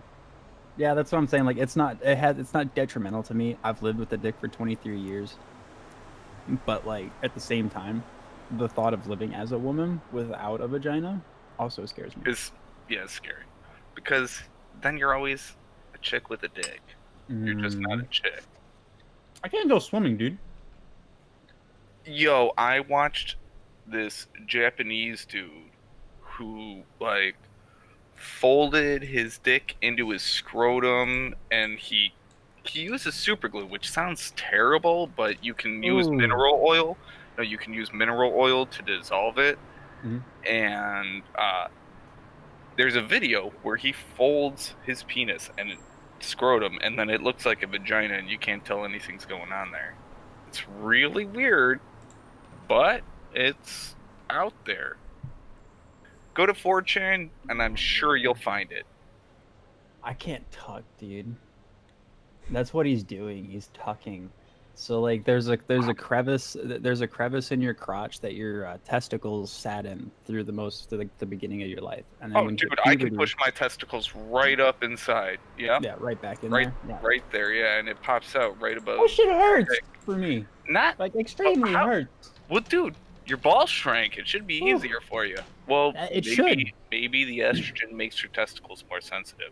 yeah, that's what I'm saying. Like, it's not it has it's not detrimental to me. I've lived with a dick for 23 years, but like at the same time, the thought of living as a woman without a vagina also scares me. is yeah, it's scary because then you're always a chick with a dick. You're just not a mm. chick. I can't go swimming, dude. Yo, I watched this Japanese dude who like folded his dick into his scrotum and he he uses super glue, which sounds terrible, but you can use Ooh. mineral oil. No, you can use mineral oil to dissolve it. Mhm. And uh, there's a video where he folds his penis and scrotum, and then it looks like a vagina, and you can't tell anything's going on there. It's really weird, but it's out there. Go to 4chan, and I'm sure you'll find it. I can't talk, dude. That's what he's doing. He's tucking. So like, there's a there's a crevice there's a crevice in your crotch that your uh, testicles sat in through the most the, the beginning of your life. And then Oh, when dude, hit I can push my testicles right up inside. Yeah. Yeah, right back in right, there. Yeah. right there. Yeah, and it pops out right above. Oh shit, it hurts dick. for me. Not like extremely how- hurts. Well, dude, your balls shrank. It should be Ooh. easier for you. Well, Uh, it maybe, should. Maybe the estrogen makes your testicles more sensitive.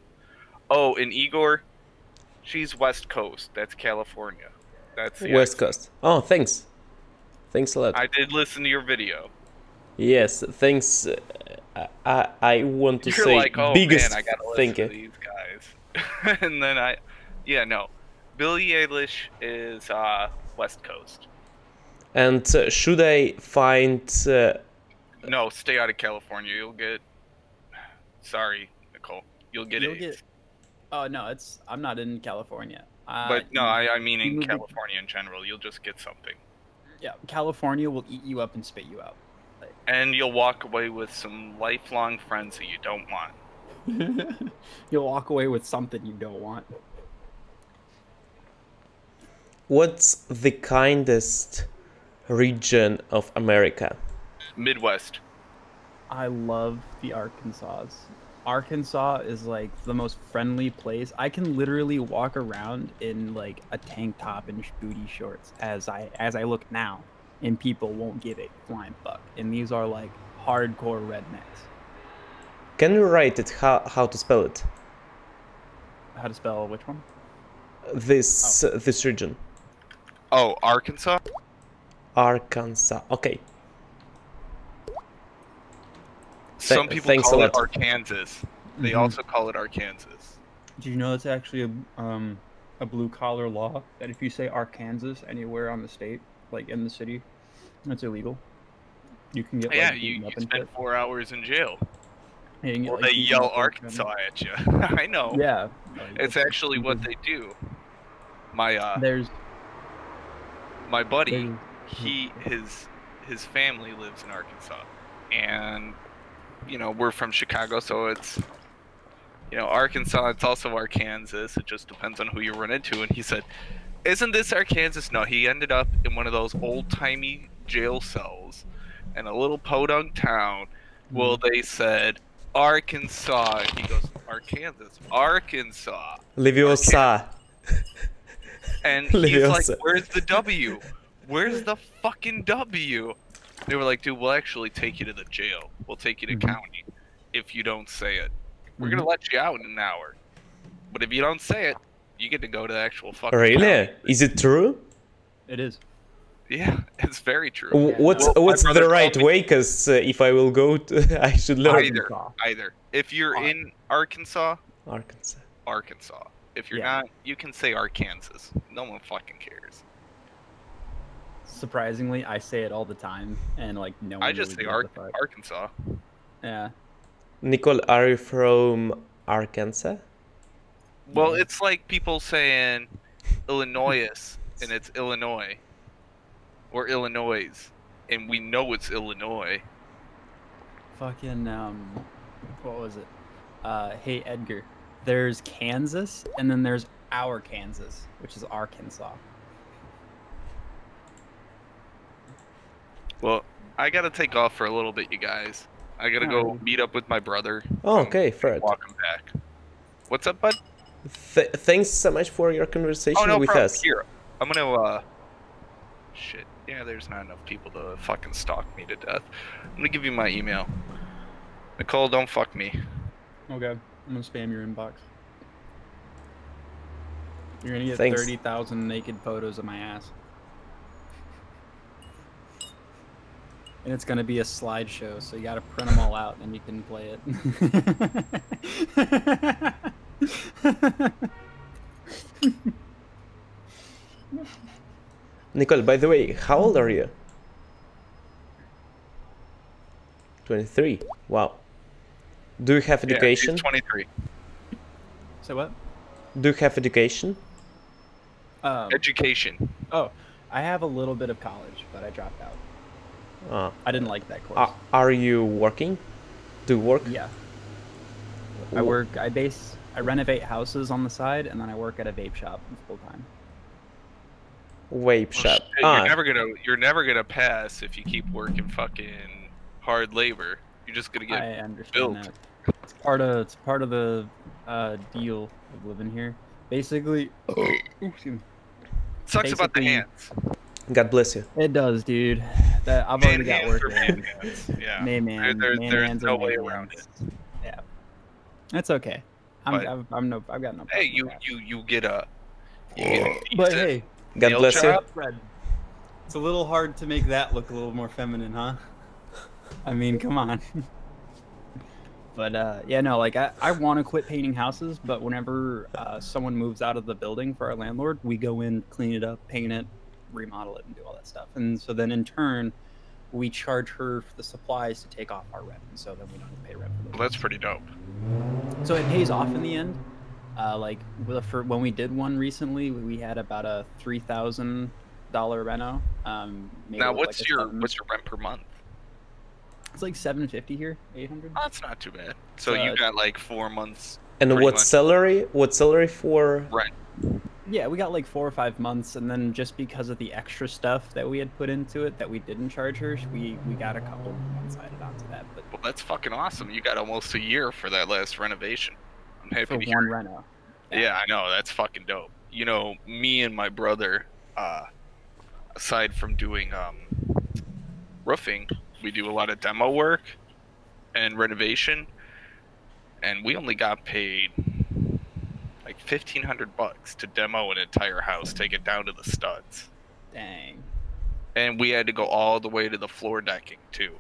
Oh, and Igor, she's West Coast. That's California. That's the West accent. Coast. Oh, thanks. Thanks a lot. I did listen to your video. Yes, thanks. uh, I, I, I want to You're say like, oh biggest man, I gotta listen thank to you. these guys. and then I, yeah, no, Billie Eilish is uh, West Coast. And uh, should I find uh, No, stay out of California. You'll get. Sorry, Nicole. You'll get You'll AIDS. get- Oh no, it's I'm not in California. Uh, but no, I, I mean in move to- California in general, you'll just get something, Yeah, California will eat you up and spit you out. and you'll walk away with some lifelong friends that you don't want. You'll walk away with something you don't want. What's the kindest region of America? Midwest. I love the Arkansas. Arkansas is like the most friendly place. I can literally walk around in like a tank top and booty shorts as I as I look now, and people won't give a flying fuck. And these are like hardcore rednecks. Can you write it? How how to spell it? How to spell which one? This oh. this region. Oh, Arkansas. Arkansas. Okay. Some people thanks call a it lot. Arkansas. They Mhm. also call it Arkansas. Do you know that's actually a um a blue collar law that if you say Arkansas anywhere on the state, like in the city, that's illegal. You can get yeah, like, you, you up and spend shit. four hours in jail. Yeah, get, Or like, they yell up and shit. Arkansas at you. I know. Yeah. It's actually what they do. My uh There's my buddy, there's- he his his family lives in Arkansas. And you know, we're from Chicago, so it's you know, Arkansas, it's also Arkansas. It just depends on who you run into. And he said, Isn't this Arkansas? No, he ended up in one of those old timey jail cells in a little podunk town. Well, mm-hmm. they said Arkansas. And he goes, Arkansas, Arkansas. Leviosa. And he's like, Where's the W? Where's the fucking W? They were like, Dude, we'll actually take you to the jail. We'll take you to county if you don't say it. We're gonna Mhm. let you out in an hour. But if you don't say it, you get to go to the actual fucking Really? county. Is it true? It is. Yeah, it's very true. What's Well, what's the right way? Because uh, if I will go, to, I should learn. Either, either. If you're in Arkansas, Arkansas. Arkansas. If you're Yeah. not, you can say Arkansas. No one fucking cares. Surprisingly, I say it all the time, and like no one. I just really say Ar- Arkansas. Yeah. Nicole, are you from Arkansas? Well, it's like people saying Illinois, and it's Illinois, or Illinois, and we know it's Illinois. Fucking um, what was it? Uh, hey Edgar, there's Kansas, and then there's our Kansas, which is Arkansas. Well, I gotta take off for a little bit, you guys. I gotta go Alright. meet up with my brother. Oh, okay, Fred. Walk him back. What's up, bud? Th- thanks so much for your conversation oh no with problem. us. Here, I'm gonna uh. Shit. Yeah, there's not enough people to fucking stalk me to death. I'm gonna give you my email. Nicole, don't fuck me. Okay, I'm gonna spam your inbox. You're gonna get Thanks. thirty thousand naked photos of my ass. And it's gonna be a slideshow, so you gotta print them all out, and you can play it. Nicole, by the way, how old are you? 23. Wow. Do you have education? he's 23. so what? Do you have education? Um, Education. oh, I have a little bit of college, but I dropped out. Uh, I didn't like that course. are, are you working? Do you work? Yeah. I work. I base. I renovate houses on the side, and then I work at a vape shop full time. Vape shop. Shit, Ah, You're never gonna you're never gonna pass if you keep working fucking hard labor. You're just gonna get I understand built. that. It's part of. It's part of the uh, deal of living here. Basically. Ooh, excuse me. Sucks about the Basically- hands. God bless you. It does, dude. That I've Man already got work are man hands. Yeah. Man, man, There- there- man there's hands no way man around hands. Yeah, that's okay. I'm, But- I've, I'm no, I've got no. Hey, you you you get a. You get a But hey, God bless you. it's a little hard to make that look a little more feminine, huh? I mean, come on. but uh, yeah, no, like I, I want to quit painting houses, but whenever uh, someone moves out of the building for our landlord, we go in, clean it up, paint it, remodel it, and do all that stuff. And so then in turn, we charge her for the supplies to take off our rent, and so then we don't have to pay rent for Well, that's pretty dope. so it pays off in the end. Uh, like for when we did one recently, we we had about a three thousand dollar reno. Um, made Now, what's like your seven- what's your rent per month? It's like 750 here, 800. That's not too bad. So Uh, you got like four months. And what salary? What salary for? Rent. Yeah, we got like four or five months, and then just because of the extra stuff that we had put into it that we didn't charge her, we we got a couple months added onto that. But Well, that's fucking awesome. You got almost a year for that last renovation. I'm happy for to hear. one it. reno, Yeah, I know. That's fucking dope. You know, me and my brother, uh, aside from doing um, roofing, we do a lot of demo work and renovation, and we only got paid fifteen hundred bucks to demo an entire house, take it down to the studs, dang. and we had to go all the way to the floor decking too,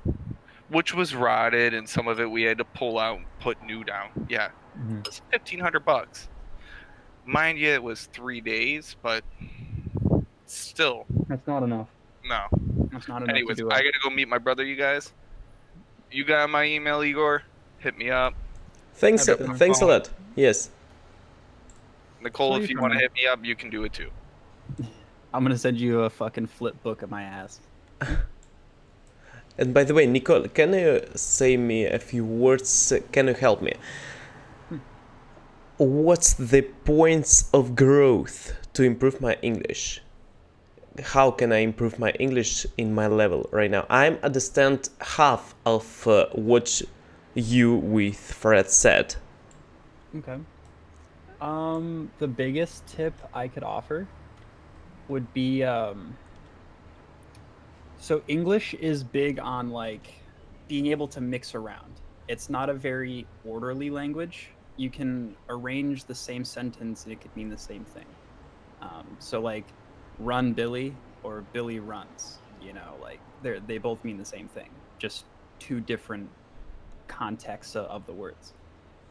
which was rotted, and some of it we had to pull out and put new down. Yeah, mm-hmm. it was fifteen hundred bucks. Mind you, it was three days, but still, That's not enough. no. That's not enough Anyways, to do I gotta go meet my brother. You guys, you got my email, Igor? Hit me up. Thanks, Have a- thanks a lot. Yes. Nicole, Where if you you want to hit me up, you can do it too. I'm gonna send you a fucking flip book of my ass. And by the way, Nicole, can you say me a few words? Can you help me? What's the points of growth to improve my English? How can I improve my English in my level right now? I understand half of uh, what you with Fred said. Okay. Um, the biggest tip I could offer would be um. So English is big on like being able to mix around. It's not a very orderly language. You can arrange the same sentence and it could mean the same thing. Um, so like, run Billy or Billy runs. You know, like they they both mean the same thing, just two different contexts of, of the words.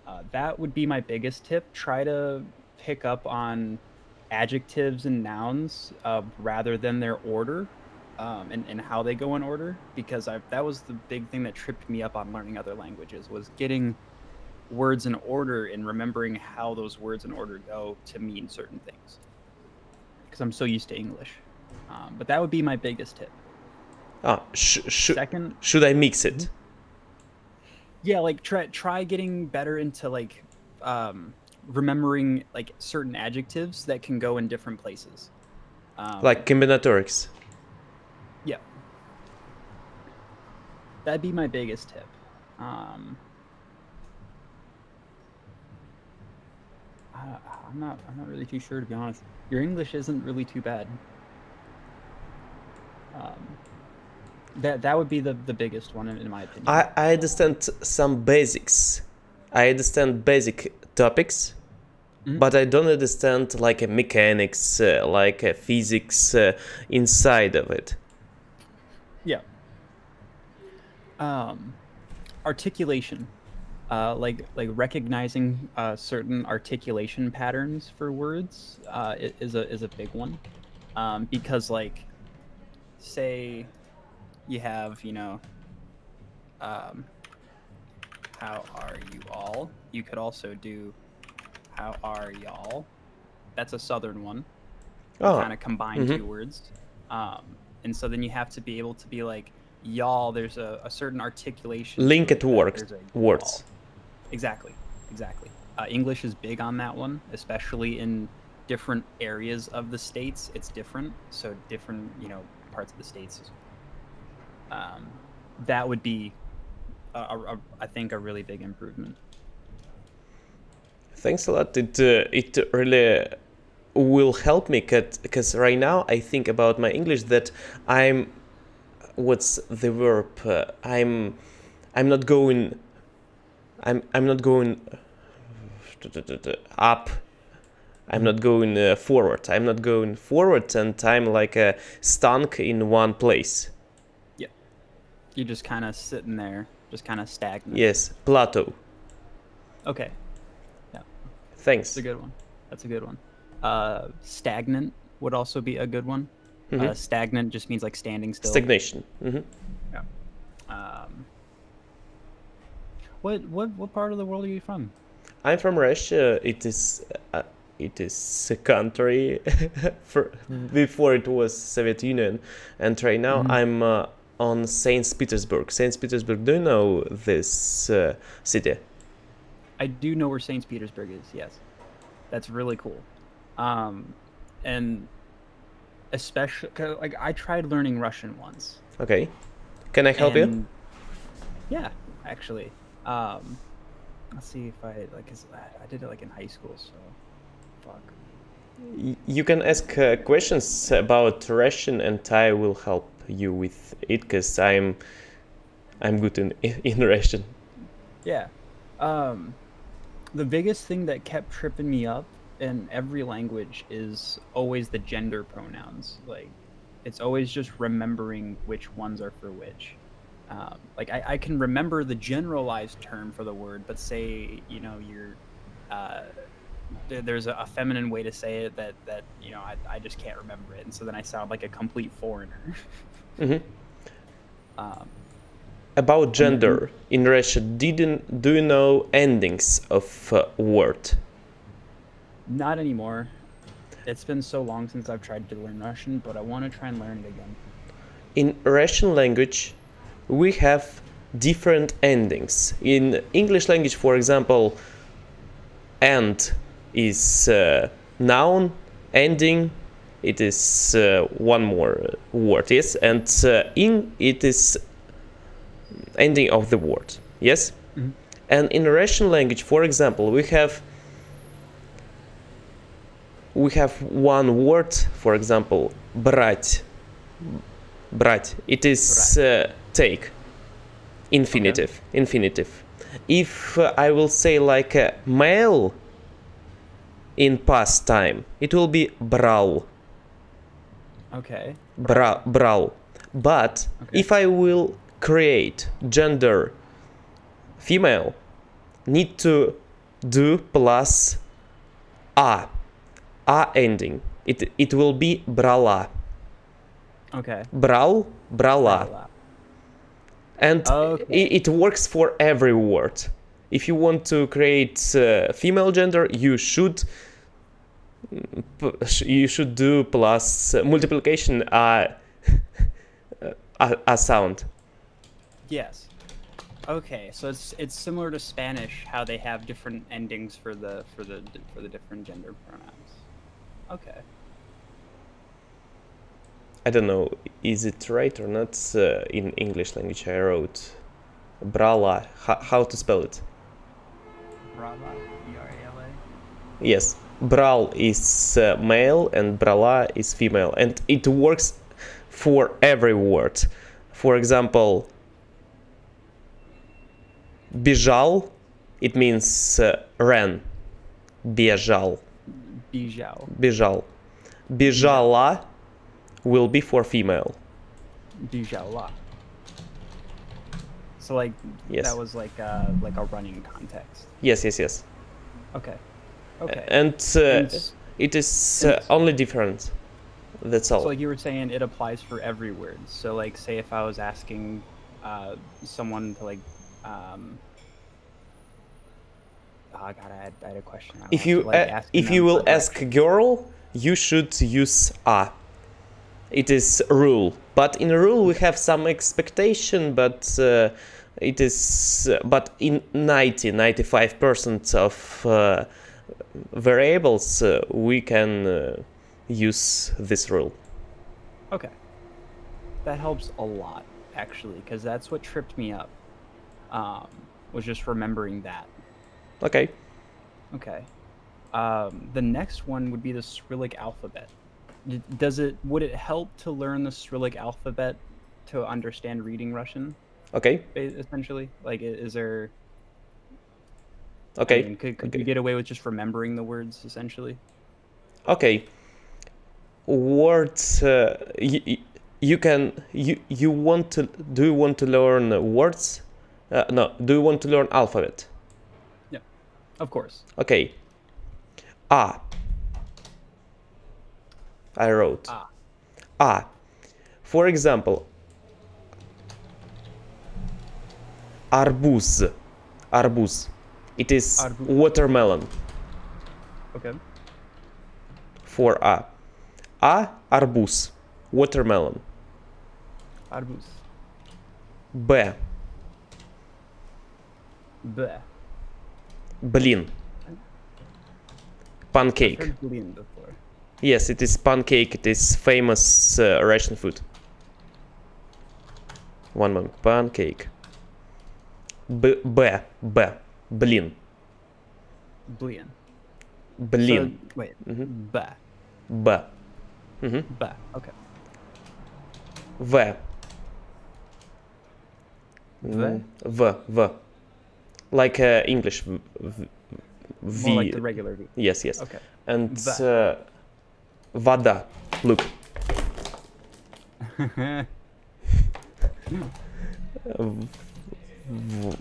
Uh, that would be my biggest tip. Try to pick up on adjectives and nouns uh, rather than their order um, and, and how they go in order because I, that was the big thing that tripped me up on learning other languages was getting words in order and remembering how those words in order go to mean certain things because I'm so used to English. Um, but that would be my biggest tip. Ah, sh- sh- Second- should I mix it? Yeah like try try getting better into like um remembering like certain adjectives that can go in different places. Um, Like combinatorics. yeah. That'd be my biggest tip. Um I, i'm not i'm not really too sure to be honest. Your english isn't really too bad. Um that that would be the the biggest one in, in my opinion I, I understand some basics. I understand basic topics, but I don't understand like a mechanics, uh, like a physics uh, inside of it. Yeah. Um, articulation, uh, like like recognizing uh, certain articulation patterns for words uh, is a is a big one, um, because like, say, you have you know, um, how are you all? You could also do, how are y'all? That's a southern one. Oh, Kind of combine two mhm. words. Um, and so then you have to be able to be like, y'all, there's a, a certain articulation. Link it it works words. Exactly, exactly. Uh, English is big on that one, especially in different areas of the states. It's different, so different, you know, parts of the states. Um, that would be, a, a, a, I think, a really big improvement. Thanks a lot. It uh, it really will help me because right now I think about my English that I'm what's the verb? Uh, I'm I'm not going. I'm I'm not going up. I'm not going uh, forward. I'm not going forward, and I'm like uh, in one place. You're just kind of sitting there, just kind of stagnant. Yes, plateau. Okay. Yeah. Thanks. That's a good one. That's a good one. Uh, stagnant would also be a good one. Uh, Mhm. stagnant just means like standing still. Stagnation. Mm-hmm. Yeah. Um, what what what part of the world are you from? I'm from Russia. It is uh, it is a country for, before it was Soviet Union, and right now Mhm. I'm uh, on Saint Petersburg. Saint Petersburg. Do you know this uh, city? I do know where Saint Petersburg is. Yes, that's really cool. Um, and especially like I tried learning Russian once. Okay. Can I help you? Yeah, actually. Um, let's see if I like. 'cause I I did it like in high school, so fuck. You can ask uh, questions about Russian, and I will help you with it, cause I'm I'm good in in Russian. Yeah. Um, the biggest thing that kept tripping me up in every language is always the gender pronouns. Like, it's always just remembering which ones are for which. Um, like, I, I can remember the generalized term for the word, but say, you know, you're. Uh, there- there's a, a feminine way to say it that, that you know, I, I just can't remember it. And so then I sound like a complete foreigner. hmm um, About gender in Russian, didn't do you know endings of uh, word? Not anymore. It's been so long since I've tried to learn Russian, but I want to try and learn it again. in Russian language, we have different endings. In English language, for example, end is uh, noun, ending, it is uh, one more word, yes, and uh, in it is ending of the word, yes. Mhm. And in Russian language, for example, we have we have one word, for example, брать. Брать. It is uh, take. Infinitive. Infinitive. If uh, I will say like uh, male in past time, it will be брал. Okay. Bra- brow. But okay. if I will create gender female, need to do plus a a ending. It it will be brala. Okay. Bral brala. brala. And okay. it, it, works for every word. If you want to create uh, female gender, you should you should do plus uh, multiplication a, a, a sound. Yes. Okay, so it's it's similar to Spanish how they have different endings for the for the for the different gender pronouns. Okay. I don't know, is it right or not? Uh, in English language, I wrote brala. How, how to spell it? Brala. B R A L A. Yes, Brawl is э, male and Brala is female, and it works for every word. For example, Bijal, it means uh, ran. Bijal. Bijal. Bijal. Bijala will be for female. Bijala. So like yes. that was like a, like a running context. Yes, yes, yes. Okay. Okay. And, uh, And it is uh, only different. That's all. So like you were saying, it applies for every word. So like, say if I was asking uh, someone to like, um, oh god, I had, I had a question. I if you to, like, uh, if you will ask a girl, you should use a. It is rule, but in a rule we have some expectation, but uh, it is uh, but in 90 95 percent of uh, variables uh, we can uh, use this rule. Okay. That helps a lot, actually, because that's what tripped me up. Um, was just remembering that. Okay. Okay. Um, the next one would be the Cyrillic alphabet. Does it would it help to learn the Cyrillic alphabet to understand reading Russian? Okay. Essentially, like, is there? I Okay. mean, could could you get away with just remembering the words essentially? Okay. Words. Uh, you, you can. You you want to? Do you want to learn words? Uh, no. Do you want to learn alphabet? Yeah, of course. Okay. A. I wrote. A. A. For example. Arbuz. Arbuz. It is watermelon. Okay. For A. A, arbuz. Watermelon. Arbuz. B. B. Blin. Pancake. blin before. Yes, it is pancake. It is famous uh, Russian food. One moment. Pancake. B. B. B. Блин. Blin. Блин. So, wait. Мгм. Ba. Б. Мгм. Ba. Okay. В. В? М, В. В. Like uh, English. V. v- v. More like the regular V. Yes, yes. Okay. And В. uh, вода. Look. В-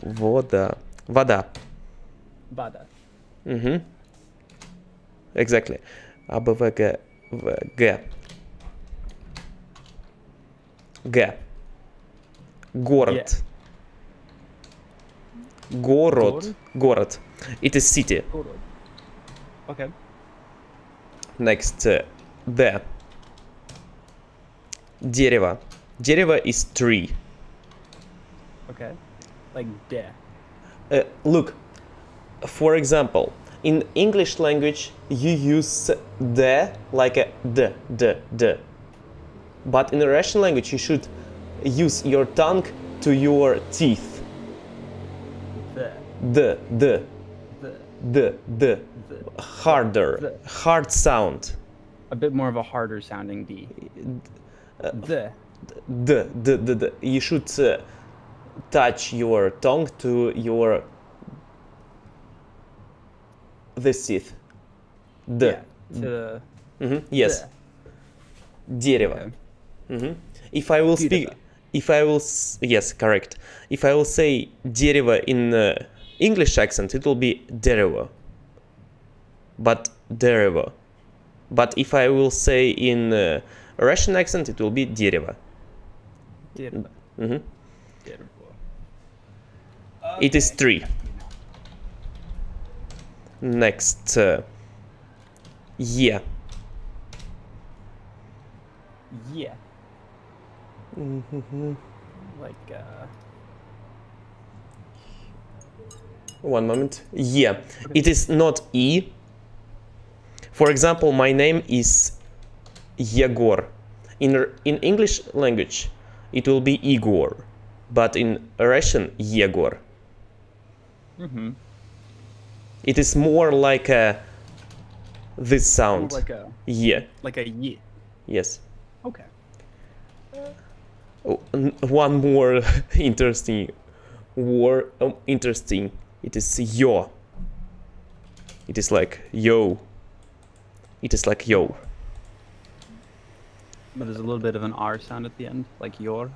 в- Вода. Вода. Угу. Exactly. А, Б, В, Г, В, Г. Г. Город. Город. Город. It is city. Gorod. Okay. Next. uh, Д. Дерево. Дерево is tree. Okay. Like de. Uh, look, for example, in English language, you use the like a d, d, d. But in the Russian language, you should use your tongue to your teeth. The. D, d, The. d, d. Harder, hard sound. A bit more of a harder sounding D. The. D, d, d, d. You should uh, touch your tongue to your this teeth. D. Yeah. To Mhm, Yes. Дерево. Okay. Mhm. If I will speak, if I will, s- yes, correct. If I will say дерево in uh, English accent, it will be дерево. But дерево. But if I will say in uh, Russian accent, it will be дерево. Дерево. Mhm. Дерево. It is three. Next. Uh, yeah. Yeah. Like uh. One moment. Yeah. It is not E. For example, my name is Yegor. In, in English language, it will be Igor. But in Russian, Yegor. Mm-hmm. It is more like a this sound. like a yeah. like a ye. Yes. Okay. Oh, n- one more interesting word. Um, interesting. It is yo. It is like yo. It is like yo. But there's a little bit of an R sound at the end, like your.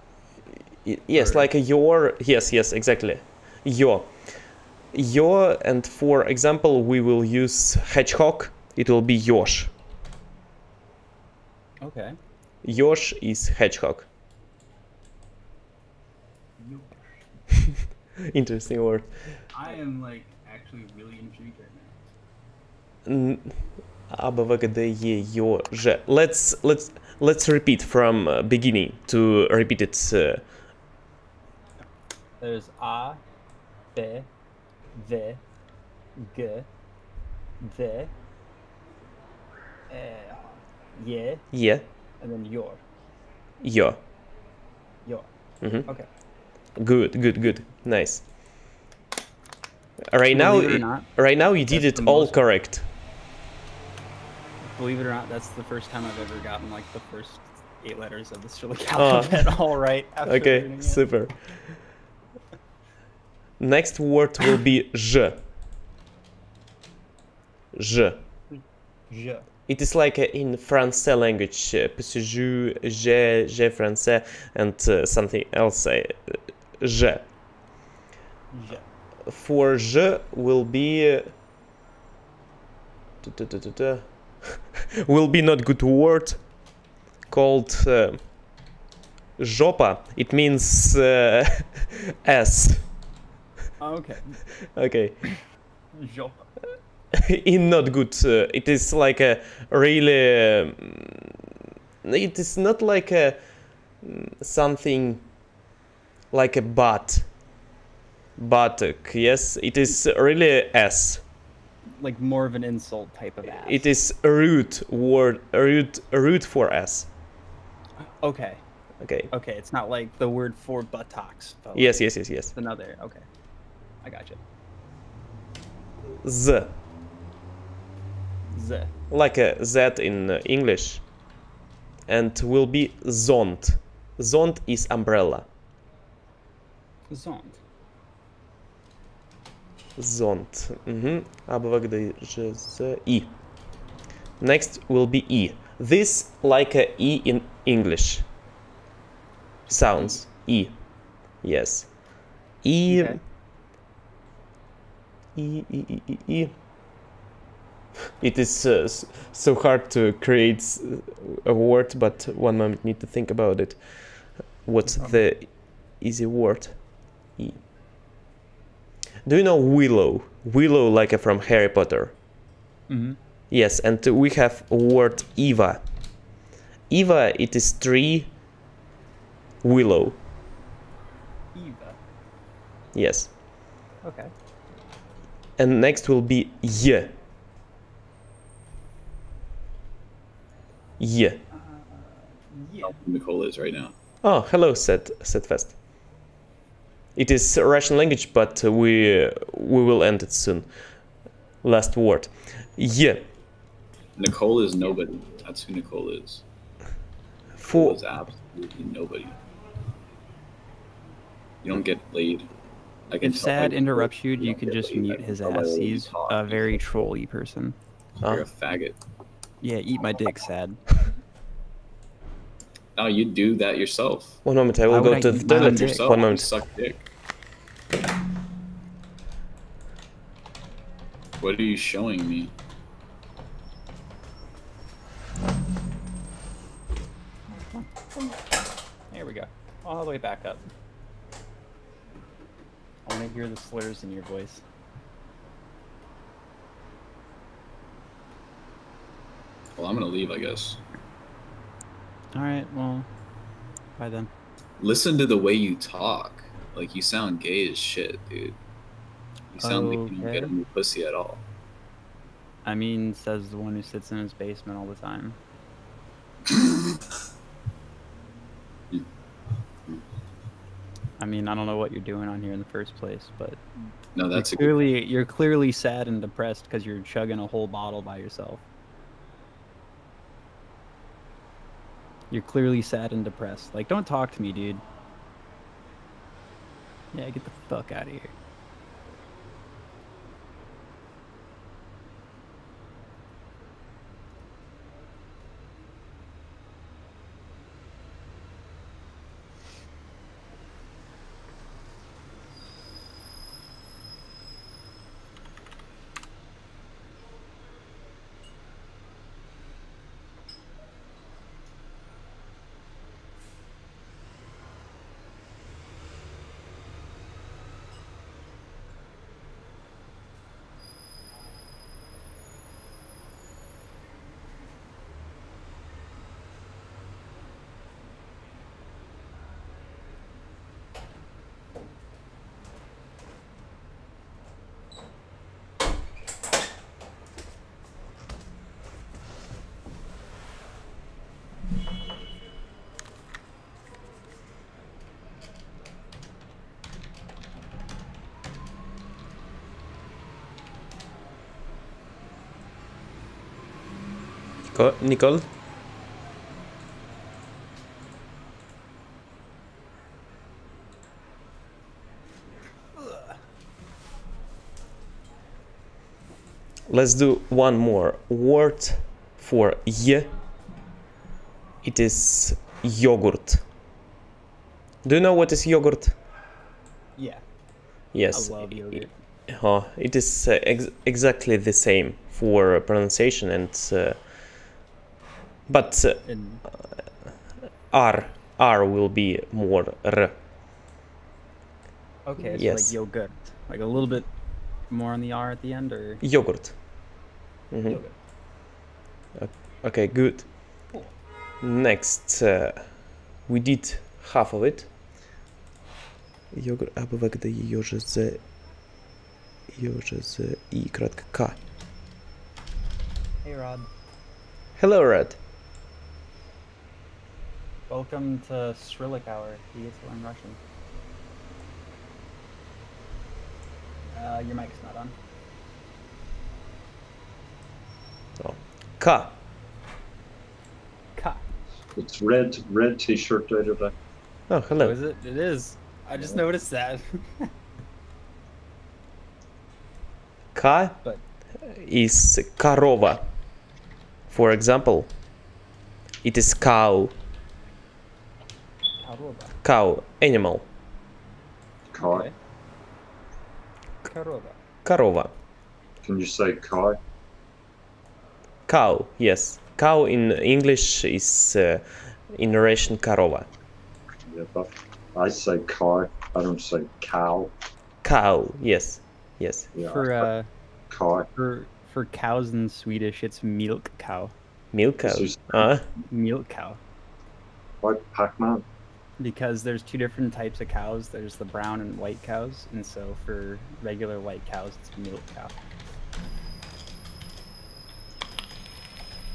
Y- Yes, like a your. Yes, yes, exactly. Yo your and for example we will use hedgehog. It will be yosh okay. Yosh is hedgehog. Yosh. interesting word. I am like actually really intrigued right now. N- let's let's let's repeat from uh, beginning to repeat it uh... there's a b V, G, V, uh, yeah, yeah, and then your. Your. Your. Mm-hmm. Okay. Good, good, good. Nice. Right now, Believe it not, right now you did it all most- correct. Believe it or not, that's the first time I've ever gotten like the first eight letters of the Cyrillic Oh. alphabet all right. After Okay, learning it. super. Next word will be. J. Je. It is like uh, in Francais language, uh, je, j'ai, j'ai français, and uh, something else. Uh, je. Je. For je will be. Tu- tu- tu. will be not good word called uh, jopa. It means uh, s. Okay. Okay. Jo. in not good. Uh, it is like a really. um, it is not like a mm, something like a butt. Buttock. Yes, it is really S. Like more of an insult type of ass. It is a root word. A root. A root for S. Okay. Okay. Okay, it's not like the word for buttocks. But Yes, yes, yes, yes. It's another. Okay. I got you. Z. Z. Like a Z in uh, English. And will be Zond. Zond is umbrella. Zont. Zont. Mhm. ABVGD, Ž, Z, I. Next will be E. This like a E in English. Sounds. E. Yes. E. Okay. E, E, E, E, E. It is uh, so hard to create a word, but one moment need to think about it. What's the easy word? E. Do you know Willow? Willow, like from Harry Potter. Mm-hmm. Yes, and we have a word Eva. Eva, it is tree. Willow. Eva. Yes. Okay. And next will be Y. Y. Yeah. Nicole is right now. Oh, hello, said said Fest. It is Russian language, but uh, we uh, we will end it soon. Last word. Yeah. Nicole is nobody. That's who Nicole is. For Nicole is absolutely nobody. You don't get laid. I can If tell Sad interrupts you, you you don't could get just mute his ass. the way you He's a very trolly person. You're a faggot. Yeah, eat my dick, Sad. No, you do that yourself. One moment, I will Why go I to the toilet. dick? Yourself, One moment. suck dick. What are you showing me? There we go. All the way back up. I want to hear the slurs in your voice. Well, I'm gonna leave, I guess. All right. Well, bye then. Listen to the way you talk. Like you sound gay as shit, dude. You sound like you don't get Okay. any pussy at all. I mean, says the one who sits in his basement all the time. I mean, I don't know what you're doing on here in the first place, but No, that's you're good clearly you're clearly sad and depressed because you're chugging a whole bottle by yourself. You're clearly sad and depressed. Like, don't talk to me, dude. Yeah, get the fuck out of here. Nicole? Let's do one more word for y. It is yogurt. Do you know what is yogurt? Yeah. Yes. I love yogurt. Uh, it is uh, ex- exactly the same for pronunciation and uh, but uh, And r r will be more r. okay, it's yes. like yogurt, like a little bit more on the R at the end, or Yogurt. Mhm. Yogurt. O- Okay, good. Next, uh, we did half of it. Йогурт або когда ее же за ее же за и кратко К. Hey, Rod. Hello, Red. Welcome to Cyrillic Hour. You get to learn Russian. Uh, your mic's not on. Oh. Ka. Ka. It's red, red t-shirt today. Oh, hello. Oh, is it? It is. I just yeah. noticed that. Ka but. is Karova. For example, it is cow. Korova. Cow, animal. Kai. Korova. Корова. Can you say Kai? Cow, yes. Cow in English is uh, in Russian корова. Yeah, but I say Kai. I don't say cow. Cow, yes. Yes. Yeah, For uh, Kai. for for cows in Swedish, it's milk cow. Milk cow. This is- Uh, Milk cow. Like Pac-Man. Because there's two different types of cows. There's the brown and white cows, and so for regular white cows, it's milk cow.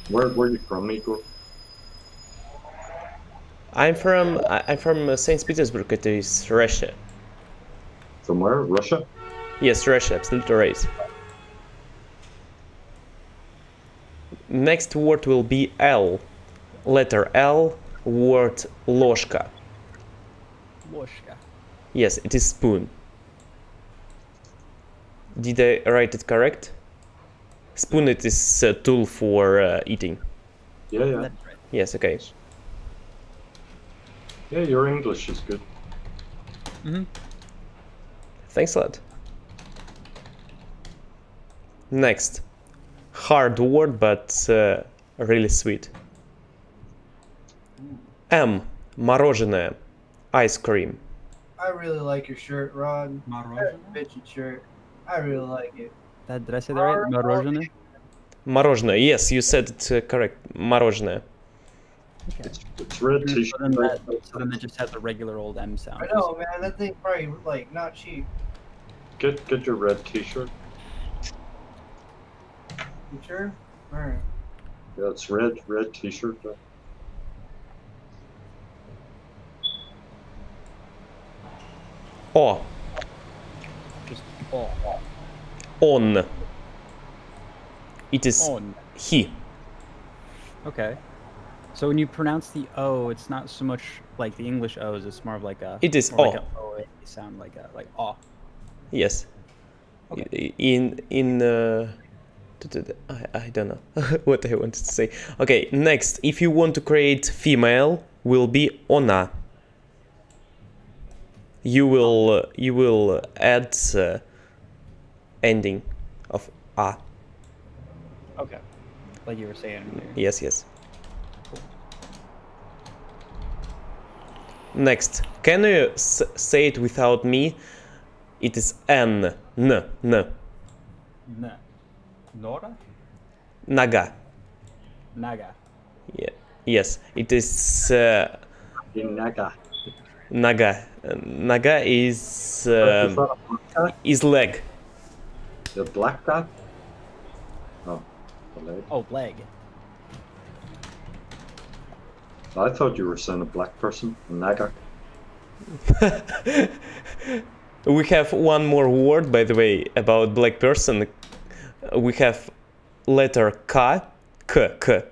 Where where you from, Igor? I'm from I- I'm from uh, Saint Petersburg. It is Russia. From where? Russia? Yes, Russia. Absolutely right. Next word will be L. Letter L. Word ложка. Ложка. Yes, it is spoon. Did I write it correct? Spoon it is a tool for uh, eating. Yeah, yeah. That's right. Yes, okay. Yeah, your English is good. Mm-hmm. Thanks a lot. Next. Hard word, but uh, really sweet. M. Мороженое. Ice cream. I really like your shirt, Rod. Мороженое? Bitchy shirt. I really like it. That, did I say that right? Мороженое? Мороженое. Yes, you said it uh, correct. Мороженое. It's, it's red So t-shirt. then, that, so then it just has a regular old M sound. I know, man. That thing probably like not cheap. Get get your red t-shirt. You sure? All right. Yeah, it's red, red t-shirt. uh, O. Just oh. On. It is On. he. Okay. So when you pronounce the O, it's not so much like the English O's. It's more of like a. It is more like O. O. Sound like a like oh. Yes. I- In in uh, I don't know what I wanted to say. Okay, next, if you want to create female, will be ona. You will uh, you will add uh, ending of a. Okay. Like you were saying earlier. Yes, yes. Next, can you s- say it without me? It is n, n, n, N. Nora? naga. Naga. Yeah. Yes, it is uh, Naga. naga. Uh, Naga is Is um, that a black guy? is leg. The black guy? Oh, the leg. Oh, leg. I thought you were saying a black person, a naga. We have one more word, by the way, about black person. We have letter K, K, K.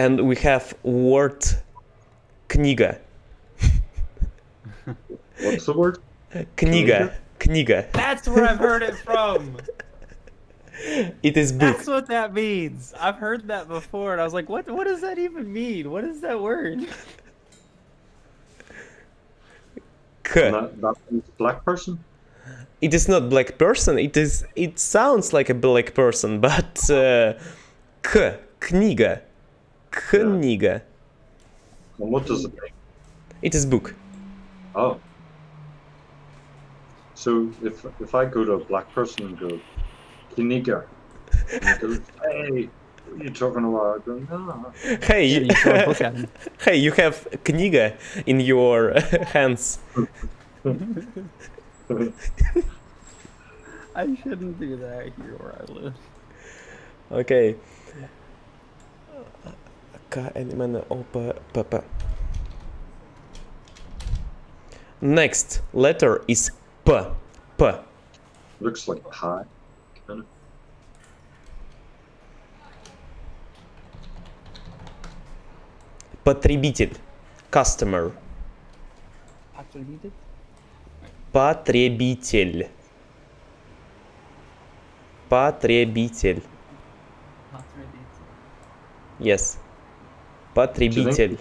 and we have word kniga. What's the word? Kniga. Kniga. That's where I've heard it from. it is book. That's what that means. I've heard that before, and I was like, "What? What does that even mean? What is that word?" K. Not, not black person. It is not black person. It is. It sounds like a black person, but uh, k kniga. Kniga. And what it? It is book. Oh. So if if I go to a black person and go, Kniga, hey, what are you talking about? Go, no. Hey, you hey, you have Kniga in your uh, hands. I shouldn't do that here where I live. Okay. P. Next letter is P. P. Looks like pie. Kind of. Потребитель. Customer. Потребитель? Потребитель. Потребитель. Yes. Потребитель.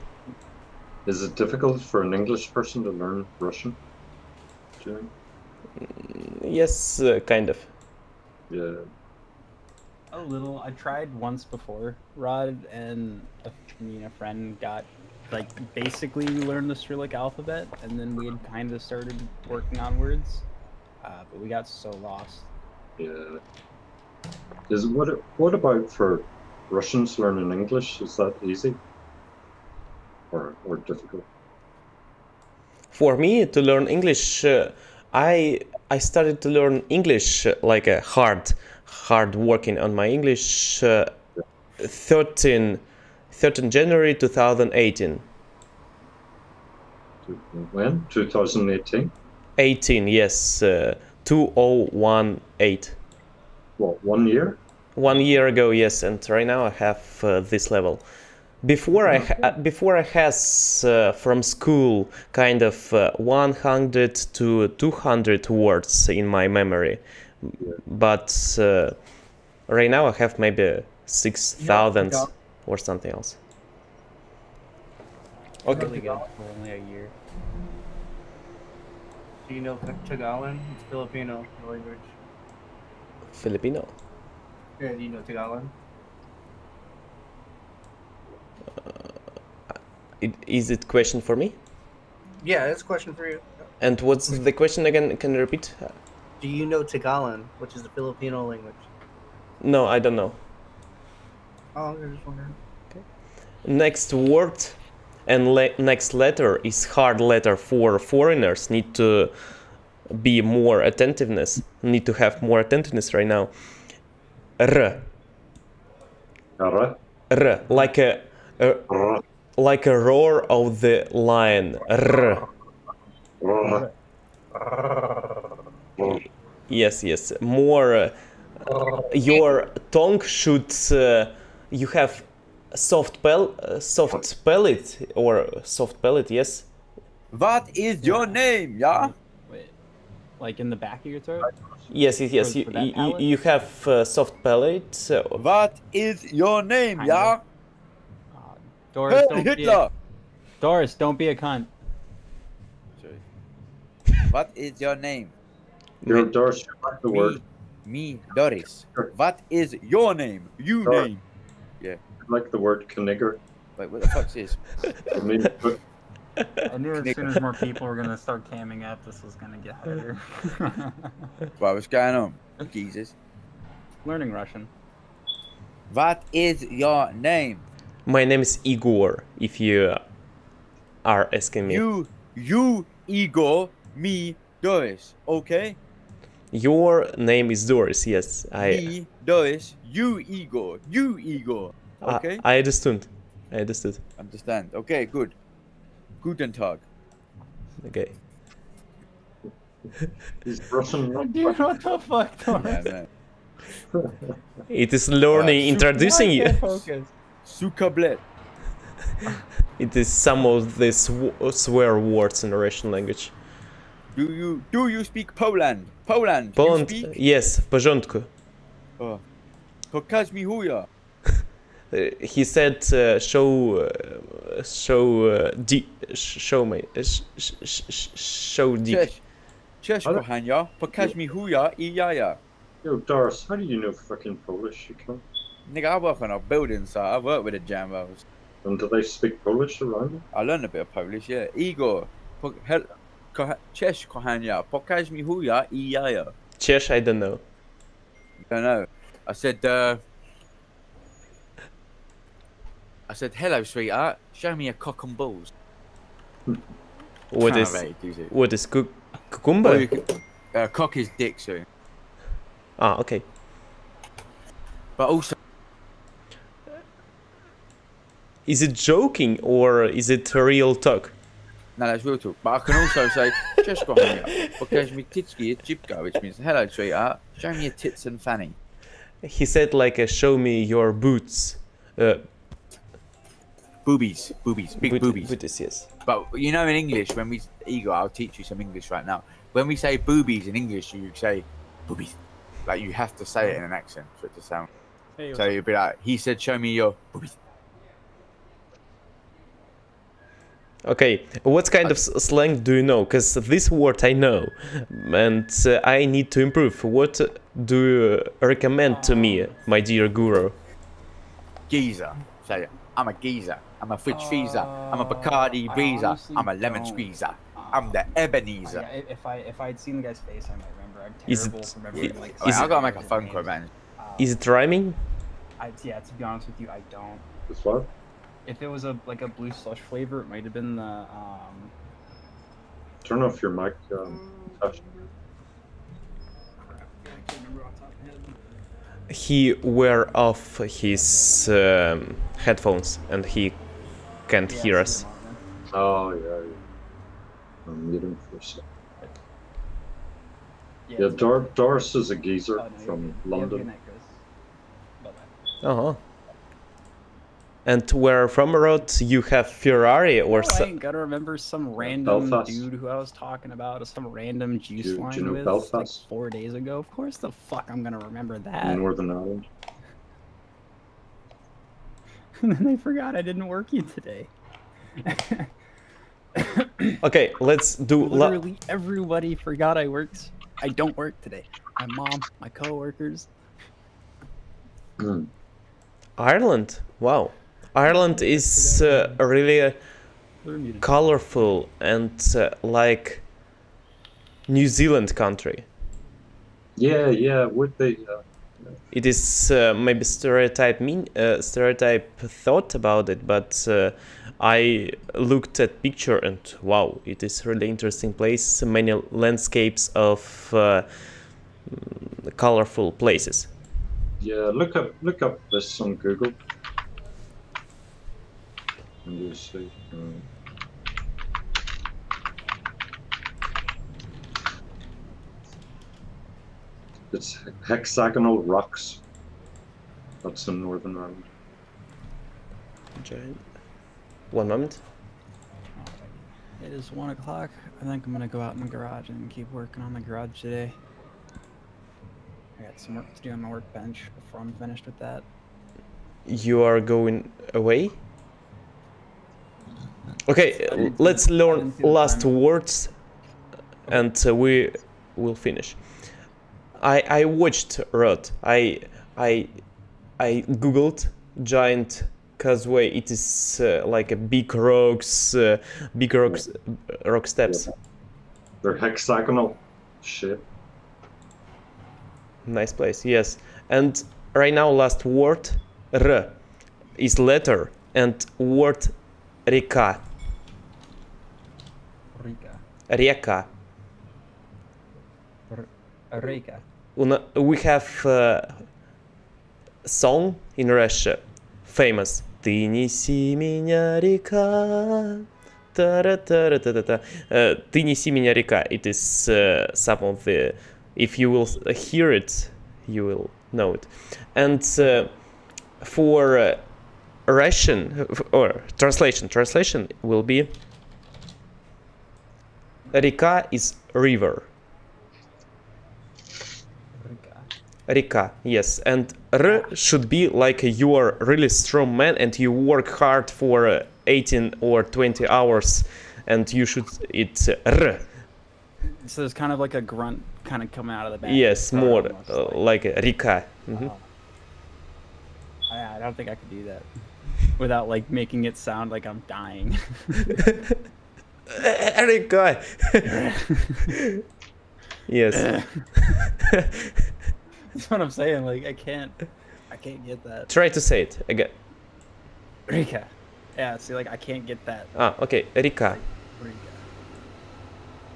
Is it difficult for an English person to learn Russian? Do you think? Yes, uh, kind of. Yeah. A little. I tried once before. Rod and a, me and a friend got like basically we learned the Cyrillic alphabet, and then we had kind of started working on words, uh, but we got so lost. Yeah. Is what what about for Russians learning English? Is that easy? Or or difficult? For me to learn English, uh, I I started to learn English uh, like a hard hard working on my English uh, 13 13 January 2018. When? 2018? 18, yes, uh, 2018. What, one year? One year ago, yes, and right now I have uh, this level. Before I ha- uh, before I has uh, from school kind of uh, 100 to 200 words in my memory, but uh, right now I have maybe 6,000 Yeah. or something else. Okay. Really good for only a year. Do you know Tagalog? It's Filipino language. Filipino. Yeah, do you know Tagalog? Uh, it, is it question for me? Yeah, it's a question for you. And what's the question again? Can you repeat? Do you know Tagalog, which is the Filipino language? No, I don't know. Oh, I was just wondering. Next word and le- next letter is hard letter for foreigners. Need to be more attentiveness. Need to have more attentiveness right now. R. R. R. Like a, a like a roar of the lion. Yes, yes. More. Uh, your tongue should. Uh, you have soft pel, uh, soft palate or soft palate. Yes. What is your name, yeah? Wait, like in the back of your throat? Yes, yes, yes. For- You, for you, you have uh, soft palate. So What is your name, yeah? Doris, Hey, don't be a, Hitler! Doris, don't be a cunt. What is your name? Your Doris, you like the word. Me, Doris. What is your name? You Doris. name. Yeah. I like the word knigger. Wait, what the fuck's this? I I knew as soon as more people were gonna start camming up, this was gonna get harder. What was going on? Jesus. Learning Russian. What is your name? My name is Igor. If you are asking me, You, you, Igor, me, Doris. Okay? your name is Doris. Yes, I. Me, Doris, you, Igor, you, Igor. Ah, okay? I understood. I understood. Understand. Okay, good. Guten Tag. Okay. Is Russian not Dude, what the fuck, Doris? Yeah, It is learning, introducing you. Sukablet. It is some of the sw- swear words in the Russian language. Do you do you speak Poland? Poland. Poland, You speak? yes, в porządku. Oh. Pokaż mi chuja. He said, uh, "Show, uh, show, uh, di- show me, uh, sh- sh- sh- sh- show dick." Cześć. Cześć, kochania. Pokaż mi chuja i jaja. Yo, Doris, how do you know fucking Polish? You can't. Nigga, I work on a building site. I work with the Jambos. And do they speak Polish around you? I learned a bit of Polish, yeah. Igor. Po- hel- ko- Cześć, kochania. Pokaż mi chuja i jaja. Czech, I don't know. I Don't know. I said, uh, I said, "Hello, sweetheart. Show me your cock and balls." What is very easy. what is cu- Oh, cucumber? you uh, cock is dick, sorry. Ah, okay. But also, Is it joking or is it a real talk? no, that's real talk. But I can also say, "Just go here," because me titski is jibka, which means, "Hello, sweetheart. Show me your tits and fanny." He said like, uh, "Show me your boots." Uh, Boobies, boobies, big boot- boobies. Booties, yes. But you know, in English, when we Igor, I'll teach you some English right now. When we say boobies in English, you say boobies. Like you have to say it in an accent for it to sound. Hey, so you'd be like, he said, "Show me your boobies." Okay, what kind of s- slang do you know? Because this word I know, and uh, I need to improve. What do you recommend to me, my dear guru? Geezer. Say it. I'm a geezer. I'm a fridge freezer. I'm a Bacardi I breezer. I'm a lemon don't. squeezer. I'm the Ebenezer. I- if I if I'd seen the guy's face, I might remember. I'm Is terrible it- for remembering like. Wait, Is I it- gotta make a phone call, man. Is it rhyming? I, yeah, to be honest with you, I don't. It's what? If it was a like a blue slush flavor, it might have been the um. Turn off your mic, um, Tash. He wear off his um, headphones and he can't hear us. Oh, yeah, yeah. I'm muting for a sec. Yeah, Dor- Doris is a geezer from London. Uh huh. And where from Rod you have Ferrari or Oh, I so- ain't gotta remember some random Belfast. dude who I was talking about, or some random juice Do you- do line you know with Belfast? like four days ago. Of course, the fuck I'm gonna remember that. Northern Ireland. and then I forgot I didn't work you today. Okay, let's do. La- Literally everybody forgot I worked. I don't work today. My mom, my coworkers. Hmm. Ireland. Wow. Ireland is uh, really uh, colorful and uh, like New Zealand country. Yeah, yeah, would they? Uh, It is uh, maybe stereotype mean uh, stereotype thought about it, but uh, I looked at picture and wow, it is really interesting place. Many landscapes of uh, mm, colorful places. yeah, look up look up this on Google. And you see. Um, it's hexagonal rocks. That's in Northern Ireland. Giant. One moment. It is one o'clock. I think I'm gonna go out in the garage and keep working on the garage today. I got some work to do on my workbench before I'm finished with that. You are going away? Okay, let's learn last words and uh, we will finish. I I watched Rod. I I I googled giant causeway. It is uh, like a big rocks, uh, big rocks, rock steps. They're hexagonal shape. Nice place, yes. And right now, last word R is letter and word река. Rika. Река. Rika. Una- We have uh, song in Russia, famous. Ты неси меня, река. Та-ра-та-ра-та-та-та. Uh, Ты неси меня, река. It is uh, some of the. If you will hear it, you will know it. And uh, for uh, Russian or translation translation will be Rika is river. Rika, yes, and R should be like you are really strong man and you work hard for uh, 18 or 20 hours, and you should it's uh, R. So there's kind of like a grunt kind of coming out of the back. Yes, more uh, like, like Rika. Mm -hmm. Oh. I don't think I could do that without like making it sound like I'm dying. Rika. yes. That's what I'm saying. Like I can't, I can't get that. Try to say it again. Rika. Yeah, see, like I can't get that. Ah, okay, Rika. Rika.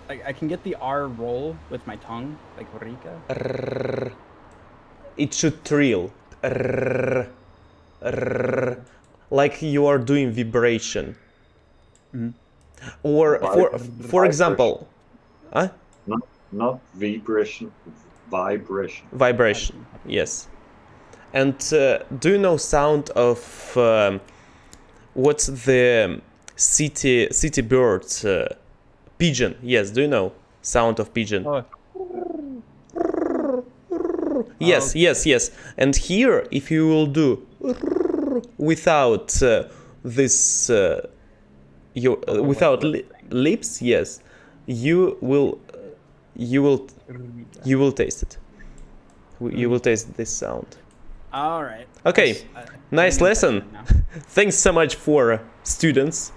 Like I can get the R roll with my tongue, like Rika. It should trill. Rrrr. Rrrr. Like you are doing vibration. Mhm. Or Vi- for for example, huh? Not not vibration, vibration. Vibration. Yes. And uh, do you know sound of um, what's the city city bird uh, pigeon? Yes. Do you know sound of pigeon? Oh. Yes, yes, yes. And here, if you will do without uh, this, uh, your uh, without li- lips, yes, you will, you will, you will taste it. You will taste this sound. All right. Okay, I- nice lesson. Thanks so much for uh, students.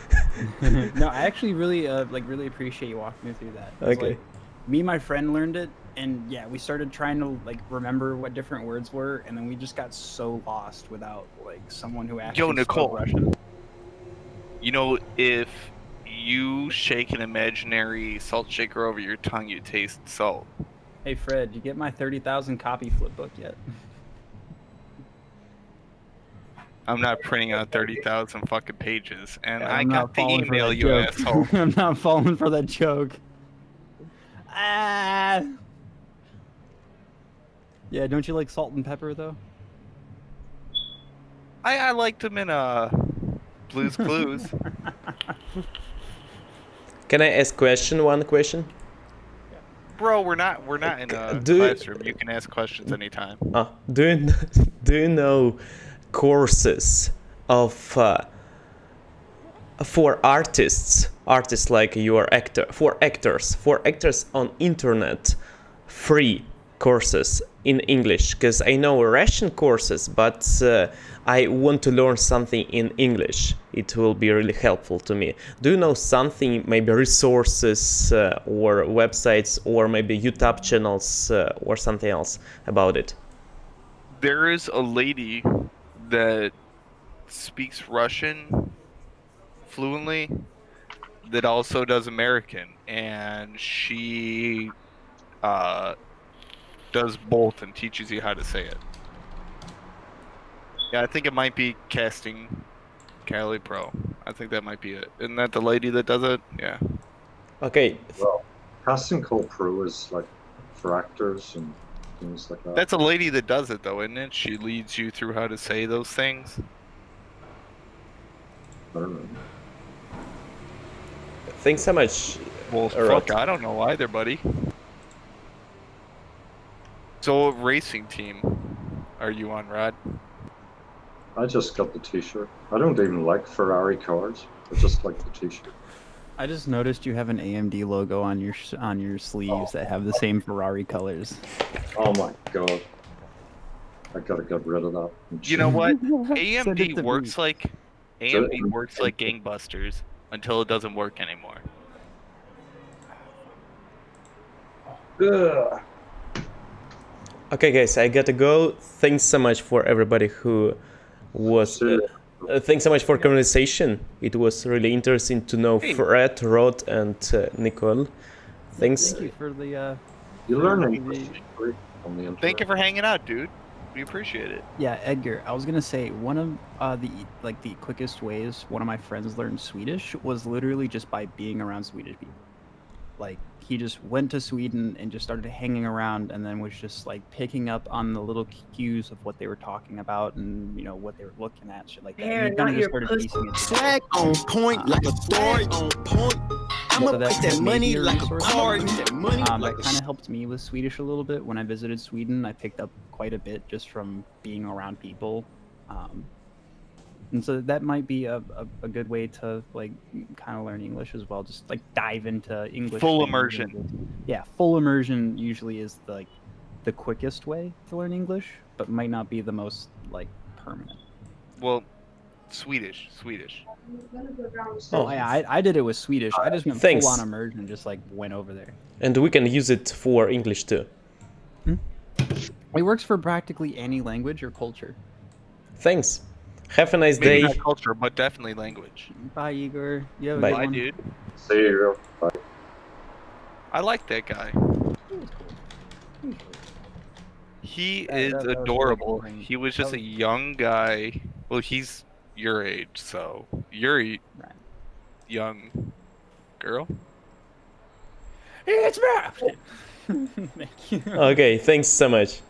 no, I actually really uh, like really appreciate you walking me through that Okay. Like, me and my friend learned it, and yeah, we started trying to like remember what different words were, and then we just got so lost without like someone who actually Yo, Nicole. Russian. You know, if you shake an imaginary salt shaker over your tongue, you taste salt. Hey Fred, you get my thirty thousand copy flip book yet? I'm not printing out 30,000 fucking pages. And I I'm got not the email, you joke. asshole. I'm not falling for that joke. Ah. Yeah, don't you like salt and pepper though? I, I liked him in uh, Blues Clues. Can I ask question? One question. Bro, we're not we're not in a Do- classroom. You can ask questions anytime. Ah, do you do you know courses of uh, for artists, artists like your actor, for actors, for actors on internet, free courses in English? Because I know Russian courses, but uh, I want to learn something in English. It will be really helpful to me. Do you know something, maybe resources uh, or websites or maybe YouTube channels uh, or something else about it? There is a lady that speaks Russian fluently that also does American, and she uh, does both and teaches you how to say it. Yeah, I think it might be Casting Call Pro. I think that might be it. Isn't that the lady that does it? Yeah. Okay. Well, casting call pro is like for actors and things like that. That's a lady that does it though, isn't it? She leads you through how to say those things. I don't know. Thanks so much. Well, Rod. fuck, I don't know either, buddy. So, what racing team are you on, Rod? I just got the T-shirt. I don't even like Ferrari cars. I just like the T-shirt. I just noticed you have an AMD logo on your on your sleeves that have the same Ferrari colors. Oh my god! I gotta get rid of that. You know what? AMD works me. like AMD works like gangbusters until it doesn't work anymore. Ugh. Okay, guys, I gotta go. Thanks so much for everybody who was. Uh, uh, thanks so much for conversation. It was really interesting to know Hey. Fred, Rod, and uh, Nicole. Thanks. Thank you for the. Uh, You learn for English the- free on the internet. Thank you for hanging out, dude. We appreciate it. Yeah, Edgar. I was gonna say one of uh, the like the quickest ways one of my friends learned Swedish was literally just by being around Swedish people. Like he just went to Sweden and just started hanging around, and then was just like picking up on the little cues of what they were talking about and you know what they were looking at, shit like that. And Hair, he kinda not just your started pussy. piecing it Swag on point like a story on point. I'ma So put that money be a like a resource. card. That money Um, like that kind of helped me with Swedish a little bit when I visited Sweden. I picked up quite a bit just from being around people, um, and so that might be a, a, a good way to like kind of learn English as well. Just like dive into English. Full immersion. just- Yeah, full immersion usually is the, like the quickest way to learn English, but might not be the most like permanent. Well, Swedish, Swedish. Oh, oh yeah, I, I did it with Swedish. I just went Thanks. full on immersion, just like went over there. And we can use it for English too. Hmm? It works for practically any language or culture. Thanks. Have a nice Maybe day. not culture, but definitely language. Bye, Igor. You have a Bye. good Bye, dude. See you. Bye. I like that guy. He Yeah, is that- that was really adorable. cool. He was just a young guy. Well, he's your age, so you're a young girl. It's Matt. Okay, thanks so much.